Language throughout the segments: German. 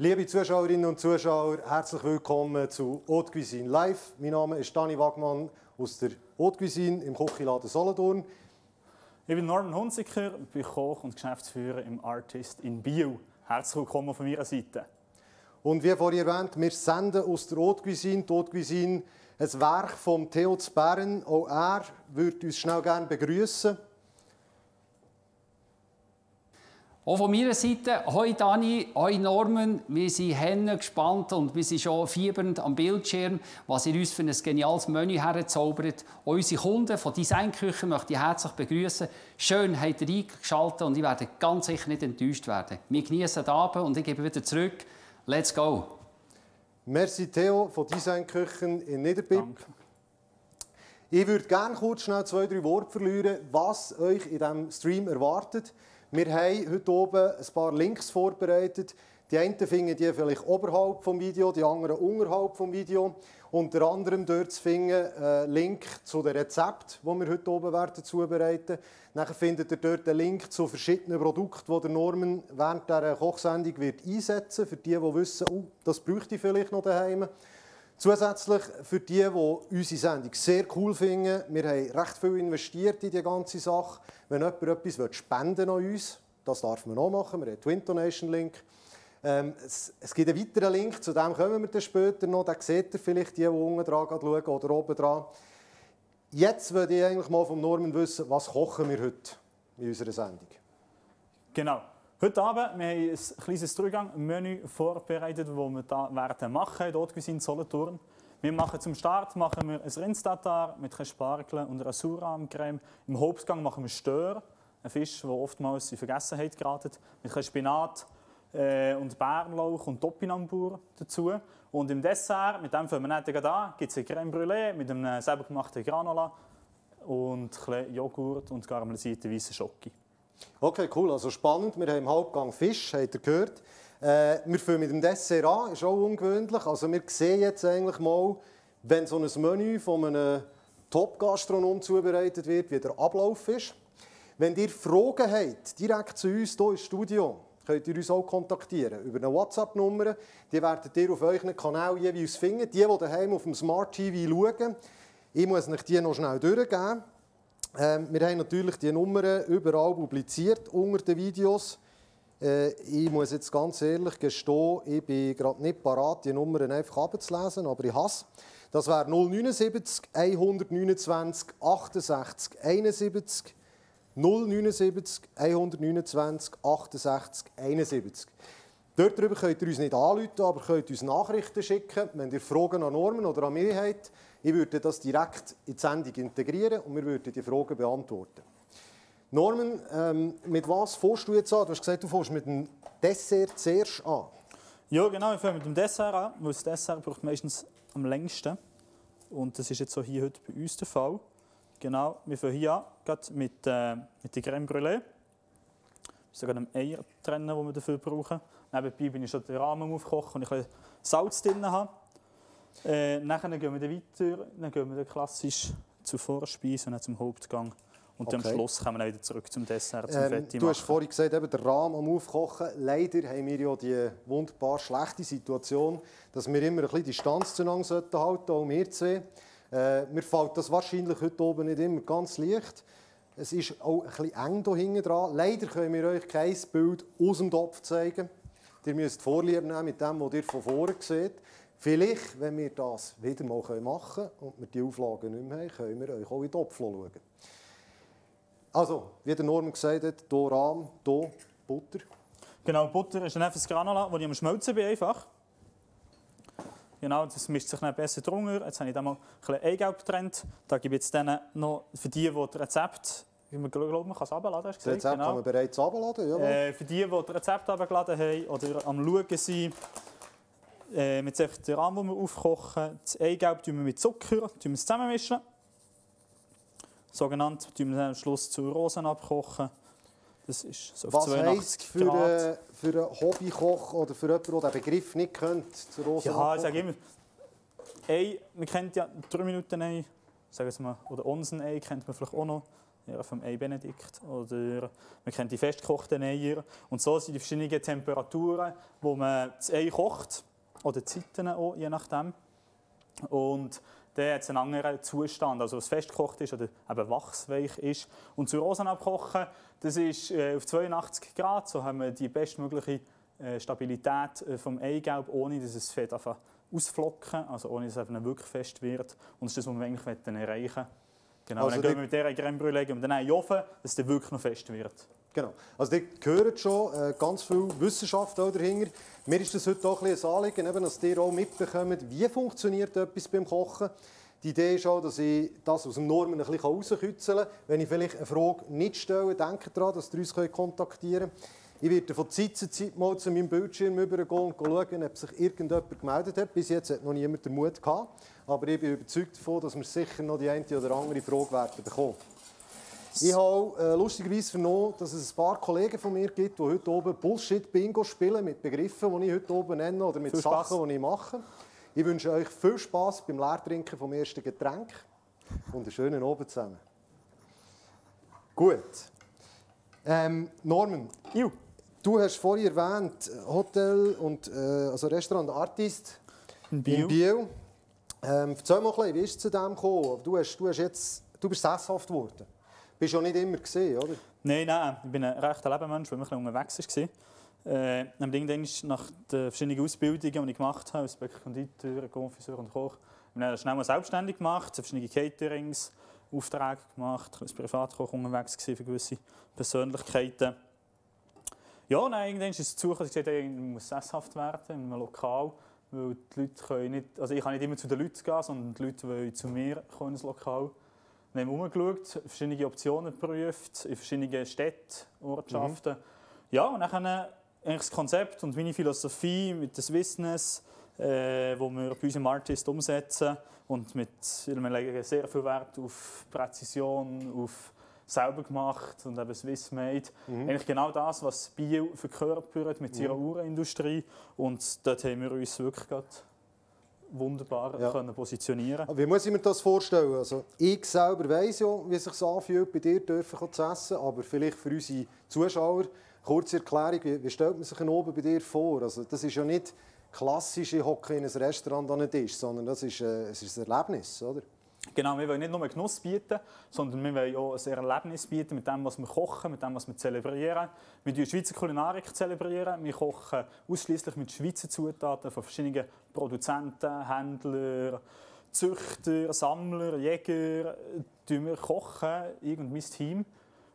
Liebe Zuschauerinnen und Zuschauer, herzlich willkommen zu Haute Cuisine Live. Mein Name ist Dani Wagmann aus der Haute Cuisine im Kochiladen Solothurn. Ich bin Norman Hunziker, bin Koch und Geschäftsführer im Artist in Biel. Herzlich willkommen von meiner Seite. Und wie vorhin erwähnt, wir senden aus der Haute Cuisine. Die Haute Cuisine, ein Werk von Theo Bern. Auch er würde uns schnell gerne begrüßen. Auch von meiner Seite, hoi Dani, hoi Norman, wir sind Hennen gespannt und wir sind schon fiebernd am Bildschirm, was ihr uns für ein geniales Menü herzaubert. Unsere Kunden von Designküche möchte ich herzlich begrüßen. Schön habt ihr eingeschaltet und ich werde ganz sicher nicht enttäuscht werden. Wir genießen den Abend und ich gebe wieder zurück. Let's go! Merci Theo von Designküchen in Niederbipp. Danke. Ich würde gerne kurz schnell zwei, drei Worte verlieren, was euch in diesem Stream erwartet. Wir haben heute oben ein paar Links vorbereitet. Die einen finden die vielleicht oberhalb des Videos, die anderen unterhalb des Videos. Unter anderem dort zu finden einen Link zu dem Rezept, das wir heute oben werden zubereiten. Dann findet ihr dort einen Link zu verschiedenen Produkten, die der Norman während dieser Kochsendung wird einsetzen wird. Für die, die wissen, oh, das bräuchte ich vielleicht noch daheim. Zusätzlich für die, die unsere Sendung sehr cool finden, wir haben recht viel investiert in die ganze Sache. Wenn jemand etwas spenden an uns, das darf man auch machen. Wir haben Twin Donation Link. Ähm, es, es, gibt einen weiteren Link, zu dem kommen wir dann später noch. Den seht ihr vielleicht, die, die unten dran schauen oder oben dran. Jetzt würde ich eigentlich mal vom Norman wissen, was kochen wir heute in unserer Sendung? Genau. Heute Abend wir haben ein kleines Durchgang-Menü vorbereitet, das wir da werden machen, dort in Solothurn. Wir machen zum Start machen wir ein Rindstatar mit Spargel und einer Surahmcreme. Im Hauptgang machen wir Stör, ein Fisch, der oftmals in Vergessenheit geraten, mit Spinat äh, und Bärlauch und Topinambur dazu. Und im Dessert, mit dem fangen wir nicht an, gibt es eine Creme Brûlée mit einem selber gemachten Granola und Joghurt und karamellisierten weißen Schoki. Okay, cool. Also spannend. Wir haben im Hauptgang Fisch, habt ihr gehört. Äh, wir fangen mit dem Dessert an, ist auch ungewöhnlich. Also wir sehen jetzt eigentlich mal, wenn so ein Menü von einem Top-Gastronom zubereitet wird, wie der Ablauf ist. Wenn ihr Fragen habt, direkt zu uns hier im Studio, könnt ihr uns auch kontaktieren. Über eine WhatsApp-Nummer. Die werdet ihr auf euren Kanal jeweils finden. Die, die daheim auf dem Smart TV schauen, ich muss euch die noch schnell durchgeben. Ähm, wir haben natürlich die Nummern überall publiziert unter den Videos. Äh, ich muss jetzt ganz ehrlich gestehen, ich bin gerade nicht parat, die Nummern einfach abzulesen, aber ich hasse. Das wäre 079 129 68 71 079 129 68 71. Dort drüber könnt ihr uns nicht anrufen, aber könnt uns Nachrichten schicken, wenn ihr Fragen an Normen oder an mich habt. Ich würde das direkt in die Sendung integrieren und wir würden die Fragen beantworten. Norman, ähm, mit was fährst du jetzt an? Du hast gesagt, du fährst mit dem Dessert zuerst an. Ja, genau, ich fange mit dem Dessert an, weil das Dessert braucht meistens am längsten. Und das ist jetzt so hier heute bei uns der Fall. Genau, wir fangen hier an, mit, äh, mit der Creme Brûlée. Das ist sogar ein Eier trennen, das wir dafür brauchen. Nebenbei bin ich schon den Rahmen aufkochen und ich ein Salz drin habe. Äh, nachher gehen wir weiter, dann gehen wir klassisch zur Vorspeise und zum Hauptgang. Und okay. am Schluss kommen wir wieder zurück zum Dessert, zum ähm, Du hast vorhin gesagt, eben der Rahmen am Aufkochen. Leider haben wir ja die wunderbar schlechte Situation, dass wir immer ein bisschen Distanz zueinander halten sollten, auch wir zwei. Äh, mir fällt das wahrscheinlich heute oben nicht immer ganz leicht. Es ist auch ein bisschen eng hier hinten dran. Leider können wir euch kein Bild aus dem Topf zeigen. Ihr müsst Vorliebe nehmen mit dem, was ihr von vorne seht. Vielleicht, wenn wir das wieder mal machen können und wir die Auflagen nicht mehr haben, können wir euch auch in den Topf schauen. Also, wie der Norm gesagt hat, hier Rahm, hier Butter. Genau, Butter ist ein einfaches Granola, das ich am Schmelzen bin einfach. Genau, das mischt sich dann besser drunter. Jetzt habe ich da mal ein bisschen Eigelb getrennt. Da gebe ich jetzt dann noch für die, die das Rezept wie man glaubt, man kann es abladen. Das Rezept genau. kann man bereits abladen, ja. Äh, für die, die das Rezept abgeladen haben oder am Schauen sind, äh, mit den Rahmen, die wir aufkochen. Das Eigelb wir mit Zucker zusammenmischen. Sogenannt tun wir am Schluss zu Rosen abkochen. Das ist so Was heisst für, einen, für einen Hobbykoch oder für jemanden, der den Begriff nicht kennt, zu Rosen Ja, ich sage immer, Ei, man kennt ja drei Minuten Ei, sagen wir mal, oder Onsen Ei kennt man vielleicht auch noch. eher vom Ei Benedikt. Oder man kennt die festgekochten Eier. Und so sind die verschiedenen Temperaturen, wo man das Ei kocht. Oder Zeiten auch, je nachdem. Und dann hat es einen anderen Zustand, also was festgekocht ist oder eben wachsweich ist. Und zu Rosen abkochen, das ist äh, auf 82 Grad, so haben wir die bestmögliche äh, Stabilität äh, vom Eigelb, ohne dass es Fett ausflocken, also ohne dass es wirklich fest wird. Und das ist das, was wir eigentlich erreichen wollen. Genau, also dann gehen wir mit dieser Creme Brûlée und dann in den Ofen, dass es wirklich noch fest wird. Genau. Also die hören schon äh, ganz viel Wissenschaft auch dahinter. Mir ist das heute auch ein, ein Anliegen, eben, dass ihr auch mitbekommt, wie funktioniert etwas beim Kochen. Die Idee ist auch, dass ich das aus dem Normen ein bisschen rauskitzeln kann. Wenn ich vielleicht eine Frage nicht stelle, denkt daran, dass ihr uns kontaktieren könnt. Ich werde von Zeit zu Zeit mal zu meinem Bildschirm übergehen und schauen, ob sich irgendjemand gemeldet hat. Bis jetzt hat noch niemand den Mut gehabt. Aber ich bin überzeugt davon, dass wir sicher noch die eine oder andere Frage werden bekommen. Ich habe äh, lustigerweise vernommen, dass es ein paar Kollegen von mir gibt, die heute oben Bullshit-Bingo spielen mit Begriffen, die ich heute oben nenne oder mit viel Sachen, Spaß. die ich mache. Ich wünsche euch viel Spaß beim Leertrinken vom ersten Getränk und einen schönen Abend zusammen. Gut. Ähm, Norman, Iu. du hast vorhin erwähnt, Hotel und äh, also Restaurant Artist in Biel. In Biel. Ähm, erzähl mal ein bisschen, wie ist es zu dem gekommen? Du, hast, du, hast jetzt, du bist sesshaft geworden. Bist du ja nicht immer gesehen, oder? Nein, nein, ich bin ein rechter Lebenmensch, der immer ein unterwegs war. Äh, ist nach den verschiedenen Ausbildungen, die ich gemacht habe, als Bäcker, Konditor, Konfiseur und Koch, habe ich schnell mal selbstständig gemacht, verschiedene Caterings, Aufträge gemacht, als Privatkoch unterwegs gewesen für gewisse Persönlichkeiten. Ja, und irgendwann ist es zu, dass ich gesagt habe, ich muss sesshaft werden in einem Lokal, weil die Leute können nicht, also ich kann nicht immer zu den Leuten gehen, sondern die Leute wollen zu mir kommen ins Lokal. Wir haben umgeschaut, verschiedene Optionen geprüft, in verschiedenen Städten, Ortschaften. Mhm. Ja, und dann eigentlich das Konzept und meine Philosophie mit dem Swissness, äh, wo wir bei unserem Artist umsetzen und mit, wir legen sehr viel Wert auf Präzision, auf selber gemacht und eben Swiss made. Mhm. Eigentlich genau das, was Bio verkörpert mit ihrer mhm. Uhrenindustrie und dort haben wir uns wirklich gerade wunderbar ja. können positionieren Wie muss ich mir das vorstellen? Also, ich selber weiss ja, wie es sich anfühlt, bei dir dürfen zu essen, aber vielleicht für unsere Zuschauer, kurze Erklärung, wie, wie stellt man sich einen oben bei dir vor? Also, das ist ja nicht klassische Hocke in ein Restaurant an den Tisch, sondern das ist, äh, es ist ein Erlebnis, oder? Genau, wir wollen nicht nur Genuss bieten, sondern wir wollen auch ein Erlebnis bieten mit dem, was wir kochen, mit dem, was wir zelebrieren. Wir zelebrieren Schweizer Kulinarik. Zelebrieren. Wir kochen ausschließlich mit Schweizer Zutaten von verschiedenen Produzenten, Händlern, Züchter, Sammler, Jäger. Wir kochen, ich und mein Team.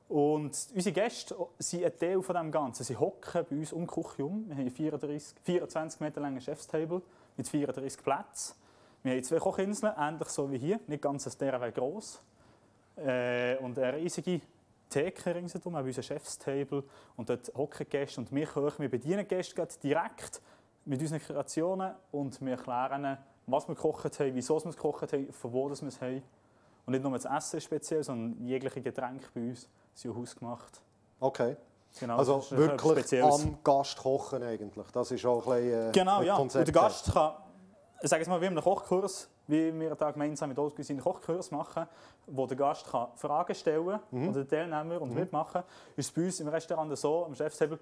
Und unsere Gäste sind ein Teil von dem Ganzen. Sie hocken bei uns um die Küche um. Wir haben 34, 24 Meter langen Chefstable mit 34 Plätzen. Wir haben zwei Kochinseln, ähnlich so wie hier, nicht ganz als der groß. Äh, und eine riesige Theke ringsherum, auch unser Chefstable. Und dort hocken Gäste und wir kochen, wir bedienen Gäste direkt mit unseren Kreationen und wir erklären was wir gekocht haben, wieso wir es gekocht haben, von wo wir es haben. Und nicht nur das Essen speziell, sondern jegliche Getränke bei uns sind hausgemacht. Okay. Genau, also wirklich am Gast kochen eigentlich. Das ist auch ein bisschen äh, Genau, ja. Und der Gast kann ich sage jetzt mal, wie einen Kochkurs, wie wir da gemeinsam mit uns einen Kochkurs machen, wo der Gast kann Fragen stellen mhm. oder der Teilnehmer und mhm. mitmachen ist es bei uns im Restaurant so, am Chefstable,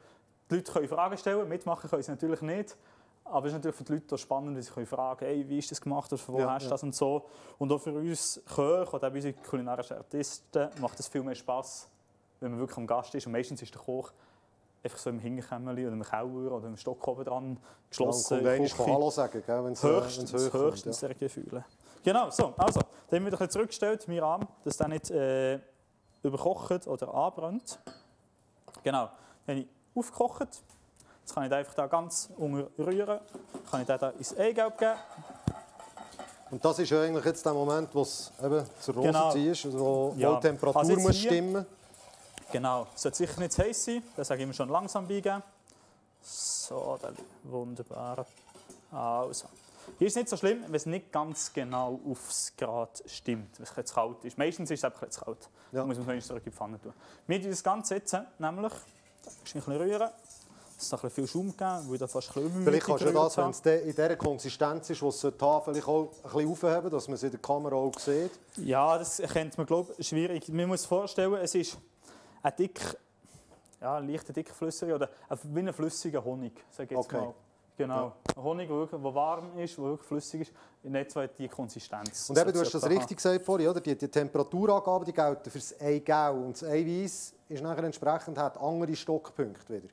die Leute können Fragen stellen, mitmachen können sie natürlich nicht. Aber es ist natürlich für die Leute spannend, weil sie können fragen hey, wie ist das gemacht oder von wo ja, hast du ja. das und so. Und auch für uns Köche oder auch unsere kulinarischen Artisten macht es viel mehr Spass, wenn man wirklich am Gast ist. Und meistens ist der Koch einfach so im Hinterkämmerli oder im Keller oder im Stock oben dran geschlossen. Ja, und Hallo sagen, wenn es höchstens, höchstens, höchstens ja. Gefühle. Genau, so, also, dann haben wir wieder zurückgestellt, mir an, dass der nicht äh, überkocht oder anbrennt. Genau, dann habe ich aufgekocht. Jetzt kann ich den einfach da ganz rühren. Kann ich den da ins Eigelb geben. Und das ist eigentlich jetzt der Moment, wo es eben zur Rose genau. ist, wo ja. die Temperatur also muss stimmen Genau, es sollte sicher nicht zu heiß sein, das sage ich immer schon langsam beigeben. So, dann wunderbar. Also. Hier ist es nicht so schlimm, wenn es nicht ganz genau aufs Grad stimmt, wenn es etwas kalt ist. Meistens ist es einfach etwas kalt. Ja. Da muss man es zurück in die Pfanne tun. Wir tun das Ganze jetzt nämlich, ein bisschen rühren, es noch ein bisschen viel Schaum gegeben, weil da fast ein bisschen Vielleicht kannst du das, wenn es in dieser Konsistenz ist, was es haben, vielleicht auch ein bisschen aufheben, dass man es in der Kamera auch sieht. Ja, das kennt man, glaube ich, schwierig. Man muss sich vorstellen, es ist ein dick, ja, ein leichter dickflüssiger oder wie ein flüssiger Honig, sag ich jetzt Okay. mal. Genau. Ein Honig, der wirklich- der warm ist, der wirklich flüssig ist, in etwa die Konsistenz. Und eben, du hast das richtig gesagt vorhin, oder? Die, die Temperaturangaben die gelten für das Eigelb und das Eiweiß ist nachher entsprechend hat andere Stockpunkte wieder.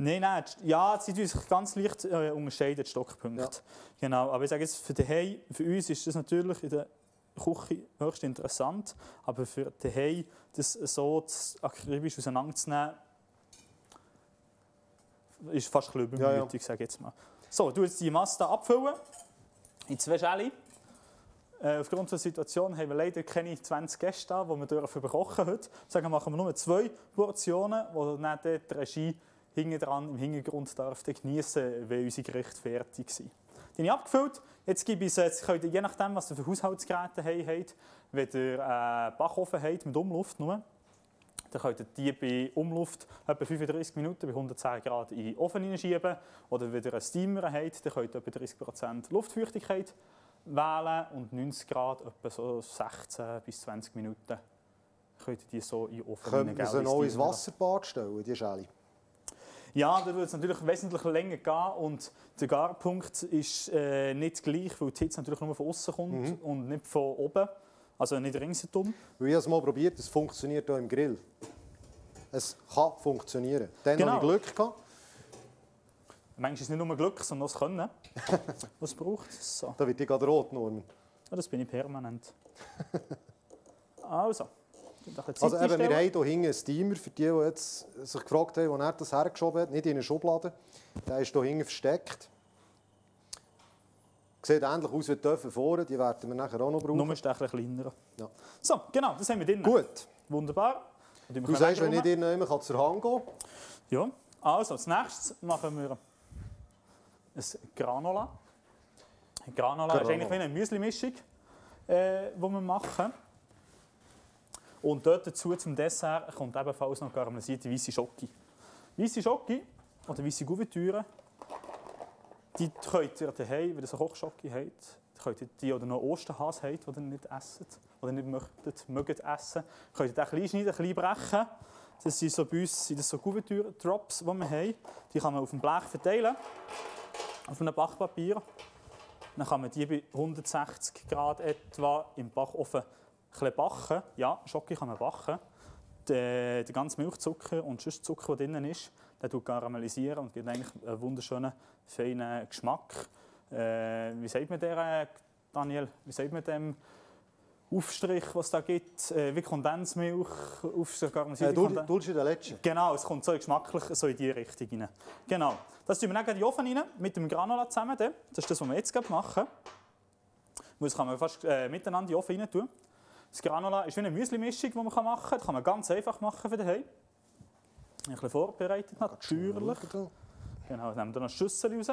Nein, nein, die- ja, sie sich ganz leicht äh, unterscheiden, die Stockpunkte. Ja. Genau, aber ich sage jetzt, für, daheim, für uns ist das natürlich in der Küche höchst interessant, aber für daheim das so akribisch auseinanderzunehmen, ist fast ein bisschen Ja, ja. übermütig, sage ich jetzt mal. So, du jetzt die Masse abfüllen in zwei Schäle. Äh, aufgrund der Situation haben wir leider keine 20 Gäste da, die wir dürfen bekochen heute. Sagen machen wir nur zwei Portionen, wo dann die Regie hinten dran im Hintergrund darf genießen, wenn unsere Gerichte fertig sind. Die habe ich abgefüllt. Jetzt gebe ich jetzt könnt ihr, je nachdem, was ihr für Haushaltsgeräte habt, wenn ihr einen Backofen habt mit Umluft nur, dann könnt ihr die bei Umluft etwa 35 Minuten bei 110 Grad in den Ofen hineinschieben. Oder wenn ihr einen Steamer habt, dann könnt ihr etwa 30% Luftfeuchtigkeit wählen und 90 Grad etwa so 16 bis 20 Minuten könnt ihr die so in den Ofen Können wir sie hineingeben, noch in ins Steamer. Wasserbad stellen, die Schale? Ja, da würde es natürlich wesentlich länger gehen und der Garpunkt ist äh, nicht gleich, weil die Hitze natürlich nur von außen kommt Mhm. und nicht von oben. Also nicht ringsherum. Weil ich habe es mal probiert, es funktioniert auch im Grill. Es kann funktionieren. Dann Genau. habe ich Glück gehabt. Manchmal ist es nicht nur Glück, sondern auch das Können, was es braucht. So. Da wird ich gerade rot, Norman. Ja, das bin ich permanent. also, Also eben, wir haben hier hinten einen Steamer, für die, die jetzt sich gefragt haben, wo er das hergeschoben hat, nicht in eine Schublade. Der ist hier hinten versteckt. Sieht ähnlich aus wie die Töpfe vorne, die werden wir nachher auch noch brauchen. Nur ist ein bisschen kleiner. Ja. So, genau, das haben wir drin. Gut, Wunderbar. Du sagst, wenn ich dir noch einmal zur Hand gehen Ja, also als nächstes machen wir ein Granola. Ein Granola, ist Granola. eigentlich wie eine Müsli-Mischung, äh, die wir machen. Und dort dazu zum Dessert kommt ebenfalls noch karamellisierte weiße Schoki. Weiße Schoki oder weiße Gouvitüre, die könnt ihr daheim, wenn ihr so Kochschoki habt, könnt ihr die oder noch Osterhas habt, die ihr nicht esst oder nicht möchtet, mögt essen, könnt ihr den klein schneiden, klein brechen. Das sind so bei uns sind das so Gouvitüre-Drops, die wir haben. Die kann man auf dem Blech verteilen, auf einem Backpapier. Dann kann man die bei 160 Grad etwa im Backofen bisschen backen. Ja, Schoki kann man backen. Der, der ganze Milchzucker und sonst Zucker, der drin ist, der tut karamellisieren und gibt eigentlich einen wunderschönen, feinen Geschmack. Äh, wie sagt man der, äh, Daniel? Wie sagt man dem Aufstrich, was es da gibt? Äh, wie Kondensmilch, Aufstrich, äh, karamellisierte Dul- Konden- Dulce de Leche. Genau, es kommt so geschmacklich so in die Richtung rein. Genau. Das tun wir dann in den Ofen rein, mit dem Granola zusammen. Das ist das, was wir jetzt gerade machen. Das kann man fast äh, miteinander in den Ofen rein tun. Das Granola ist wie eine Müsli-Mischung, die man machen kann. Das kann man ganz einfach machen für daheim. Ein bisschen vorbereitet natürlich. Genau, nehmen wir noch Schüssel raus.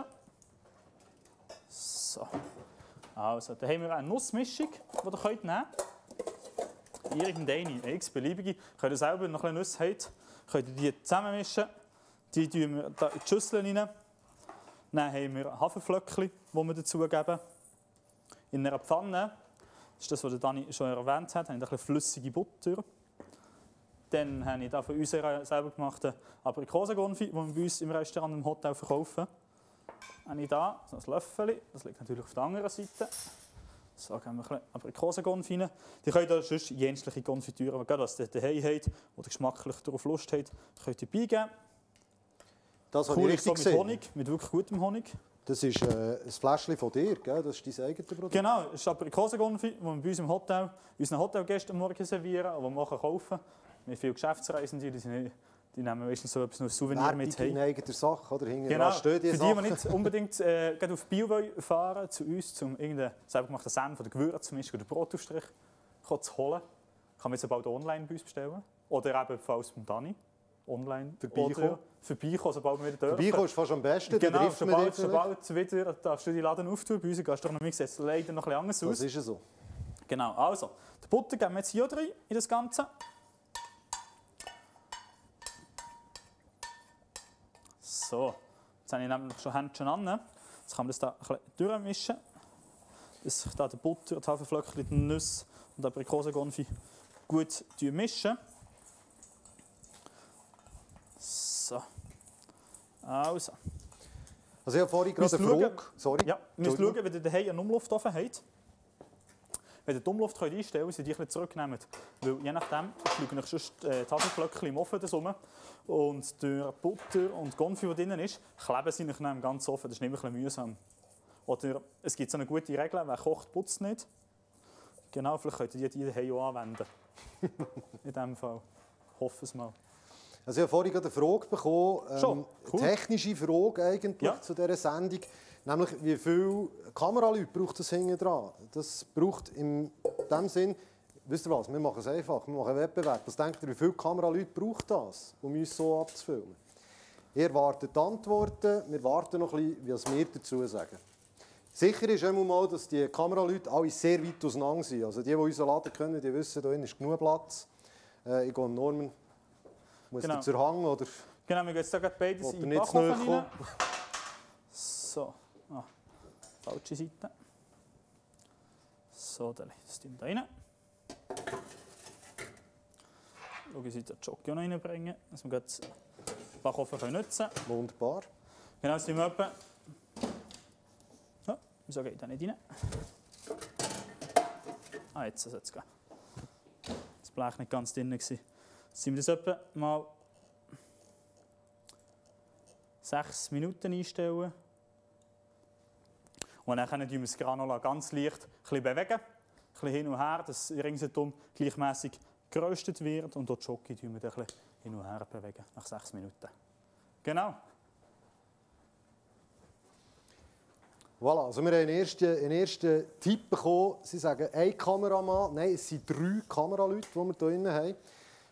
So. Also, dann haben wir eine Nussmischung, die ihr könnt nehmen könnt. Irgendeine, x-beliebige. Könnt ihr selber noch ein bisschen Nüsse habt, könnt ihr die zusammenmischen. Die tun wir da in die Schüssel rein. Dann haben wir Haferflöckchen, die wir dazugeben. In einer Pfanne, das ist das, was Dani schon erwähnt hat, habe ich ein bisschen flüssige Butter. Dann habe ich da von unserer selber gemachten Aprikosengonfi, die wir bei uns im Restaurant im Hotel verkaufen. Habe ich da so ein Löffel, das liegt natürlich auf der anderen Seite. So, geben wir ein bisschen Aprikosengonfi rein. Die könnt ihr sonst jensliche Konfitüre, die ihr daheim habt oder geschmacklich darauf Lust habt, könnt ihr beigeben. Das habe Cool ich so mit. Honig, mit wirklich gutem Honig. Das ist äh, ein Fläschchen von dir, gell? das ist dein eigenes Produkt. Genau, das ist Aprikosengonfi, die wir bei uns im Hotel, unseren Hotelgästen am Morgen servieren, die wir auch kaufen. Wir viele Geschäftsreisende, die, sind, die nehmen meistens so etwas, ein Souvenir mit Werbung in eigener Sache, oder? Hinten Genau, für die, die nicht unbedingt äh, auf Bio wollen fahren zu uns, um irgendeinen selber gemachten Senf oder Gewürzmischung oder Brotaufstrich zu holen, kann man jetzt bald online bei uns bestellen. Oder ebenfalls beim Dani, online. Vorbeikommen. Vorbeikommen, sobald wir wieder dürfen. Vorbeikommen ist fast am besten, Genau, sobald, sobald wieder darfst du die Laden auftun. Bei uns Gastronomie sieht es leider noch bisschen anders Das aus. ist ja so. Genau, also, die Butter geben wir jetzt hier rein, in das Ganze. So, jetzt habe ich nämlich schon Händchen an. Jetzt kann man das da ein bisschen durchmischen. Dass sich da der Butter, die Haferflöckchen, die Nüsse und der Aprikosengonfi gut mischen. Also. Also ich habe vorhin gerade eine Frage. Sorry. Ja, müsst Entschuldigung. schauen, wenn ihr daheim einen Umluftofen habt. Wenn ihr die Umluft könnt einstellen könnt, sie die ein bisschen zurücknehmen. Weil je nachdem schlagen euch sonst äh, die Haferflöckchen im Ofen rum. Und durch Butter und Konfi, die drin ist, kleben sie nicht im ganzen Ofen. Das ist ein bisschen mühsam. Oder es gibt so eine gute Regel, wer kocht, putzt nicht. Genau, vielleicht könnt ihr die auch anwenden. In diesem Fall. Ich hoffe es mal. Also ich habe vorhin gerade eine Frage bekommen, ähm? Cool. technische Frage eigentlich Ja. zu dieser Sendung, nämlich wie viele Kameraleute braucht das hinten dran? Das braucht in dem Sinn, wisst ihr was, wir machen es einfach, wir machen einen Wettbewerb. Was denkt ihr, wie viele Kameraleute braucht das, um uns so abzufilmen? Ihr wartet die Antworten, wir warten noch ein bisschen, was wir dazu sagen. Sicher ist einmal mal, dass die Kameraleute alle sehr weit auseinander sind. Also die, die unseren Laden kennen, die wissen, da ist genug Platz. Äh, ich gehe an Norman, muss Genau. zur Hang oder Genau, wir gehen jetzt da gerade beides in den Backofen rein. So. Ah, falsche Seite. So, das tun wir da rein. Schauen, dass ich den Jockey noch reinbringen dass wir den Backofen nutzen können. wunderbar. Genau, das tun wir etwa. Ja, wieso geht er nicht rein? Ah, jetzt sollte es gehen. Das Blech nicht ganz drin. gewesen. Sind mal sechs Minuten einstellen. Und dann können wir das Granola ganz leicht bewegen. Ein bisschen hin und her, dass ringsherum gleichmäßig geröstet wird. Und dort Schoki wir dann ein hin und her bewegen, nach sechs Minuten. Genau. Voilà, also wir haben einen ersten, einen ersten Tipp bekommen. Sie sagen, ein Kameramann. Nein, es sind drei Kameraleute, die wir hier haben.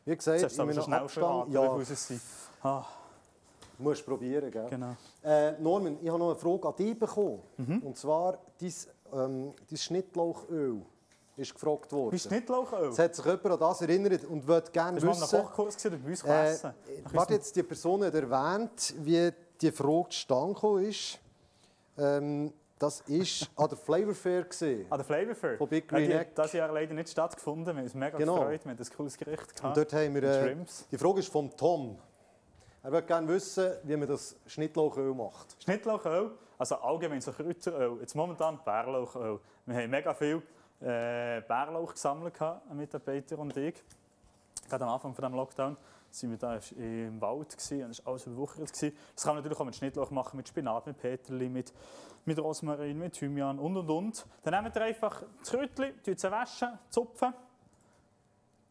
Wie gesagt, Jetzt du einem schnell Abstand. Ja, sind. Ah, musst du probieren, gell? genau. Äh, Norman, ich habe noch eine Frage an dich bekommen. Mhm. Und zwar, dein, ähm, dein Schnittlauchöl ist gefragt worden. Bist du nicht Lauchöl? Es hat sich jemand an das erinnert und würde gerne Bist du mal in wissen... einem Kochkurs oder bei uns Äh, essen? warte jetzt, die Person hat erwähnt, wie die Frage zustande ist. Ähm, das war an der Flavor Fair. Gewesen. An der Flavor Fair. Von Big Green Egg. hat dieses Jahr leider nicht stattgefunden. Wir haben uns mega Genau. gefreut. Wir haben ein cooles Gericht Und gehabt. dort haben wir, äh, Shrimps. die Frage ist von Tom. Er würde gerne wissen, wie man das Schnittlauchöl macht. Schnittlauchöl, also allgemein so Kräuteröl. Jetzt momentan Bärlauchöl. Wir haben mega viel äh, Bärlauch gesammelt, gehabt, ein Mitarbeiter und ich. Gerade am Anfang von dem Lockdown sind wir da im Wald gewesen, und es war alles überwuchert. gewesen. Das kann man natürlich auch mit Schnittlauch machen, mit Spinat, mit Peterli, mit, mit Rosmarin, mit Thymian und und und. Dann nehmt ihr einfach das Kräutchen, sie waschen, zupfen,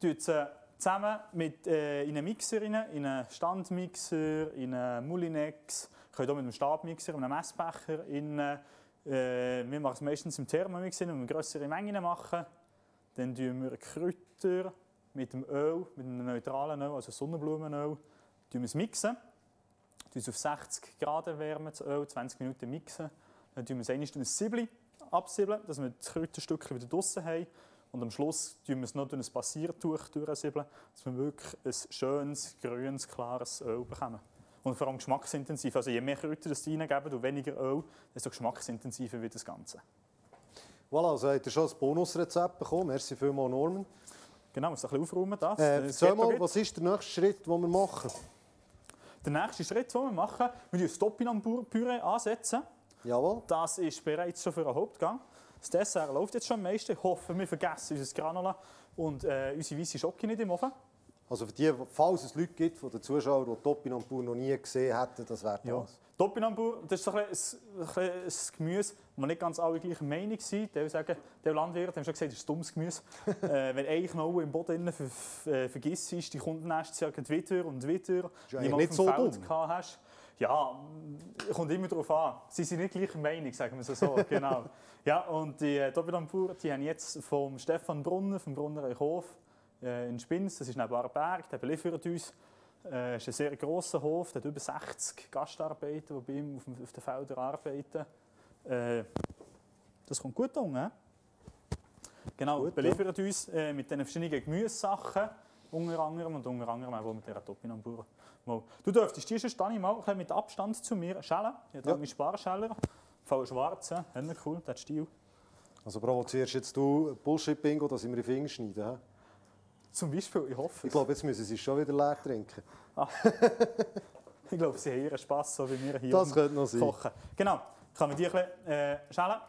sie zusammen mit, äh, in einen Mixer, rein, in einen Standmixer, in einen Moulinex, könnt auch mit einem Stabmixer, einem Messbecher, in, äh, wir machen es meistens im Thermomix, wenn wir größere Mengen machen. Dann tun wir Kräuter mit dem Öl, mit einem neutralen Öl, also Sonnenblumenöl, tun wir es mixen. Auf 60 Grad erwärmen, das Öl, 20 Minuten mixen. Dann tun wir es einmal ein Siebli absiebeln, dass wir das Kräuterstückchen wieder draussen haben. Und am Schluss tun wir es noch durch ein Passiertuch durchsiebeln, dass wir wirklich ein schönes, grünes, klares Öl bekommen. Und vor allem geschmacksintensiv. Also je mehr Kräuter das reingeben und weniger Öl, desto geschmacksintensiver wird das Ganze. Voilà, also habt ihr schon ein Bonusrezept bekommen. Merci vielmals, Norman. Genau, muss ein bisschen aufräumen. Das. Äh, Das mal, was ist der nächste Schritt, den wir machen? Der nächste Schritt, den wir machen, wir das Topinambur-Püree ansetzen. Jawohl. Das ist bereits schon für einen Hauptgang. Das Dessert läuft jetzt schon am meisten. Ich hoffe, wir vergessen unser Granola und äh, unsere weiße Schocke nicht im Ofen. Also für die, falls es Leute gibt von den Zuschauern, die Topinambur noch nie gesehen hätten, das wäre Ja. das. Topinambur, das ist so ein, ein, ein, ein Gemüse, wo nicht ganz alle gleicher Meinung sind. Die sagen, die Landwirte haben schon gesagt, das ist dummes Gemüse. äh, wenn eine Knolle im Boden ver, ver, vergisst, die kommt nächstes Jahr wieder und wieder. ja Die mal nicht auf so Feld dumm. Hast. Ja, mm, kommt immer darauf an. Sie sind nicht gleicher Meinung, sagen wir es so. genau. Ja, und die äh, Topinambur, die haben jetzt vom Stefan Brunner, vom Brunner Hof in Spins, das ist neben Arberg, der beliefert uns. Äh, ist ein sehr grosser Hof, der hat über 60 Gastarbeiter, die bei ihm auf, den Feldern arbeiten. Äh, das kommt gut an, he? Genau, Gut, beliefert uns äh, mit diesen verschiedenen Gemüsesachen. unter anderem und unter anderem auch mit dieser Topinambur. Du dürftest die Stani mal mit Abstand zu mir schälen. Ich habe Ja. meinen Sparscheller. Voll schwarz, ja. Cool, der Stil. Also provozierst jetzt du Bullshit-Bingo, dass ich mir die Finger schneide. Zum Beispiel, ich hoffe Ich es. glaube, jetzt müssen sie schon wieder leer trinken. Ich glaube, sie haben ihren Spass, so wie wir hier Das könnte noch sein. kochen. Genau, kann man die ein bisschen äh, schälen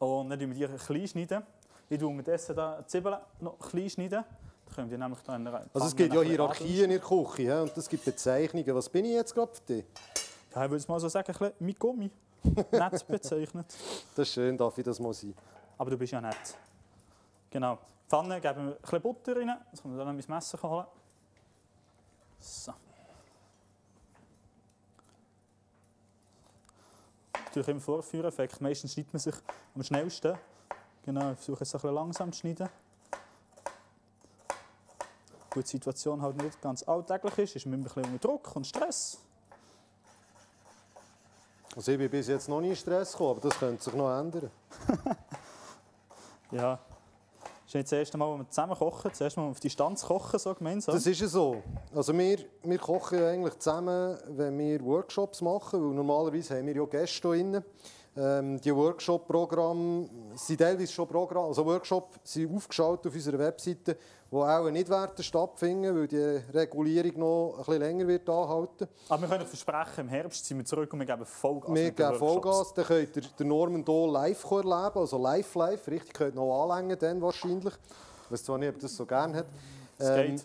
und dann schneiden wir die klein. Schneiden. Ich tue unterdessen die Zwiebeln noch klein schneiden. Dann können wir die nämlich da in einer Also es gibt ja Hierarchien in der Küche und es gibt Bezeichnungen. Was bin ich jetzt gerade für dich? Ja, ich würde es mal so sagen, ein bisschen mit Gummi. Nett bezeichnet. Das ist schön, darf ich das mal sein. Aber du bist ja nett. Genau. Pfanne geben wir ein bisschen Butter rein. Jetzt kann man dann mein Messer holen. So. Natürlich immer vorführen. Effekt. Meistens schneidet man sich am schnellsten. Genau, ich versuche es ein bisschen langsam zu schneiden. Gut, die Situation halt nicht ganz alltäglich ist, ist man ein bisschen unter Druck und Stress. Also ich bin bis jetzt noch nie in Stress gekommen, aber das könnte sich noch ändern. Ja. Ist nicht das erste Mal, wo wir zusammen kochen. Das erste Mal auf Distanz kochen, so gemeinsam. Das ist ja so. Also wir, wir kochen ja eigentlich zusammen, wenn wir Workshops machen, weil normalerweise haben wir ja Gäste hier drin. Ähm, die Workshop-Programme sind teilweise schon Programme, also Workshops sind aufgeschaltet auf unserer Webseite, die auch nicht werden stattfinden, weil die Regulierung noch ein bisschen länger wird anhalten. Aber wir können versprechen, im Herbst sind wir zurück und wir geben Vollgas. wir geben. Vollgas, dann könnt ihr den Norman hier live erleben, also live live, richtig, könnt noch anlängen dann wahrscheinlich. Ich weiß zwar nicht, ob das so gerne hat. Ähm.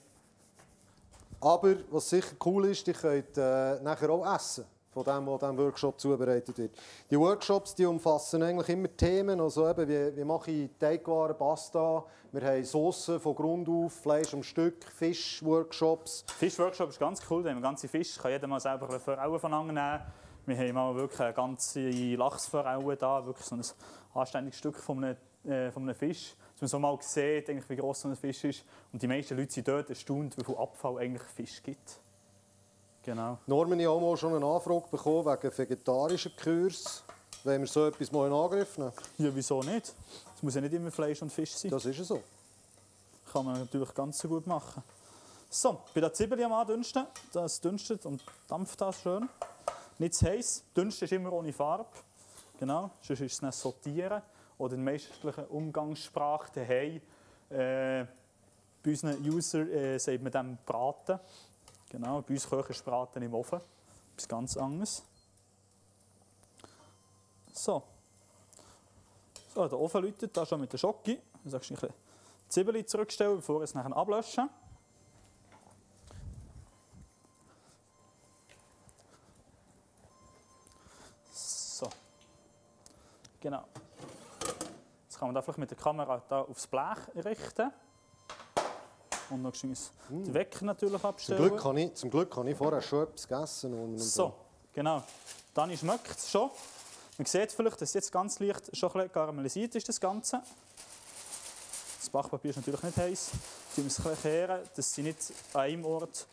Aber was sicher cool ist, ihr könnt äh, nachher auch essen von dem, was diesem Workshop zubereitet wird. Die Workshops die umfassen eigentlich immer Themen, also eben, wie, wie mache ich Teigwaren, Pasta, wir haben Soßen von Grund auf, Fleisch am Stück, Fisch-Workshops. Fischworkshop ist ganz cool, da haben wir ganze Fisch, kann jeder mal selber eine Forelle voneinander nehmen. Wir haben mal wirklich eine ganze Lachsforelle da, wirklich so ein anständiges Stück von einem, äh, von einem Fisch. Dass man so mal sieht, wie groß so ein Fisch ist. Und die meisten Leute sind dort erstaunt, wie viel Abfall eigentlich Fisch gibt. Genau. Norman hat auch mal schon eine Anfrage bekommen wegen vegetarischen Kurs. Wenn wir so etwas mal in Angriff nehmen. Ja, wieso nicht? Es muss ja nicht immer Fleisch und Fisch sein. Das ist ja so. Kann man natürlich ganz so gut machen. So, bei der Zwiebel am Andünsten, das dünstet und dampft das schön. Nicht zu heiß, Dünsten ist immer ohne Farbe. Genau, sonst ist es dann sortieren. Oder in meistlichen Umgangssprache daheim. Äh, bei unseren User äh, sagt man dem Braten. Genau, bei uns kochen ist Braten im Ofen. Etwas ganz anderes. So. So, der Ofen läutet, da schon mit der Schocke. Du sagst ein bisschen Zwiebeln zurückstellen, bevor wir es nachher ablöschen. So. Genau. Jetzt kann man da vielleicht mit der Kamera da aufs Blech richten. Und noch schnell den Wecker natürlich Zum abstellen. Glück, habe ich, zum Glück habe ich vorher schon etwas gegessen. Norman, und So, genau. Dann schmeckt es schon. Man sieht vielleicht, dass jetzt ganz leicht schon ein bisschen karamellisiert ist, das Ganze. Das Backpapier ist natürlich nicht heiß. Wir müssen es ein kehren, dass sie nicht an einem Ort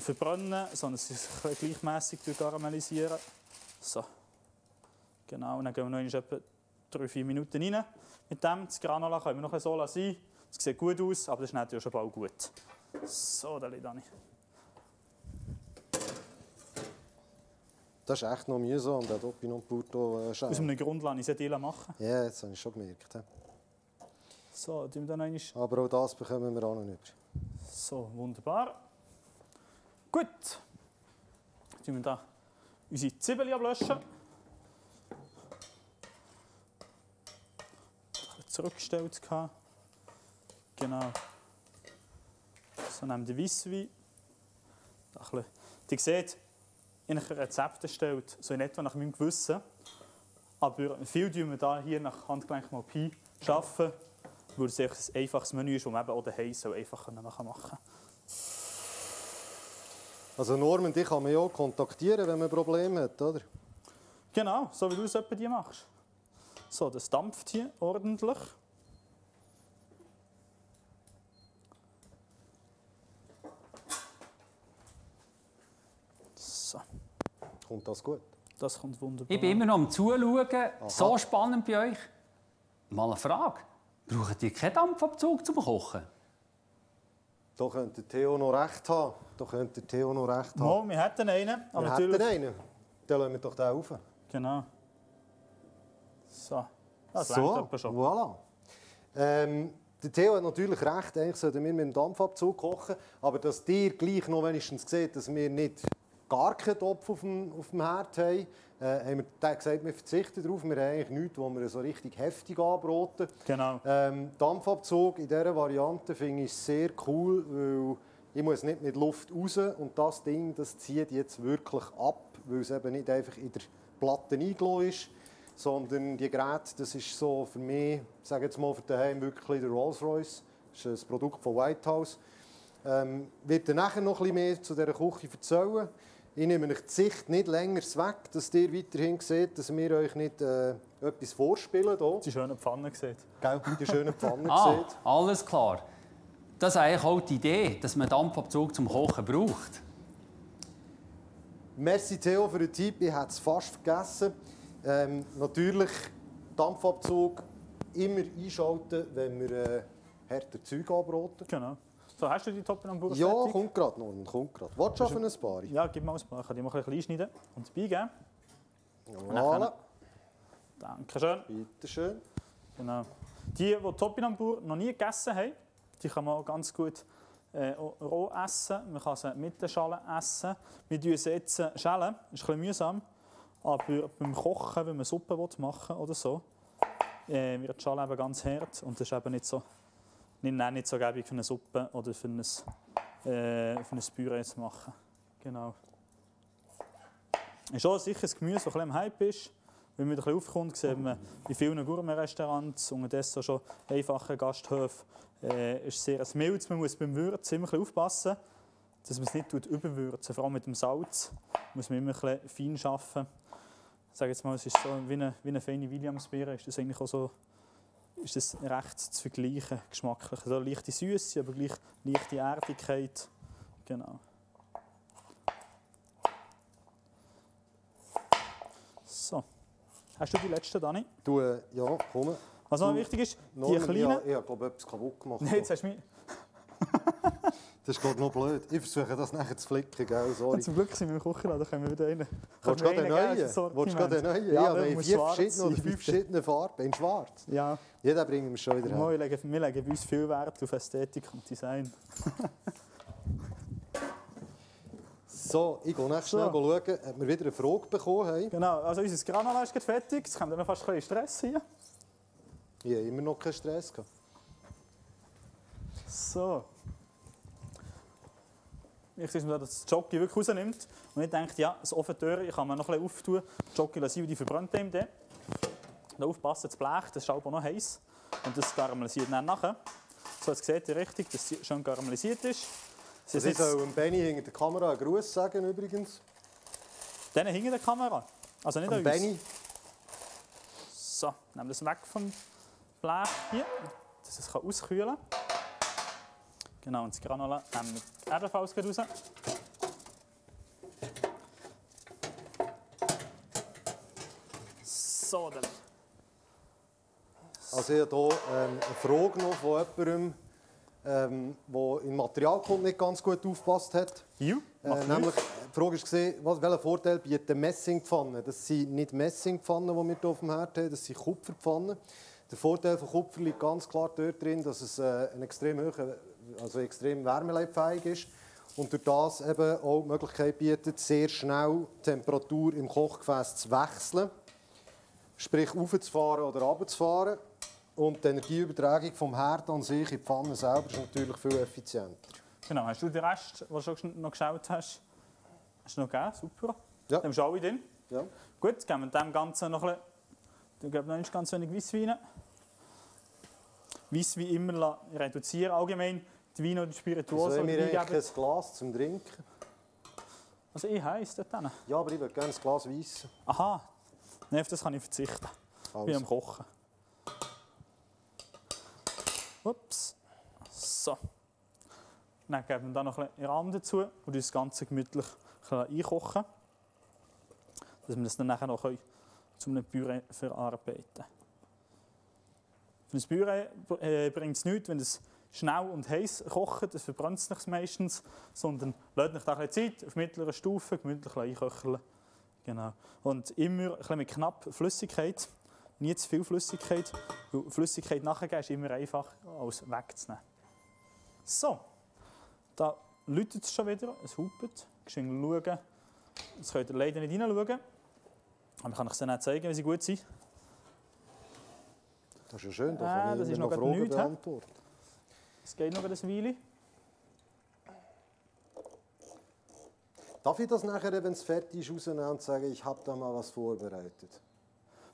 verbrennen, sondern sie sich gleichmässig karamellisieren. So. Genau, und dann gehen wir noch etwa 3-4 Minuten rein. Mit dem, das Granola können wir noch so lassen. Es sieht gut aus, aber das ist natürlich schon bald gut. So, da liegt Dani. Das ist echt noch mühsam, der Dopinot Porto äh, Aus einem Grund lasse ich es nicht machen. Ja, das habe ich schon gemerkt. he. So, tun wir dann einmal. Aber auch das bekommen wir auch noch nicht. So, wunderbar. Gut. Jetzt tun wir da unsere Zwiebeln ablöschen. Ein bisschen Zurückgestellt. gehabt. Genau. So nehmen wir den Weisswein. Ein Die seht, in einem Rezept erstellt, so in etwa nach meinem Gewissen. Aber viel tun wir da hier nach Handgelenk mal Pi arbeiten, weil es ein einfaches Menü ist, das man eben auch daheim so einfach machen kann. Also Norman, dich kann man ja auch kontaktieren, wenn man Probleme hat, oder? Genau, so wie du es etwa die machst. So, das dampft hier ordentlich. So, Kommt das gut? das kommt wunderbar. Ich bin immer noch am Zuschauen. So spannend bei euch. Mal eine Frage. Braucht ihr keinen Dampfabzug zum Kochen? Da könnte Theo noch recht haben. Da könnte Theo noch recht haben. Mo, wir hätten einen, aber wir natürlich... hätten einen. Dann lassen wir doch den rauf. Genau. So. Das so, schon. voilà. Ähm, der Theo hat natürlich recht, eigentlich sollten wir mit dem Dampfabzug kochen, aber dass ihr gleich noch wenigstens seht, dass wir nicht gar keinen Topf auf dem, auf dem Herd haben, äh, haben wir gesagt, wir verzichten darauf. Wir haben eigentlich nichts, wo wir so richtig heftig anbraten. Genau. Ähm, Dampfabzug in dieser Variante finde ich sehr cool, weil ich muss nicht mit Luft raus und das Ding das zieht jetzt wirklich ab, weil es eben nicht einfach in der Platte eingelassen ist, sondern die Geräte, das ist so für mich, sage jetzt mal für daheim wirklich der Rolls-Royce. Das ist ein Produkt von Whitehouse. Ähm, ich werde nachher noch ein bisschen mehr zu dieser Küche erzählen. Ich nehme euch die Sicht nicht länger weg, dass ihr weiterhin seht, dass wir euch nicht äh, etwas vorspielen. Hier. Die schöne Pfanne gesehen. Gell, die schöne Pfanne Ah, seht. alles klar. Das ist eigentlich auch die Idee, dass man Dampfabzug zum Kochen braucht. Merci Theo für den Tipp, ich hätte es fast vergessen. Ähm, natürlich Dampfabzug immer einschalten, wenn wir äh, härter Zeug anbraten. Genau. So, hast du die Topinambur Ja, fertig? kommt gerade noch, kommt gerade. Willst du ein paar? Ja, gib mal ein paar. Ich kann die mal ein bisschen einschneiden und beigeben. Voilà, Dankeschön. bitteschön. Genau. Die, die Topinambur noch nie gegessen haben, die kann man auch ganz gut äh, roh essen. Man kann sie mit der Schale essen. Wir tun sie jetzt äh, schälen. ist ein bisschen mühsam. Aber beim Kochen, wenn man Suppe machen will oder so, äh, wird die Schale eben ganz hart. Und das ist eben nicht so, nicht, nein, nicht so gäbig für eine Suppe oder für ein, äh, für ein Püree zu machen. Genau. Ist auch sicher ein Gemüse, das ein bisschen Hype ist. Wenn man ein bisschen aufkommt, sieht man in vielen Gourmet-Restaurants, unterdessen auch schon einfache Gasthöfe, äh, ist sehr ein mildes. Man muss beim Würzen immer aufpassen, dass man es nicht überwürzen. Vor allem mit dem Salz muss man immer ein fein arbeiten. Ich sage jetzt mal, es ist so wie eine, wie eine feine Williamsbeere, ist das eigentlich auch so ist das recht zu vergleichen, geschmacklich. Also leichte Süße, aber gleich leichte Erdigkeit. Genau. So. Hast du die letzte, Dani? Du, äh, ja, komm. Was noch wichtig ist, die kleinen... Ja, ich habe glaube etwas kaputt gemacht. Nein, jetzt hast du mich... Das ist gerade noch blöd. Ich versuche das nachher zu flicken, gell? Sorry. Zum Glück sind wir im Küchenladen, können wir wieder rein. Willst du gerade den neuen? Willst du gerade den neuen? Ja, Ja, vier verschiedene oder fünf bitte. verschiedene Farben in schwarz. Ja, den bringen wir schon wieder her. wir legen, wir legen bei uns viel Wert auf Ästhetik und Design. So, ich gehe nächstes So. Mal schauen, ob wir wieder eine Frage bekommen haben. Genau, also unser Granola ist fertig. Es kommt dann fast ein bisschen Stress hier. Ich habe immer noch keinen Stress. Gehabt. So. Ich sehe, dass das Jockey wirklich rausnimmt. Und ich denke, ja, das Ofentür ich kann man noch ein bisschen auftun. Das Jockey lassen, die verbrennt ihm dann. Da aufpassen, das Blech, das ist aber noch heiß. Und das karamellisiert dann nachher. So, jetzt seht ihr richtig, dass es schön karamellisiert ist. Sie sitzt soll dem Benny hinter der Kamera einen Gruß sagen übrigens. dann hinter der Kamera. Also nicht an uns. Benny. So, nehmen wir das weg vom Blech hier, dass es auskühlen kann. Genau, und das Granola nehmen wir ebenfalls gleich raus. So, dann. Also ich habe hier ähm, eine Frage noch von jemandem, ähm, der in Materialkunde nicht ganz gut aufgepasst hat. Ju, Äh, nämlich, die Frage war, was, welchen Vorteil bietet Messingpfannen? Das sind nicht Messingpfannen, die wir hier auf dem Herd haben, das sind Kupferpfannen. Der Vorteil von Kupfer liegt ganz klar dort drin, dass es äh, ein extrem hoher, also extrem wärmeleitfähig ist und durch das eben auch die Möglichkeit bietet, sehr schnell die Temperatur im Kochgefäß zu wechseln, sprich aufzufahren oder runterzufahren. Und die Energieübertragung vom Herd an sich in die Pfanne selber ist natürlich viel effizienter. Genau, hast du den Rest, was du noch geschaut hast, hast du noch gegeben? Super. Ja. Dann schaue ich drin. Ja. Gut, geben wir dem Ganzen noch ein bisschen, ich noch nicht ganz wenig Weisswein. Weisswein immer la- reduzieren. Allgemein die Weine oder Spirituosen, haben die wir eingeben. ein Glas zum Trinken? Also ich heiß dort hin. Ja, aber ich würde gerne ein Glas Weiss. Aha, Nein, auf das kann ich verzichten. Ich bin am Also. Kochen. Ups. So. Dann geben wir da noch ein bisschen Rahm dazu und das Ganze gemütlich einkochen Dass wir das dann nachher noch zu einem Püree verarbeiten können. Für ein Püree äh, bringt es nichts, wenn das schnell und heiß kochen, das verbrennt es nicht meistens, sondern lasst euch da ein bisschen Zeit auf mittlerer Stufe gemütlich einköcheln. Genau. Und immer ein bisschen mit knapp Flüssigkeit, nie zu viel Flüssigkeit, weil Flüssigkeit nachher ist immer einfacher als wegzunehmen. So, da läutet es schon wieder, es hupet. Geschwind schauen. Jetzt könnt ihr leider nicht hineinschauen. Aber ich kann euch dann auch zeigen, wie sie gut sind. Das ist ja schön, da Ah, kann das ich ist noch noch Fragen beantworten. Es geht noch eine Weile. Darf ich das nachher, wenn es fertig ist, rausnehmen und sagen, ich habe da mal was vorbereitet?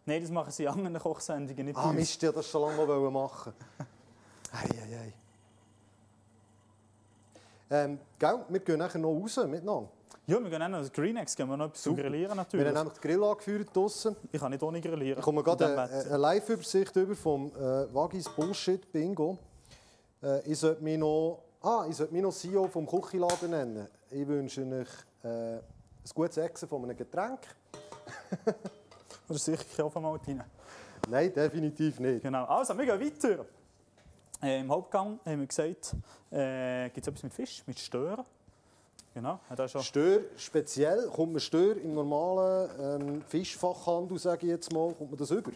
Nein, das machen sie in anderen Kochsendungen nicht Ah, bei uns. Mist, ich wollte das schon lange mal machen. Ei, ei, ei. Ähm, gell, wir gehen nachher noch raus miteinander. Ja, wir gehen auch noch ins Greenex, gehen wir noch etwas Super. Grillieren Wir natürlich. haben nämlich den Grill angeführt draussen. Ich kann nicht ohne grillieren. Ich komme gerade eine, eine Live-Übersicht über vom äh, Wagis Bullshit Bingo. Äh, ich sollte mich noch, ah, ich sollte mich noch CEO vom Küchenladen nennen. Ich wünsche euch äh, ein gutes Essen von einem Getränk. Oder sicher rein. Nein, definitiv nicht. Genau. Also, wir gehen weiter. Äh, Im Hauptgang haben wir gesagt, äh, gibt es etwas mit Fisch, mit Stör. Genau, auch schon. Stör speziell, kommt man Stör im normalen ähm, Fischfachhandel, sage ich jetzt mal, kommt man das über?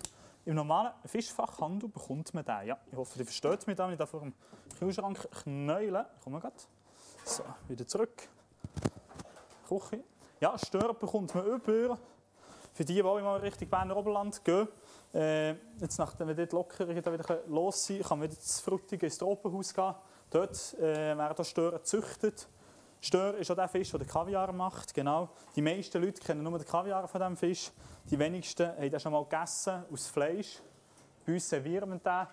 Im normalen Fischfachhandel bekommt man den. Ja, ich hoffe, ihr versteht mich da, wenn ich da vor dem Kühlschrank knäule. Kommen wir gerade. So, wieder zurück. Küche. Ja, Stör bekommt man über. Für die, die mal Richtung Berner Oberland gehen, äh, jetzt nachdem wir dort locker wieder los sind, kann man wieder ins Fruchtige ins Tropenhaus gehen. Dort äh, werden da Störe gezüchtet. Stör ist auch der Fisch, der Kaviar macht. Genau. Die meisten Leute kennen nur den Kaviar von diesem Fisch. Die wenigsten haben den schon mal gegessen, aus Fleisch. Bei uns servieren wir den.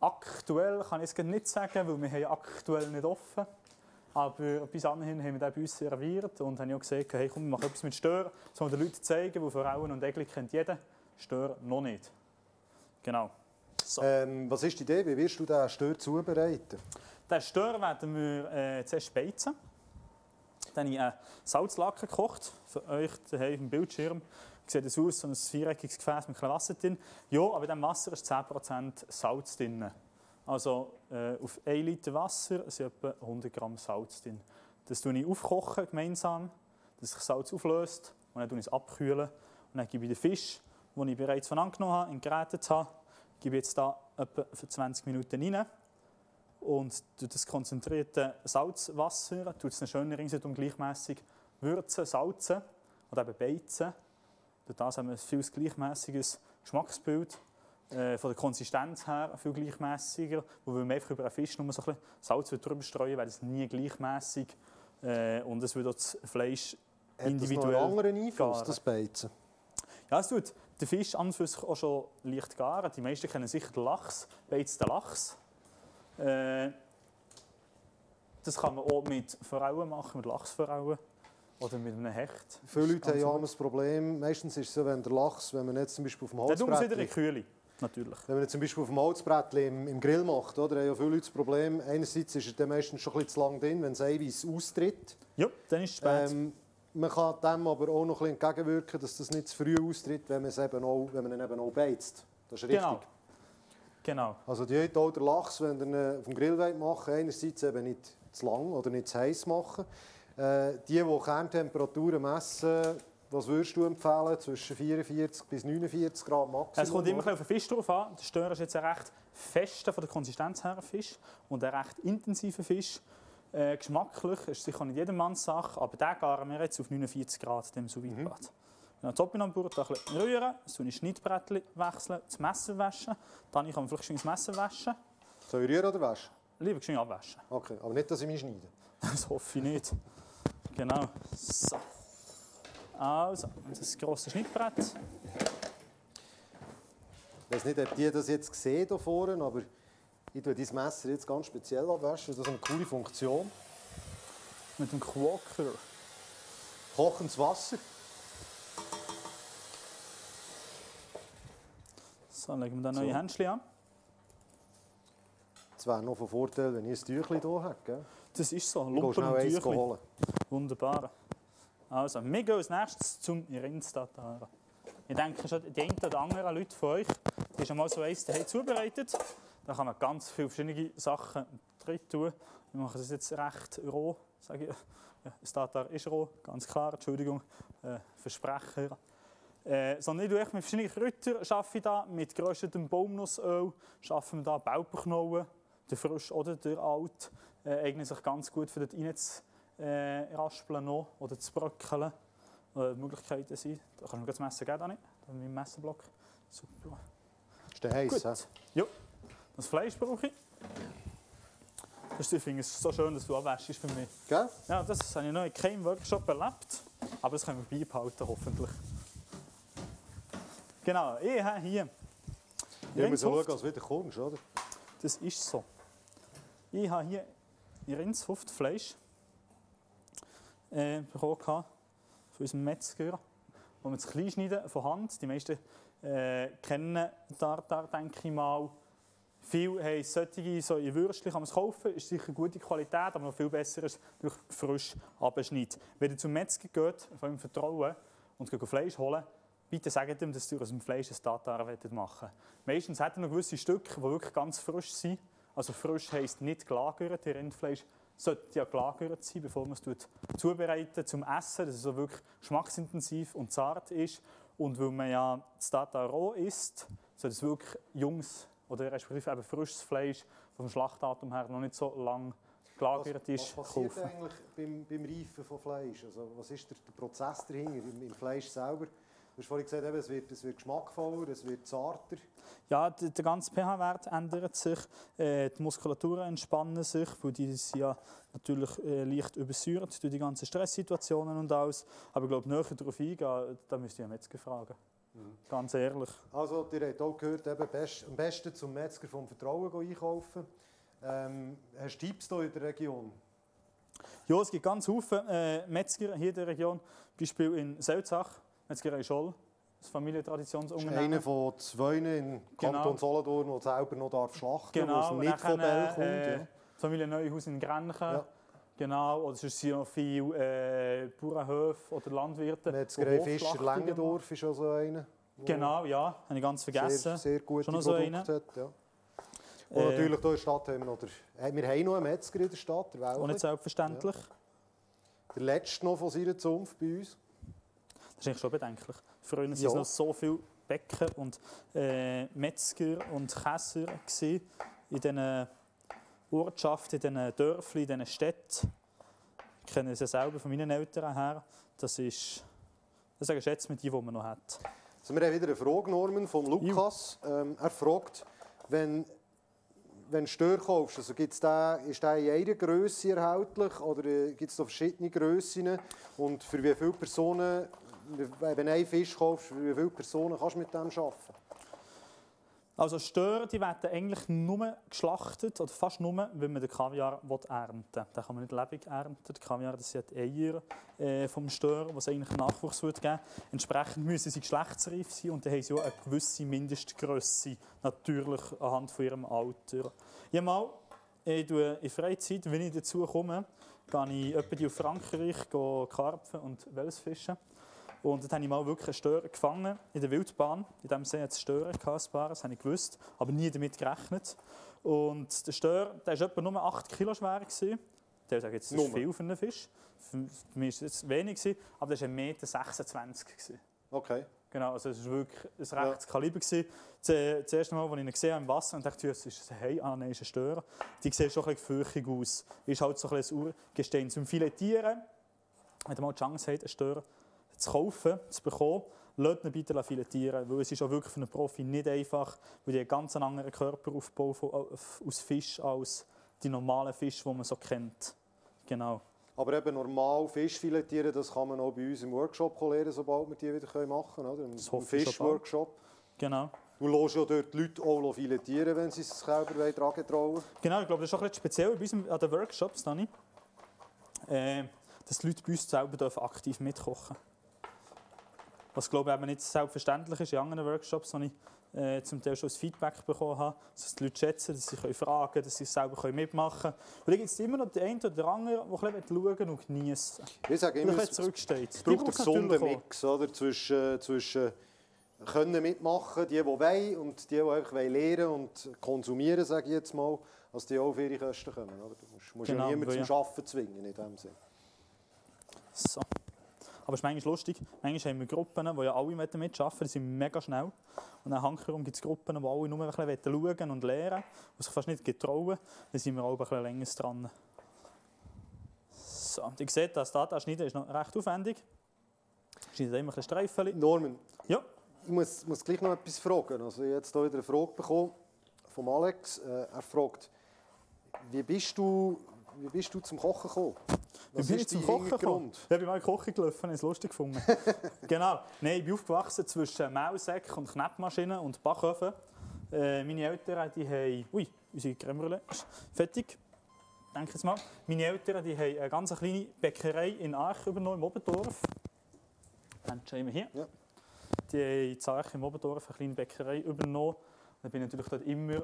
Aktuell kann ich es nicht sagen, weil wir haben aktuell nicht offen aber bis anhin haben wir den bei uns serviert und haben ja gesagt, hey, komm, wir machen etwas mit Stör. Das den Leuten zeigen, weil Frauen und Egli kennt jeder. Stör noch nicht. Genau. So. Ähm, was ist die Idee? Wie wirst du den Stör zubereiten? Den Stör werden wir äh, zuerst beizen. Dann habe ich einen Salzlaken gekocht, für euch daheim auf dem Bildschirm. Sieht das aus, so ein viereckiges Gefäß mit bisschen Wasser drin. Ja, aber in diesem Wasser ist 10% Salz drin. Also äh, auf 1 Liter Wasser sind etwa 100 Gramm Salz drin. Das tue ich aufkochen gemeinsam, dass sich Salz auflöst. Und dann es abkühlen. Und dann gebe ich den Fisch, den ich bereits von angenommen habe, in gerätet habe, gebe jetzt da etwa für 20 Minuten rein. Und durch das konzentrierte Salzwasser tut es dann schön ringsherum gleichmäßig würzen, salzen oder eben beizen. Durch das haben wir ein viel gleichmäßiges Geschmacksbild. Äh, von der Konsistenz her viel gleichmäßiger. Wo wir einfach über einen Fisch nur so ein bisschen Salz drüber streuen, wäre es nie gleichmäßig. Äh, und es würde das Fleisch Hat das noch einen individuell anderen Einfluss, garen. das Beizen? Ja, es tut den Fisch an und für sich auch schon leicht garen. Die meisten kennen sicher den Lachs, beizten Lachs. Äh, das kann man auch mit Frauen machen, mit Lachsfrauen. Oder mit einem Hecht. Viele Leute haben ja ein Problem. Meistens ist es so, wenn der Lachs, wenn man jetzt zum Beispiel auf dem Dann wir es wieder in Holzbrett, Kühle. Natürlich. wenn man jetzt zum Beispiel auf dem Holzbrett im, im Grill macht, oder, haben ja viele Leute das Problem. Einerseits ist er dann meistens schon ein bisschen zu lang drin, wenn das Eiweiß austritt. Ja, dann ist es spät. Ähm, man kann dem aber auch noch ein bisschen entgegenwirken, dass das nicht zu früh austritt, wenn man, es eben auch, wenn man ihn eben auch beizt. Das ist richtig. genau. Genau. Also die heute auch der Lachs, wenn ihr ihn auf dem Grill wollt machen einerseits eben nicht zu lang oder nicht zu heiß machen. Äh, die, die Kerntemperaturen messen, was würdest du empfehlen? Zwischen 44 bis 49 Grad Maximum? Es kommt immer auf den Fisch drauf an. Der Stör ist jetzt ein recht fester von der Konsistenz her Fisch und ein recht intensiver Fisch. Äh, geschmacklich ist sicher nicht jedermanns Sache, aber den garen wir jetzt auf 49 Grad, dem sous vide Mhm. Dann Topinambur ein bisschen rühren, so ein Schnittbrettchen wechseln, das Messer waschen. Dann kann man vielleicht schon das Messer waschen. Soll ich rühren oder waschen? Lieber schön abwaschen. Okay, aber nicht, dass ich mich schneide. Das hoffe ich nicht. Genau. So. Also, das grosse Schnittbrett. Ich weiß nicht, ob die das jetzt sehen hier vorne, aber ich tue dieses Messer jetzt ganz speziell abwaschen. Das ist eine coole Funktion. Mit dem Quaker. Kochendes Wasser. So, legen wir dann So. neue Händchen an. Es wäre noch von Vorteil, wenn ich ein Tüchlein hier hätte. Gell? Das ist so. Ich gehe Lumpen schnell und Tüchli. holen. Wunderbar. Also, wir gehen als nächstes zum Rindstataren. Ich denke schon, die einen oder anderen Leute von euch, die schon mal so eins daheim zubereitet. Da kann man ganz viele verschiedene Sachen drin tun. Wir machen das jetzt recht roh, sage ich. Ja, das Tatar ist roh, ganz klar, Entschuldigung, äh, Versprecher. Äh, sondern ich arbeite mit verschiedenen Kräutern, arbeite da mit geröstetem Baumnussöl, arbeiten wir da Baupknollen, der frisch oder der alt, äh, eignen sich ganz gut für das rein zu äh, oder zu bröckeln. Äh, Möglichkeiten sind, da kannst du mir das Messer geben, Dani, da dem Messerblock. Super. Ist der heiß? Gut. Ja, das Fleisch brauche ich. Das ist, finde es so schön, dass du abwäschst für mich. Gell? Ja, das habe ich noch in keinem Workshop erlebt, aber das können wir beibehalten, hoffentlich. Genau, ich habe hier Ich muss schauen, Rindshuft. dass du wieder kommst, oder? Das ist so. Ich habe hier Rindshuftfleisch äh, bekommen von unserem Metzger, wo wir es klein schneiden von Hand. Die meisten äh, kennen Tartar, denke ich mal. Viele haben solche so in Würstchen, kann man es kaufen, ist sicher gute Qualität, aber noch viel besser ist durch frisch abschneiden. Wenn ihr zum Metzger geht, von ihm vertrauen und Fleisch holen, bitte sagt ihm, dass ihr aus dem Fleisch ein Tatar machen wollt. Meistens hat er noch gewisse Stücke, die wirklich ganz frisch sind. Also frisch heisst nicht gelagert. Das Rindfleisch sollte ja gelagert sein, bevor man es zubereitet zum Essen, dass es so wirklich geschmacksintensiv und zart ist. Und weil man ja das Tatar roh isst, sollte es wirklich junges oder respektive eben frisches Fleisch vom Schlachtdatum her noch nicht so lang gelagert ist, was passiert kaufen. eigentlich beim, beim Reifen von Fleisch? Also, was ist der, der Prozess dahinter im, im Fleisch selber? Du hast vorhin gesagt, eben, es, wird, es wird geschmackvoller, es wird zarter. Ja, der, der ganze pH-Wert ändert sich, äh, die Muskulaturen entspannen sich, weil die sind ja natürlich äh, leicht übersäuert durch die ganzen Stresssituationen und alles. Aber ich glaube, näher darauf eingehen, da müsst ihr einen Metzger fragen. Ganz ehrlich. Also, ihr habt auch gehört, eben, best, am besten zum Metzger vom Vertrauen einkaufen. Ähm, hast du Tipps hier in der Region? Ja, es gibt ganz viele äh, Metzger hier in der Region, Beispiel in Selzach, Metzgerei Scholl, das Familientraditionsunternehmen. einer von zwei in Kanton Genau. Solothurn, der selber noch darf schlachten Genau, darf, der nicht von Bell kommt. äh, ja. Familie Neuhaus in Grenchen. Ja. Genau, oder sonst sind noch viele äh, Bauernhöfe oder Landwirte. Metzgerei Fischer Längendorf ist auch so einer. Genau, ja, habe ich ganz vergessen. Sehr, sehr gute Schon noch so Produkte hat. Ja. Und Äh, natürlich hier in der Stadt haben wir noch... Der, äh, wir haben noch einen Metzger in der Stadt, der Auch nicht selbstverständlich. Der letzte noch von seiner Zunft bei uns. Das ist eigentlich schon bedenklich. Früher waren Ja. es noch so viele Bäcker und äh, Metzger und Käser gewesen in diesen Ortschaften, in diesen Dörfern, in diesen Städten. Ich kenne es ja selber von meinen Eltern her. Das ist, das sage ich jetzt mit die, die man noch hat. Also wir haben wieder eine Frage, Norman, von Lukas. Ähm, er fragt, wenn, wenn du Stör kaufst, also gibt's da, ist der in einer Größe erhältlich oder äh, gibt es da verschiedene Grössen? Und für wie viele Personen, wenn du einen Fisch kaufst, wie viele Personen kannst du mit dem arbeiten? Also Stör, die werden eigentlich nur geschlachtet, oder fast nur, wenn man den Kaviar ernten will. Den kann man nicht lebendig ernten. Der Kaviar das die Eier äh, vom Stör, was eigentlich Nachwuchs wird geben Entsprechend müssen sie geschlechtsreif sein und dann haben sie auch eine gewisse Mindestgröße, natürlich anhand von ihrem Alter. Ja, mal, ich tue in Freizeit, wenn ich dazu komme, gehe ich etwa auf Frankreich Karpfen und Welsfischen. Und dann habe ich mal wirklich einen Störer gefangen in der Wildbahn. In dem See hat es Störer das habe ich gewusst, aber nie damit gerechnet. Und der Stör, der war etwa nur 8 Kilo schwer. gewesen. Der sagt jetzt, das ist viel für einen Fisch. Für mich war es wenig, gewesen, aber das war 1,26 Meter. gewesen. Okay. Genau, also es war wirklich ein rechtes Kaliber. gewesen. Das, das erste Mal, als ich ihn gesehen habe im Wasser und dachte, ja, es ist ein Hai, ah nein, ist ein Störer. Die sehen schon ein bisschen fürchtig aus. Ist halt so ein bisschen ein Urgestein. Zum Filetieren, wenn ihr mal die Chance habt, einen Störer zu kaufen, zu bekommen, lasst ihn bitte filetieren, weil es ist auch wirklich für einen Profi nicht einfach, weil die einen ganz anderen Körperaufbau auf- aus Fisch als die normalen Fische, die man so kennt. Genau. Aber eben normal Fisch filetieren, das kann man auch bei uns im Workshop lernen, sobald wir die wieder machen können. Oder? Im Fischworkshop. Genau. Du lässt ja dort die Leute auch filetieren, wenn sie es selber tragen trauen. Genau, ich glaube, das ist auch bisschen speziell bei uns an den Workshops, Dani, äh, dass die Leute bei uns selber dürfen aktiv mitkochen Was, glaube ich, eben nicht selbstverständlich ist in anderen Workshops, wo ich äh, zum Teil schon das Feedback bekommen habe, dass die Leute schätzen, dass sie können fragen können, dass sie selber können mitmachen können. Und dann gibt es immer noch den einen oder den anderen, der ein schauen und genießen Ich sage immer, es, zurücksteht. es Die braucht einen gesunden. Mix oder? zwischen, zwischen können mitmachen, die, die wollen und die, die einfach lernen und konsumieren, sage ich jetzt mal, dass die auch auf ihre Kosten kommen. Oder? Du musst, musst Genau, ja niemanden zum Arbeiten zwingen in dem Sinn. So. Aber es ist manchmal lustig. Manchmal haben wir Gruppen, die ja alle mitarbeiten möchten. Die sind mega schnell. Und dann hankerum gibt es Gruppen, die alle nur ein bisschen schauen und lernen und sich fast nicht getrauen. Dann sind wir auch ein bisschen länger dran. So, ihr seht, das Dataschneiden ist noch recht aufwendig. Schneidet immer ein Streifen. Norman, Ja, ich muss, muss gleich noch etwas fragen. Also ich habe jetzt hier wieder eine Frage bekommen von Alex. Äh, er fragt, wie bist du, wie bist du zum Kochen gekommen? Wie bin ich zum Kochen gekommen? Ja, ich bin mal Küche gelaufen, habe es lustig gefunden. genau. Nein, ich bin aufgewachsen zwischen Maulsäck und Knäppmaschinen und Backöfen. Äh, meine Eltern die haben... Ui, unsere Crembrûlée ist fertig. Denke jetzt mal. Meine Eltern die haben eine ganz kleine Bäckerei in Arch übernommen, im Oberdorf. Wir hier. Ja. Die haben in Arch im Oberdorf eine kleine Bäckerei übernommen. Dann bin ich natürlich dort immer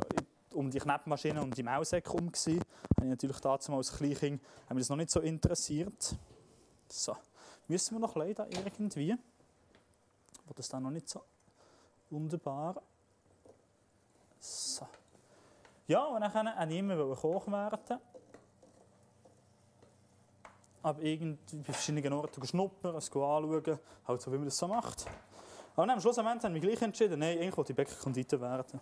um die Knäppmaschine und die Maulsäcke herum. gewesen. Habe ich natürlich dazu als Kleinkind mich das noch nicht so interessiert. So, müssen wir noch leider irgendwie, wo das dann noch nicht so wunderbar. So. Ja, und dann wollte ich immer Koch werden. Aber irgendwie bei verschiedenen Orten geschnuppern, es anschauen, halt so wie man das so macht. Aber am Schluss haben wir gleich entschieden, nein, eigentlich wollte ich Bäckerkonditor werden.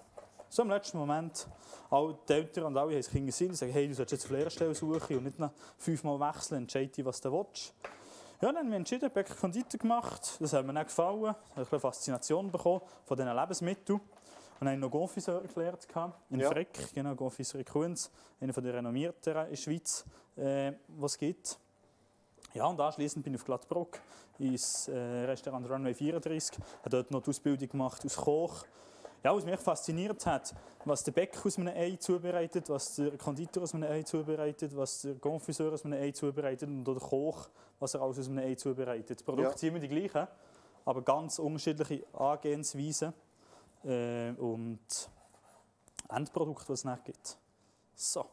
So im letzten Moment, alle die Eltern und alle haben gesehen, die sagen, hey, du sollst jetzt auf Lehrstelle suchen und nicht nach fünfmal wechseln, entscheide dich, was du willst. Ja, dann haben wir entschieden, Bäckerkonditor gemacht, das hat mir dann gefallen, ich habe ein bisschen Faszination bekommen von diesen Lebensmitteln. Und dann habe ich noch Confiseur gelernt in Ja. Frick, genau, Confiseur Kunz, einer der renommierten in der Schweiz, äh, was es gibt. Ja, und anschließend bin ich auf Gladbrock ins äh, Restaurant Runway 34, habe dort noch die Ausbildung gemacht als Koch. Ja, was mich fasziniert hat, was der Bäcker aus einem Ei zubereitet, was der Konditor aus einem Ei zubereitet, was der Confiseur aus einem Ei zubereitet und der Koch, was er alles aus einem Ei zubereitet. Die Produkte Ja. sind immer die gleichen, aber ganz unterschiedliche Angehensweisen äh, und Endprodukte, was es nachher gibt. So.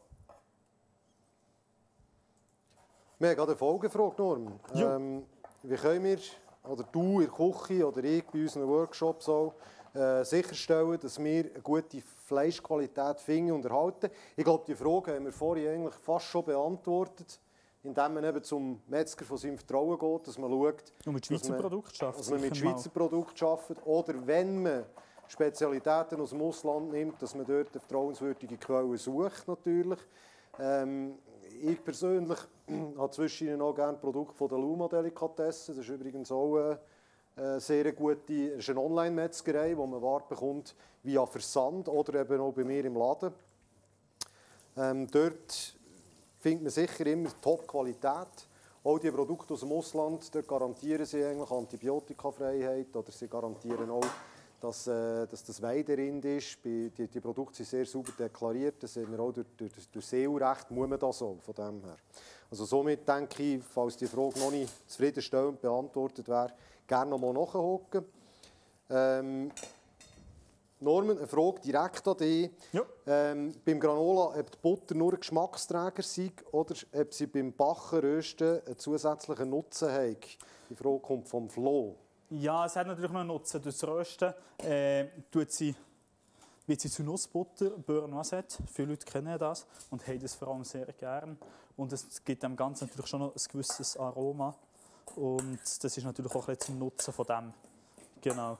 Wir haben gerade eine Folgefrage, Norm. Ähm, wie können wir, oder du in der Küche oder ich bei unseren Workshops auch, äh, sicherstellen, dass wir eine gute Fleischqualität finden und erhalten? Ich glaube, die Frage haben wir vorhin eigentlich fast schon beantwortet, indem man eben zum Metzger von seinem Vertrauen geht, dass man schaut, Und mit dass Schweizer man- Produkten schafft dass man mit. Schweizer Produkten arbeitet. Oder wenn man Spezialitäten aus dem Ausland nimmt, dass man dort eine vertrauenswürdige Quelle sucht natürlich. Ähm, ich persönlich habe zwischen auch gerne Produkte von der Luma Delikatessen. Das ist übrigens auch eine sehr gute ist eine Online-Metzgerei, wo man Ware bekommt via Versand oder eben auch bei mir im Laden. Ähm, dort findet man sicher immer Top-Qualität. Auch die Produkte aus dem Ausland, dort garantieren sie eigentlich Antibiotikafreiheit oder sie garantieren auch, dass, äh, dass das Weiderind ist. Bei- Die, die Produkte sind sehr sauber deklariert. Das sehen wir auch durch, durch, durch SEO-Recht, muss man das auch, von dem her. Also somit denke ich, falls die Frage noch nicht zufriedenstellend beantwortet wäre, gerne noch mal nachhaken. Ähm, Norman, eine Frage direkt an dich. Ja. Ähm, beim Granola, ob die Butter nur ein Geschmacksträger sei oder ob sie beim Backen, Rösten einen zusätzlichen Nutzen hat. Die Frage kommt vom Flo. Ja, es hat natürlich noch einen Nutzen. Durch das Rösten äh, tut sie, wird sie zu Nussbutter, Beurre Noisette. Viele Leute kennen das und haben das vor allem sehr gern. Und es gibt dem Ganzen natürlich schon noch ein gewisses Aroma. Und das ist natürlich auch ein bisschen zum Nutzen von dem. Genau.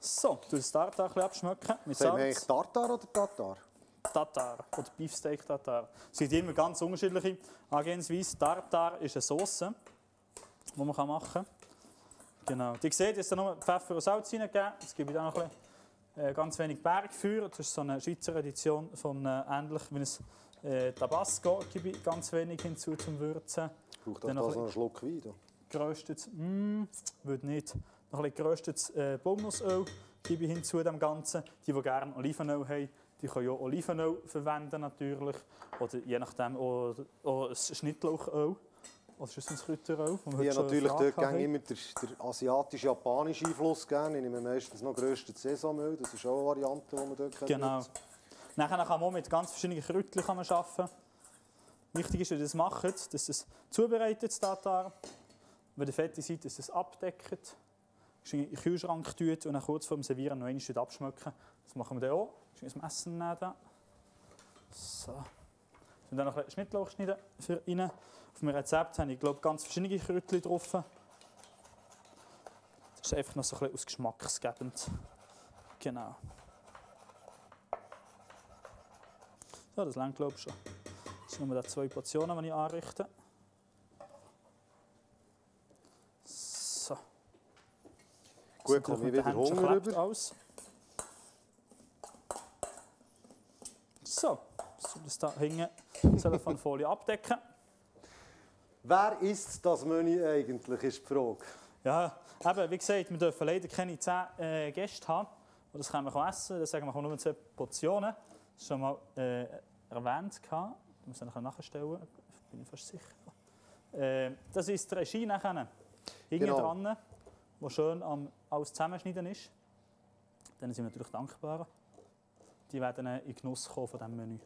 So, du das Tartar ein bisschen abschmecken mit Sagen wir eigentlich Salz. Tartar oder Tatar? Tatar oder Beefsteak Tatar. Es gibt immer ganz unterschiedliche Angehensweise. Tartar ist eine Sauce, die man machen kann. Genau. Die seht, es ist da nur Pfeffer und Salz hineingegeben. Es gibt auch noch ein bisschen, äh, ganz wenig Bergfeuer. Das ist so eine Schweizer Edition von äh, ähnlich wie ein äh, Tabasco. Gebe ich ganz wenig hinzu zum Würzen. Braucht Dann das noch noch einen Schluck Wein? da? geröstetes, mm, würde nicht. Noch ein bisschen geröstetes äh, Baumnussöl gebe ich hinzu dem Ganzen. Die, die gerne Olivenöl haben, die können ja Olivenöl verwenden natürlich. Oder je nachdem auch, auch ein Schnittlauchöl. Oder das ein Kräuteröl? schon natürlich dort gerne immer den, den asiatisch-japanischen Einfluss gerne. Ich nehme meistens noch geröstetes Sesamöl. Das ist auch eine Variante, die man dort Genau. nutzen Nachher kann man mit ganz verschiedenen man arbeiten. Wichtig ist, wenn ihr das macht, dass es zubereitet, das Tatar. Wenn ihr fertig seid, dass es abdeckt. in den Kühlschrank tut und dann kurz vor dem Servieren noch einmal abschmecken. Das machen wir dann auch. Das Messer nehmen. So. Und dann noch ein Schnittlauch schneiden für rein. Auf meinem Rezept habe ich glaube ganz verschiedene Kräutchen drauf. Das ist einfach noch so ein bisschen ausgeschmacksgebend. Genau. So, das längt glaube ich schon. Das sind nur zwei Portionen, die ich anrichte. So. Gut, komme ich wieder Hunger über. Aus. So, das da hinten Telefonfolie abdecken. Wer isst das Menü eigentlich, ist die Frage. Ja, eben, wie gesagt, wir dürfen leider keine 10 äh, Gäste haben. Das können wir essen. Das sagen wir nur zwei Portionen. Das ist schon mal äh, erwähnt. Gehabt. Ich muss dann nachstellen, bin ich fast sicher. Äh, das ist die Regie nachher. Hinten genau. dran, wo schön am alles zusammenschneiden ist. Dann sind wir natürlich dankbar. Die werden in Genuss kommen von diesem Menü.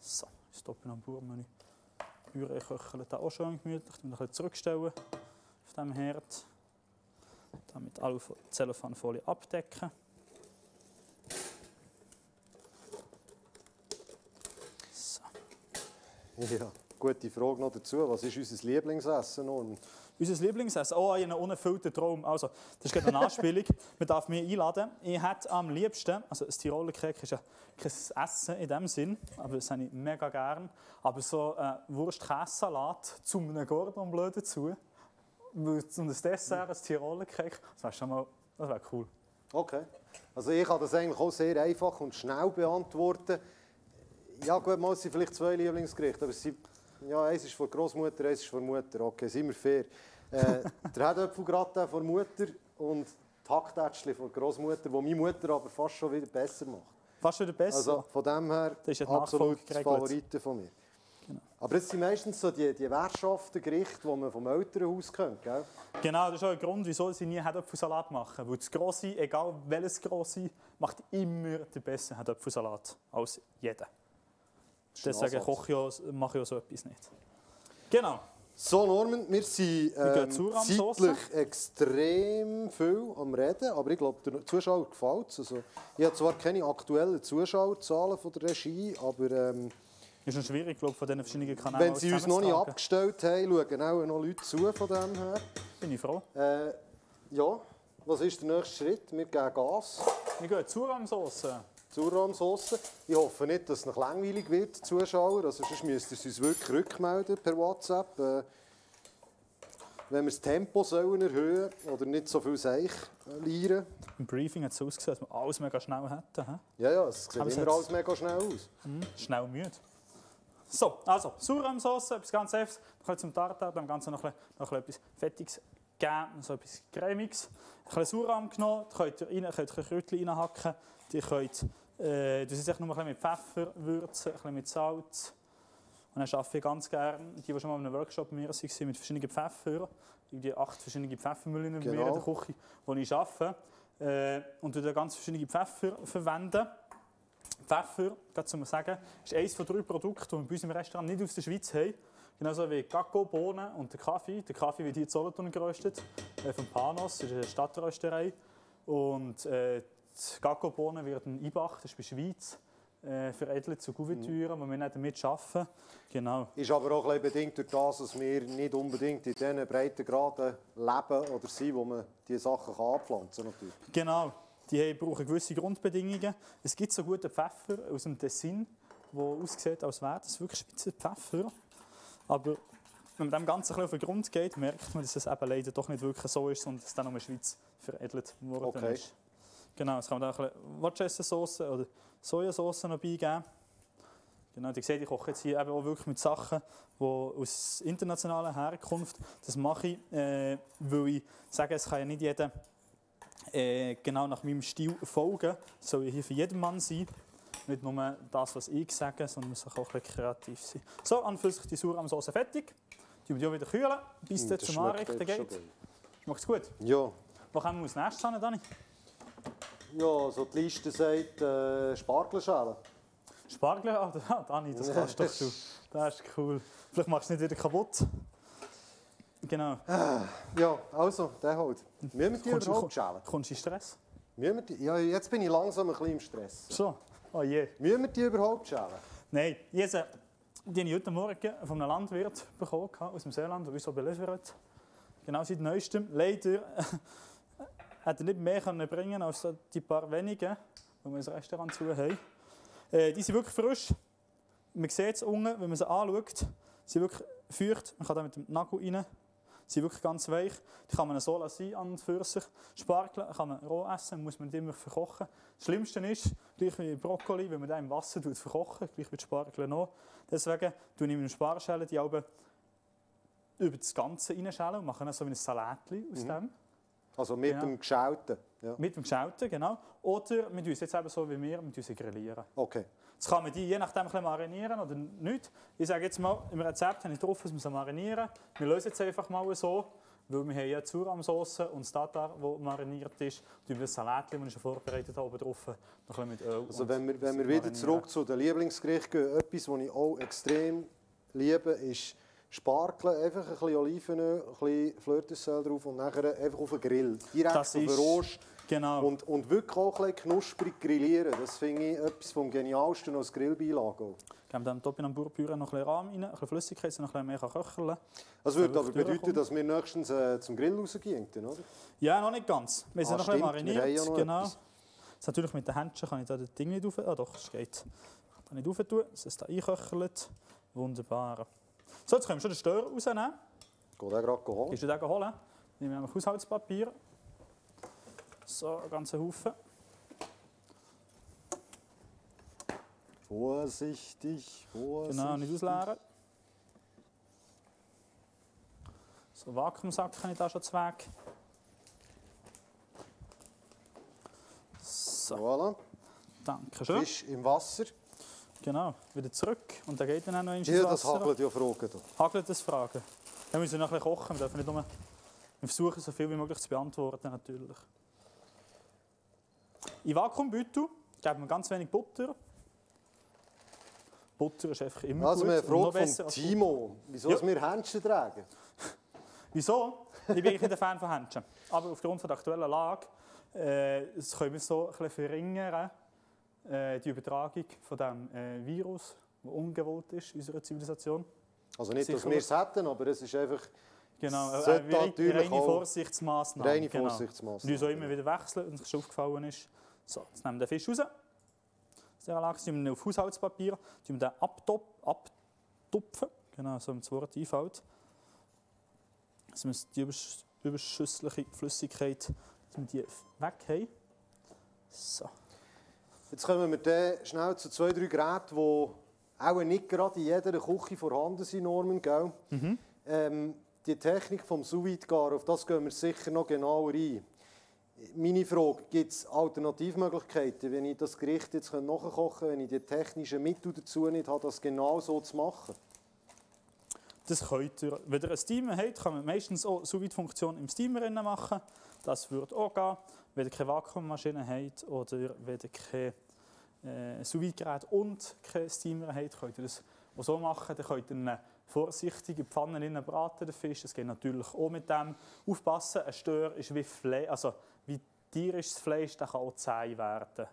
So, ich stoppe am Bauernmenü. Rühre köcheln auch schon gemütlich. Ich ein zurückstellen auf diesem Herd. Damit alle Zellophanfolie abdecken. Ja, gute Frage noch dazu. Was ist unser Lieblingsessen? Norm? Unser Lieblingsessen? Oh, einen unerfüllten Traum. Also, das ist eine Anspielung. Man darf mich einladen. Ich hätte am liebsten, also das Tiroler Cake ist ja kein Essen in dem Sinn, aber das habe ich mega gern. Aber so ein Wurst-Käsesalat zu einem Gordon Bleu dazu und ein Dessert, ein Tiroler Cake, das wäre schon mal, das wäre cool. Okay. Also ich kann das eigentlich auch sehr einfach und schnell beantworten. Ja gut, mal sind vielleicht zwei Lieblingsgerichte, aber sie ja, eins ist von Großmutter, eins ist von Mutter. Okay, sind wir fair. Äh, der Herdöpfelgratin von Mutter und die Hacktätschli von Großmutter, die meine Mutter aber fast schon wieder besser macht. Fast wieder besser? Also von dem her das ist absolut Favoriten von mir. Genau. Aber es sind meistens so die, die Wertschaften-Gerichte, die man vom Elternhaus kennt, gell? Genau, das ist auch ein Grund, wieso sie nie Herdöpfelsalat machen. Weil das Grosse, egal welches Grosse, macht immer den besseren Herdöpfelsalat als jeder. Deswegen koche ich, mache ich auch so etwas nicht. Genau. So, Norman, wir sind ähm, zeitlich extrem viel am Reden, aber ich glaube, den Zuschauern gefällt es. Also, ich habe zwar keine aktuellen Zuschauerzahlen von der Regie, aber... Ähm, ist noch schwierig, glaube von diesen verschiedenen Kanälen Wenn sie uns noch nicht abgestellt haben, schauen auch noch Leute zu von dem her. Bin ich froh. Äh, ja, was ist der nächste Schritt? Wir geben Gas. Wir gehen Zuramsauce. Surrahmsauce. Ich hoffe nicht, dass es noch langweilig wird, Zuschauer. Also sonst müsst ihr uns wirklich rückmelden per WhatsApp. Äh, wenn wir das Tempo sollen erhöhen oder nicht so viel Seich lieren. Im Briefing hat es ausgesehen, dass wir alles mega schnell hätten. Ja, ja, es sieht Aber immer alles mega schnell aus. Mhm. Schnell müde. So, also Surrahmsauce, etwas ganz Einfaches. Wir können zum Tartar dem Ganzen noch, noch etwas Fettiges geben, so etwas Cremiges. Ich habe Surrahm genommen, da könnt ihr, rein, könnt ihr Kräutchen reinhacken. Die könnt äh, das ist nur ein bisschen mit Pfeffer würzen, ein bisschen mit Salz. Und dann arbeite ich ganz gerne, die, die schon mal in einem Workshop bei mir waren, mit verschiedenen Pfeffern. Die acht verschiedene Pfeffermühlen genau. in der genau. Küche, wo ich arbeite. Äh, und da ganz verschiedene Pfeffer verwenden. Pfeffer, das zu sagen, ist eines von drei Produkten, die wir bei uns im Restaurant nicht aus der Schweiz haben. Genauso wie Kakao, Bohnen und der Kaffee. Der Kaffee wird hier in Solothurn geröstet, äh, von Panos, das ist eine Stadtrösterei. Und äh, die Gagobohnen werden Ibach, das ist bei der Schweiz, äh, veredelt zu Couvertüren, mhm. wo wir nicht damit arbeiten. Genau. Ist aber auch ein bedingt durch das, dass wir nicht unbedingt in diesen Breitengraden leben oder sind, wo man diese Sachen kann anpflanzen kann. Genau. Die brauchen gewisse Grundbedingungen. Es gibt so guten Pfeffer aus dem Tessin, der aussieht, als wäre das wirklich Schweizer Pfeffer. Aber wenn man dem Ganzen auf den Grund geht, merkt man, dass es eben leider doch nicht wirklich so ist und es dann in der Schweiz veredelt worden okay. ist. Genau, jetzt kann man da ein bisschen Worcestersauce oder Sojasauce noch beigeben. Genau, ihr seht, ich koche jetzt hier eben auch wirklich mit Sachen die aus internationaler Herkunft. Das mache ich, äh, weil ich sage, es kann ja nicht jeder äh, genau nach meinem Stil folgen. Es soll ja hier für jeden Mann sein. Nicht nur das, was ich sage, sondern muss auch ein bisschen kreativ sein. So, an und für sich die Sauerrahmsauce fertig. Die wir wieder kühlen, bis es zum Anrichten geht. Es gut? Ja. Wo kommen wir als nächstes hin, Dani? Ja, so die Liste sagt äh, Spargelschälen. Spargel? Ah, Dani, das kannst doch du. Das ist cool. Vielleicht machst du es nicht wieder kaputt. Genau. Ja, also, der halt. Müssen wir die Kommst überhaupt schälen? Kommst du in Stress? Müssen wir die? Ja, jetzt bin ich langsam ein bisschen im Stress. So. Oh je. Müssen wir die überhaupt schälen? Nein, diese, die habe ich heute Morgen von einem Landwirt bekommen, aus dem Seeland, der uns so beliefert. Genau seit neuestem. Leider hat er nicht mehr können bringen als die paar wenigen, die wir das Restaurant zu haben. Äh, die sind wirklich frisch. Man sieht es unten, wenn man sie anschaut. Sie sind wirklich feucht. Man kann da mit dem Nagel rein. Sie sind wirklich ganz weich. Die kann man so lassen an und für sich. Spargel kann man roh essen, muss man nicht immer verkochen. Das Schlimmste ist, gleich wie Brokkoli, wenn man den im Wasser verkochen, gleich wie Spargel noch. Deswegen tue ich mit dem Sparschälen die Alben über das Ganze reinschälen und mache dann so wie ein Salatli aus dem. Also mit Genau. dem Geschauten. Ja. Mit dem Geschauten, genau. Oder wir tun es jetzt eben so wie wir, wir tun sie grillieren. Okay. Jetzt kann man die je nachdem ein bisschen marinieren oder nicht. Ich sage jetzt mal, im Rezept habe ich drauf, dass wir sie marinieren. Wir lösen es einfach mal so, weil wir haben ja Zuramsauce und das Tatar, das mariniert ist. Und über das Salat, das ich schon vorbereitet habe, oben drauf, noch ein bisschen mit Öl. Also wenn wir, wenn wir wieder marinieren. zurück zu den Lieblingsgerichten gehen, etwas, was ich auch extrem liebe, ist Spargeln, einfach ein bisschen Olivenöl, ein bisschen Flirtessel drauf und nachher einfach auf den Grill. Direkt Das auf den Rost. Genau. Und, und wirklich auch ein bisschen knusprig grillieren. Das finde ich etwas vom Genialsten als Grillbeilage. Geben dem Topinamburpüre noch ein bisschen Rahm rein, ein bisschen Flüssigkeit, dass noch ein bisschen mehr köcheln. Das würde aber ich bedeuten, dass wir nächstens äh, zum Grill rausgehen, oder? Ja, noch nicht ganz. Wir sind Ah, noch ein bisschen stimmt, mariniert. ja genau. etwas. Natürlich mit den Händchen kann ich da das Ding nicht rauf... Ah doch, es geht. Ich kann nicht rauf tun, dass es da einköchelt. Wunderbar. So, jetzt können wir schon den Stör rausnehmen. Geht auch gerade holen. Gehst du den holen? Nehmen wir nämlich Haushaltspapier. So, einen ganzen Haufen. Vorsichtig, vorsichtig. Genau, nicht ausleeren. So, Vakuumsack kann ich da schon zweck. So, Voilà. danke schön. Fisch im Wasser. Genau, wieder zurück. Und dann geht dann auch noch ins Ja, das Wasser. hagelt ja Fragen. Hagelt das Fragen. Dann müssen wir noch ein bisschen kochen. Wir dürfen nicht nur... Wir versuchen, so viel wie möglich zu beantworten, natürlich. In Vakuumbeutel geben wir ganz wenig Butter. Butter ist einfach immer Also, gut. wir haben und noch eine Frage besser von Timo. Wieso Ja. wir Händchen tragen? Wieso? Ich bin nicht ein Fan von Händchen. Aber aufgrund von der aktuellen Lage äh, das können wir so ein bisschen verringern, äh, die Übertragung von dem äh, Virus, das ungewollt ist in unserer Zivilisation. Also nicht, dass Sicher. wir es hätten, aber es ist einfach Genau, äh, rein- natürlich reine Vorsichtsmaßnahmen. reine genau. Vorsichtsmaßnahmen. Und uns auch immer wieder wechseln, wenn es aufgefallen ist. So, jetzt nehmen wir den Fisch raus. Aus dieser Lage tun wir auf Haushaltspapier, den abtop, abtupfen, genau, so das Wort einfällt. Dass wir die übersch- überschüssliche Flüssigkeit dass wir die weg haben. So. Jetzt kommen wir dann schnell zu zwei, drei Geräten, die auch nicht gerade in jeder Küche vorhanden sind, Norman, gell? Mhm. Ähm, die Technik vom sous gar auf das gehen wir sicher noch genauer ein. Meine Frage, gibt es Alternativmöglichkeiten, wenn ich das Gericht jetzt nachkochen kann, wenn ich die technischen Mittel dazu nicht habe, das genau so zu machen? Das könnt ihr. Wenn ihr ein Steamer habt, kann man meistens auch sous funktion im Steamer machen. Das würde auch gehen. Wenn ihr keine Vakuummaschine habt oder wenn ihr kein äh, sous gerät und keinen Steamer habt, könnt ihr das auch so machen. Dann könnt ihr ihn vorsichtig in die Pfanne braten, den Fisch. Das geht natürlich auch mit dem. Aufpassen, ein Stör ist wie Fleisch, also wie tierisches Fleisch, das kann auch zäh werden.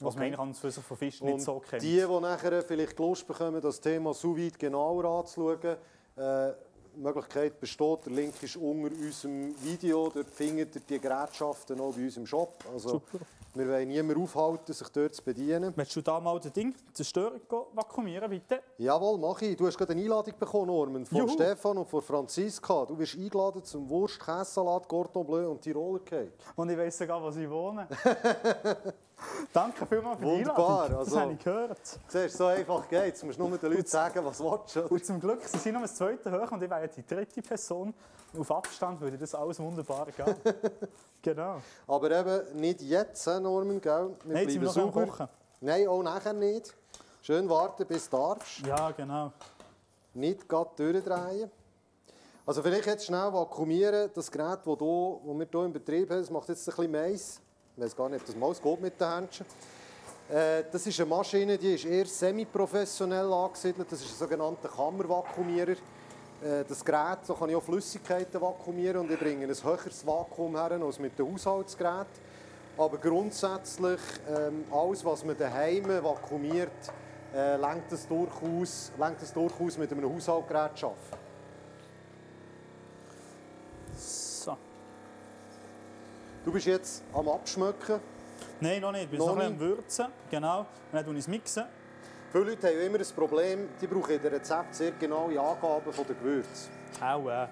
Was man Okay. eigentlich an und für von Fisch Und nicht so kennt. die, die nachher vielleicht Lust bekommen, das Thema sous vide genauer anzuschauen, äh, die Möglichkeit besteht, der Link ist unter unserem Video, dort findet ihr die Gerätschaften auch bei uns im Shop. Also, Super. Wir wollen niemanden aufhalten, sich dort zu bedienen. Willst du da mal das Ding, die Störung vakuumieren, bitte? Jawohl, mache ich. Du hast gerade eine Einladung bekommen, Norman, von Juhu. Stefan und von Franziska. Du wirst eingeladen zum Wurst, Käsesalat, Cordon Bleu und Tiroler Cake. Und ich weiss sogar, wo sie wohnen. Danke vielmals für die Wunderbar, Einladung. also- Das habe ich gehört. Siehst so einfach geht es. Du musst nur den Leuten sagen, was du willst. Und zum Glück, sie sind noch das zweite hoch und ich wäre die dritte Person. Auf Abstand würde das alles wunderbar gehen. genau. Aber eben nicht jetzt, Norman, gell? Wir Nein, am sauber. Kochen. Nein, auch nachher nicht. Schön warten, bis du darfst. Ja, genau. Nicht gerade durchdrehen. Also vielleicht jetzt schnell vakuumieren. Das Gerät, das, hier, das wir hier im Betrieb haben, das macht jetzt ein bisschen Mais. Ich weiß gar nicht, ob das Maus geht mit den Händchen. Äh, das ist eine Maschine, die ist eher semi-professionell angesiedelt. Das ist ein sogenannter Kammervakuumierer. äh, das Gerät, so kann ich auch Flüssigkeiten vakuumieren und ich bringe ein höheres Vakuum her als mit dem Haushaltsgerät. Aber grundsätzlich, ähm, alles, was man daheim vakuumiert, äh, lenkt es durchaus, durchaus mit einem Haushaltsgerät zu arbeiten. Du bist jetzt am Abschmecken. Nein, noch nicht. Ich bin Noch noch ein bisschen nicht? am Würzen. Genau. Und dann mixen. Viele Leute haben immer ein Problem, die brauchen in den Rezept sehr genaue Angaben von der Gewürze. Auch äh.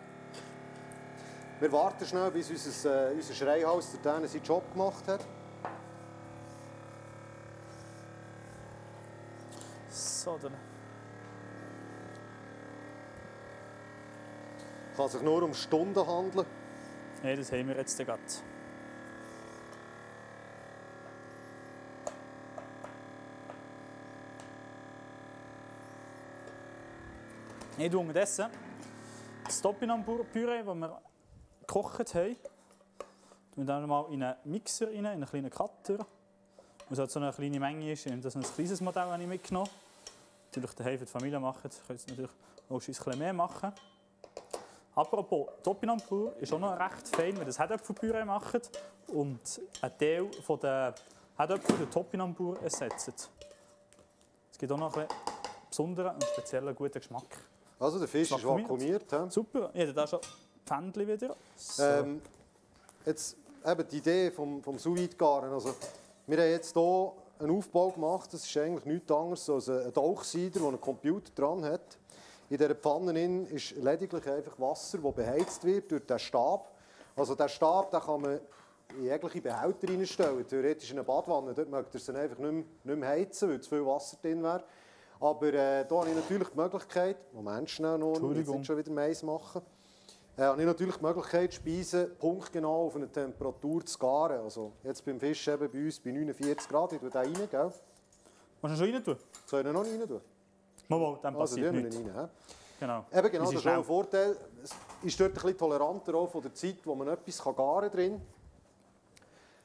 Wir warten schnell, bis unser, äh, unser Schreihaus der Däne seinen Job gemacht hat. So, dann. Es kann sich nur um Stunden handeln. Nein, das haben wir jetzt gerade. Ich tue unterdessen das Topinambur-Püree, das wir gekocht haben, tue dann mal in einen Mixer rein, in einen kleinen Cutter. Und so eine kleine Menge ist, das ist ein kleines Modell habe ich mitgenommen. Natürlich daheim für die Familie machen, könnt ihr natürlich auch ein bisschen mehr machen. Apropos, Topinambur ist auch noch recht fein, wenn ihr das Herdöpfelpüree macht und einen Teil von der Herdöpfel durch Topinambur ersetzt. Es gibt auch noch ein bisschen besonderen und speziellen guten Geschmack. Also der Fisch ist Vakuumiert. hä? Super, ich habe da schon Pfändchen wieder. So. Ähm, jetzt eben die Idee vom, vom sous garen also Wir haben jetzt hier einen Aufbau gemacht. Das ist eigentlich nichts anderes als ein Tauchsieder, der einen Computer dran hat. In dieser Pfanne drin ist lediglich einfach Wasser, das beheizt wird durch den Stab. Also der Stab den kann man in jegliche Behälter reinstellen. Theoretisch in eine Badwanne. Dort möchte er es einfach nicht mehr, nicht mehr heizen, weil zu viel Wasser drin wäre. Aber äh, da habe ich natürlich die Möglichkeit, Moment schnell noch, ich will schon wieder Mais machen. Äh, habe ich natürlich die Möglichkeit, Speisen punktgenau auf eine Temperatur zu garen. Also jetzt beim Fisch eben bei uns bei 49 Grad. Ich tue den rein, gell? Musst du schon rein tun? Soll ich ihn noch nicht rein tun? Mal, dann Also passiert wir nichts. rein. Genau. Eben genau, das ist auch ein. Vorteil. Es ist dort ein bisschen toleranter auch von der Zeit, wo man etwas kann garen drin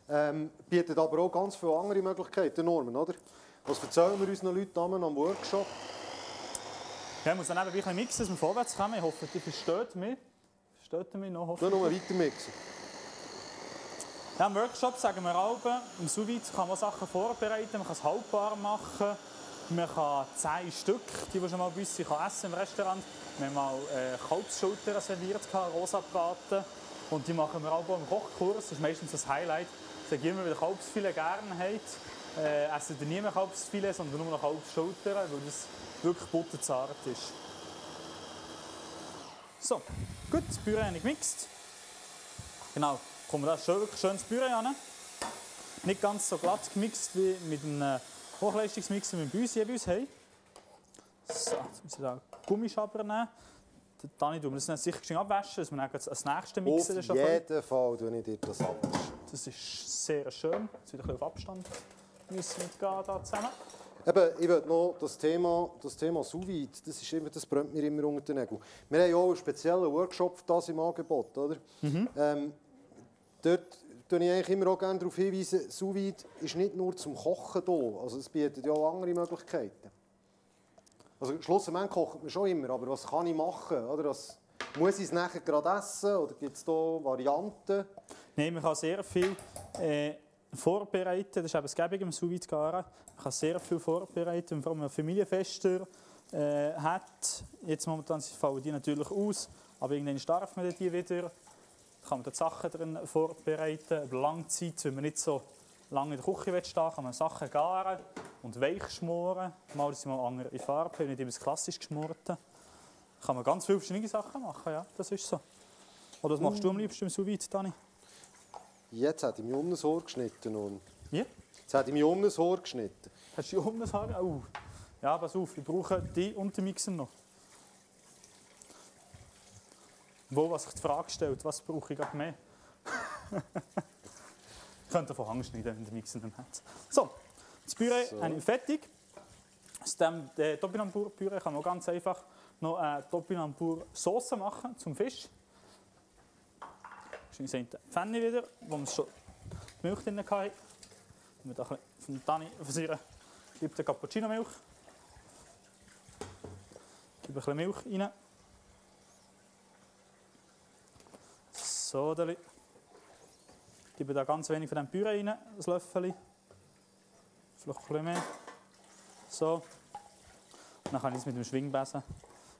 ähm, Bietet aber auch ganz viele andere Möglichkeiten, Norman, oder? Was erzählen wir unseren Leuten am am Workshop? Ja, ich muss dann eben ein bisschen mixen, dass wir vorwärts kommen. Ich hoffe, ihr versteht mich. Versteht ihr mich noch? Nur Hoffentlich. noch weiter mixen. Ja, Im Workshop sagen wir auch, im sous kann man Sachen vorbereiten, man kann es haltbar machen. Man kann zehn Stück, die wir schon mal bei uns essen essen im Restaurant. Wir haben mal äh, Kalbsschulter serviert, rosa gebraten. Und die machen wir auch im Kochkurs, das ist meistens das Highlight. Ich sage immer, wenn ihr Kalbsfilet gerne habt, äh, essen ihr nie mehr Kalbsfilet, sondern nur noch Kalbsschulter, weil das wirklich butterzart ist. So, gut, das Püree habe ich gemixt. Genau, kommen wir da schön, wirklich schönes Püree an. Nicht ganz so glatt gemixt wie mit einem Hochleistungsmixer, wie wir bei uns, hier bei uns haben. So, jetzt müssen wir da Gummischaber nehmen. Dani tut mir das dann sicher abwaschen, dass wir dann gleich das nächste Auf mixen können. jeden Fall tue ich dir das ab. Das ist sehr schön. Jetzt wieder ein bisschen auf Abstand müssen wir gehen da zusammen. Eben, ich will noch das Thema, das Thema sous vide, das, ist immer, das brennt mir immer unter den Nägeln. Wir haben ja auch einen speziellen Workshop für das im Angebot. Oder? Ähm, dort tue ich eigentlich immer auch gerne darauf hinweisen, sous vide ist nicht nur zum Kochen da. Also es bietet ja auch andere Möglichkeiten. Also schlussendlich kocht man schon immer, aber was kann ich machen? Oder? Das, muss ich es nachher gerade essen oder gibt es da Varianten? Nein, man kann sehr viel äh, vorbereiten. Das ist eben das Gäbige im sous vide Man kann sehr viel vorbereiten, vor allem wenn man Familienfester äh, hat. Jetzt momentan fallen die natürlich aus, aber irgendwann darf man die wieder. Da kann man die Sachen drin vorbereiten. Über lange Zeit, wenn man nicht so lange in der Küche stehen kann man Sachen garen und weich schmoren. Mal sind mal andere Farbe, nicht immer das klassisch geschmorte. Da kann man ganz viele verschiedene Sachen machen, ja, das ist so. Oder was machst du am liebsten im sous vide, Dani? Jetzt hat ich mich um das Ohr geschnitten. Und Ja? jetzt hat ich mich um das Ohr geschnitten. Hast du die um das Haar? Oh. Ja, pass auf, ich brauche die und den Mixer noch. Wo was sich die Frage stellt, was brauche ich gerade mehr? ich könnte von Hang schneiden, wenn der Mixer nicht hat. So, das Püree So. habe ich fertig. Aus dem äh, Topinambur-Püree kann man ganz einfach noch eine Topinambur-Sauce machen zum Fisch. Ist in Pfanne wieder, wo wir schon die Milch drin hatten. Wir da ein bisschen von Dani von ihrer geliebten Cappuccino-Milch. Gebe ein bisschen Milch rein. Ich gebe da ganz wenig von dem Püree rein, ein Löffel. Vielleicht ein mehr. So. Und dann kann ich es mit dem Schwingbesen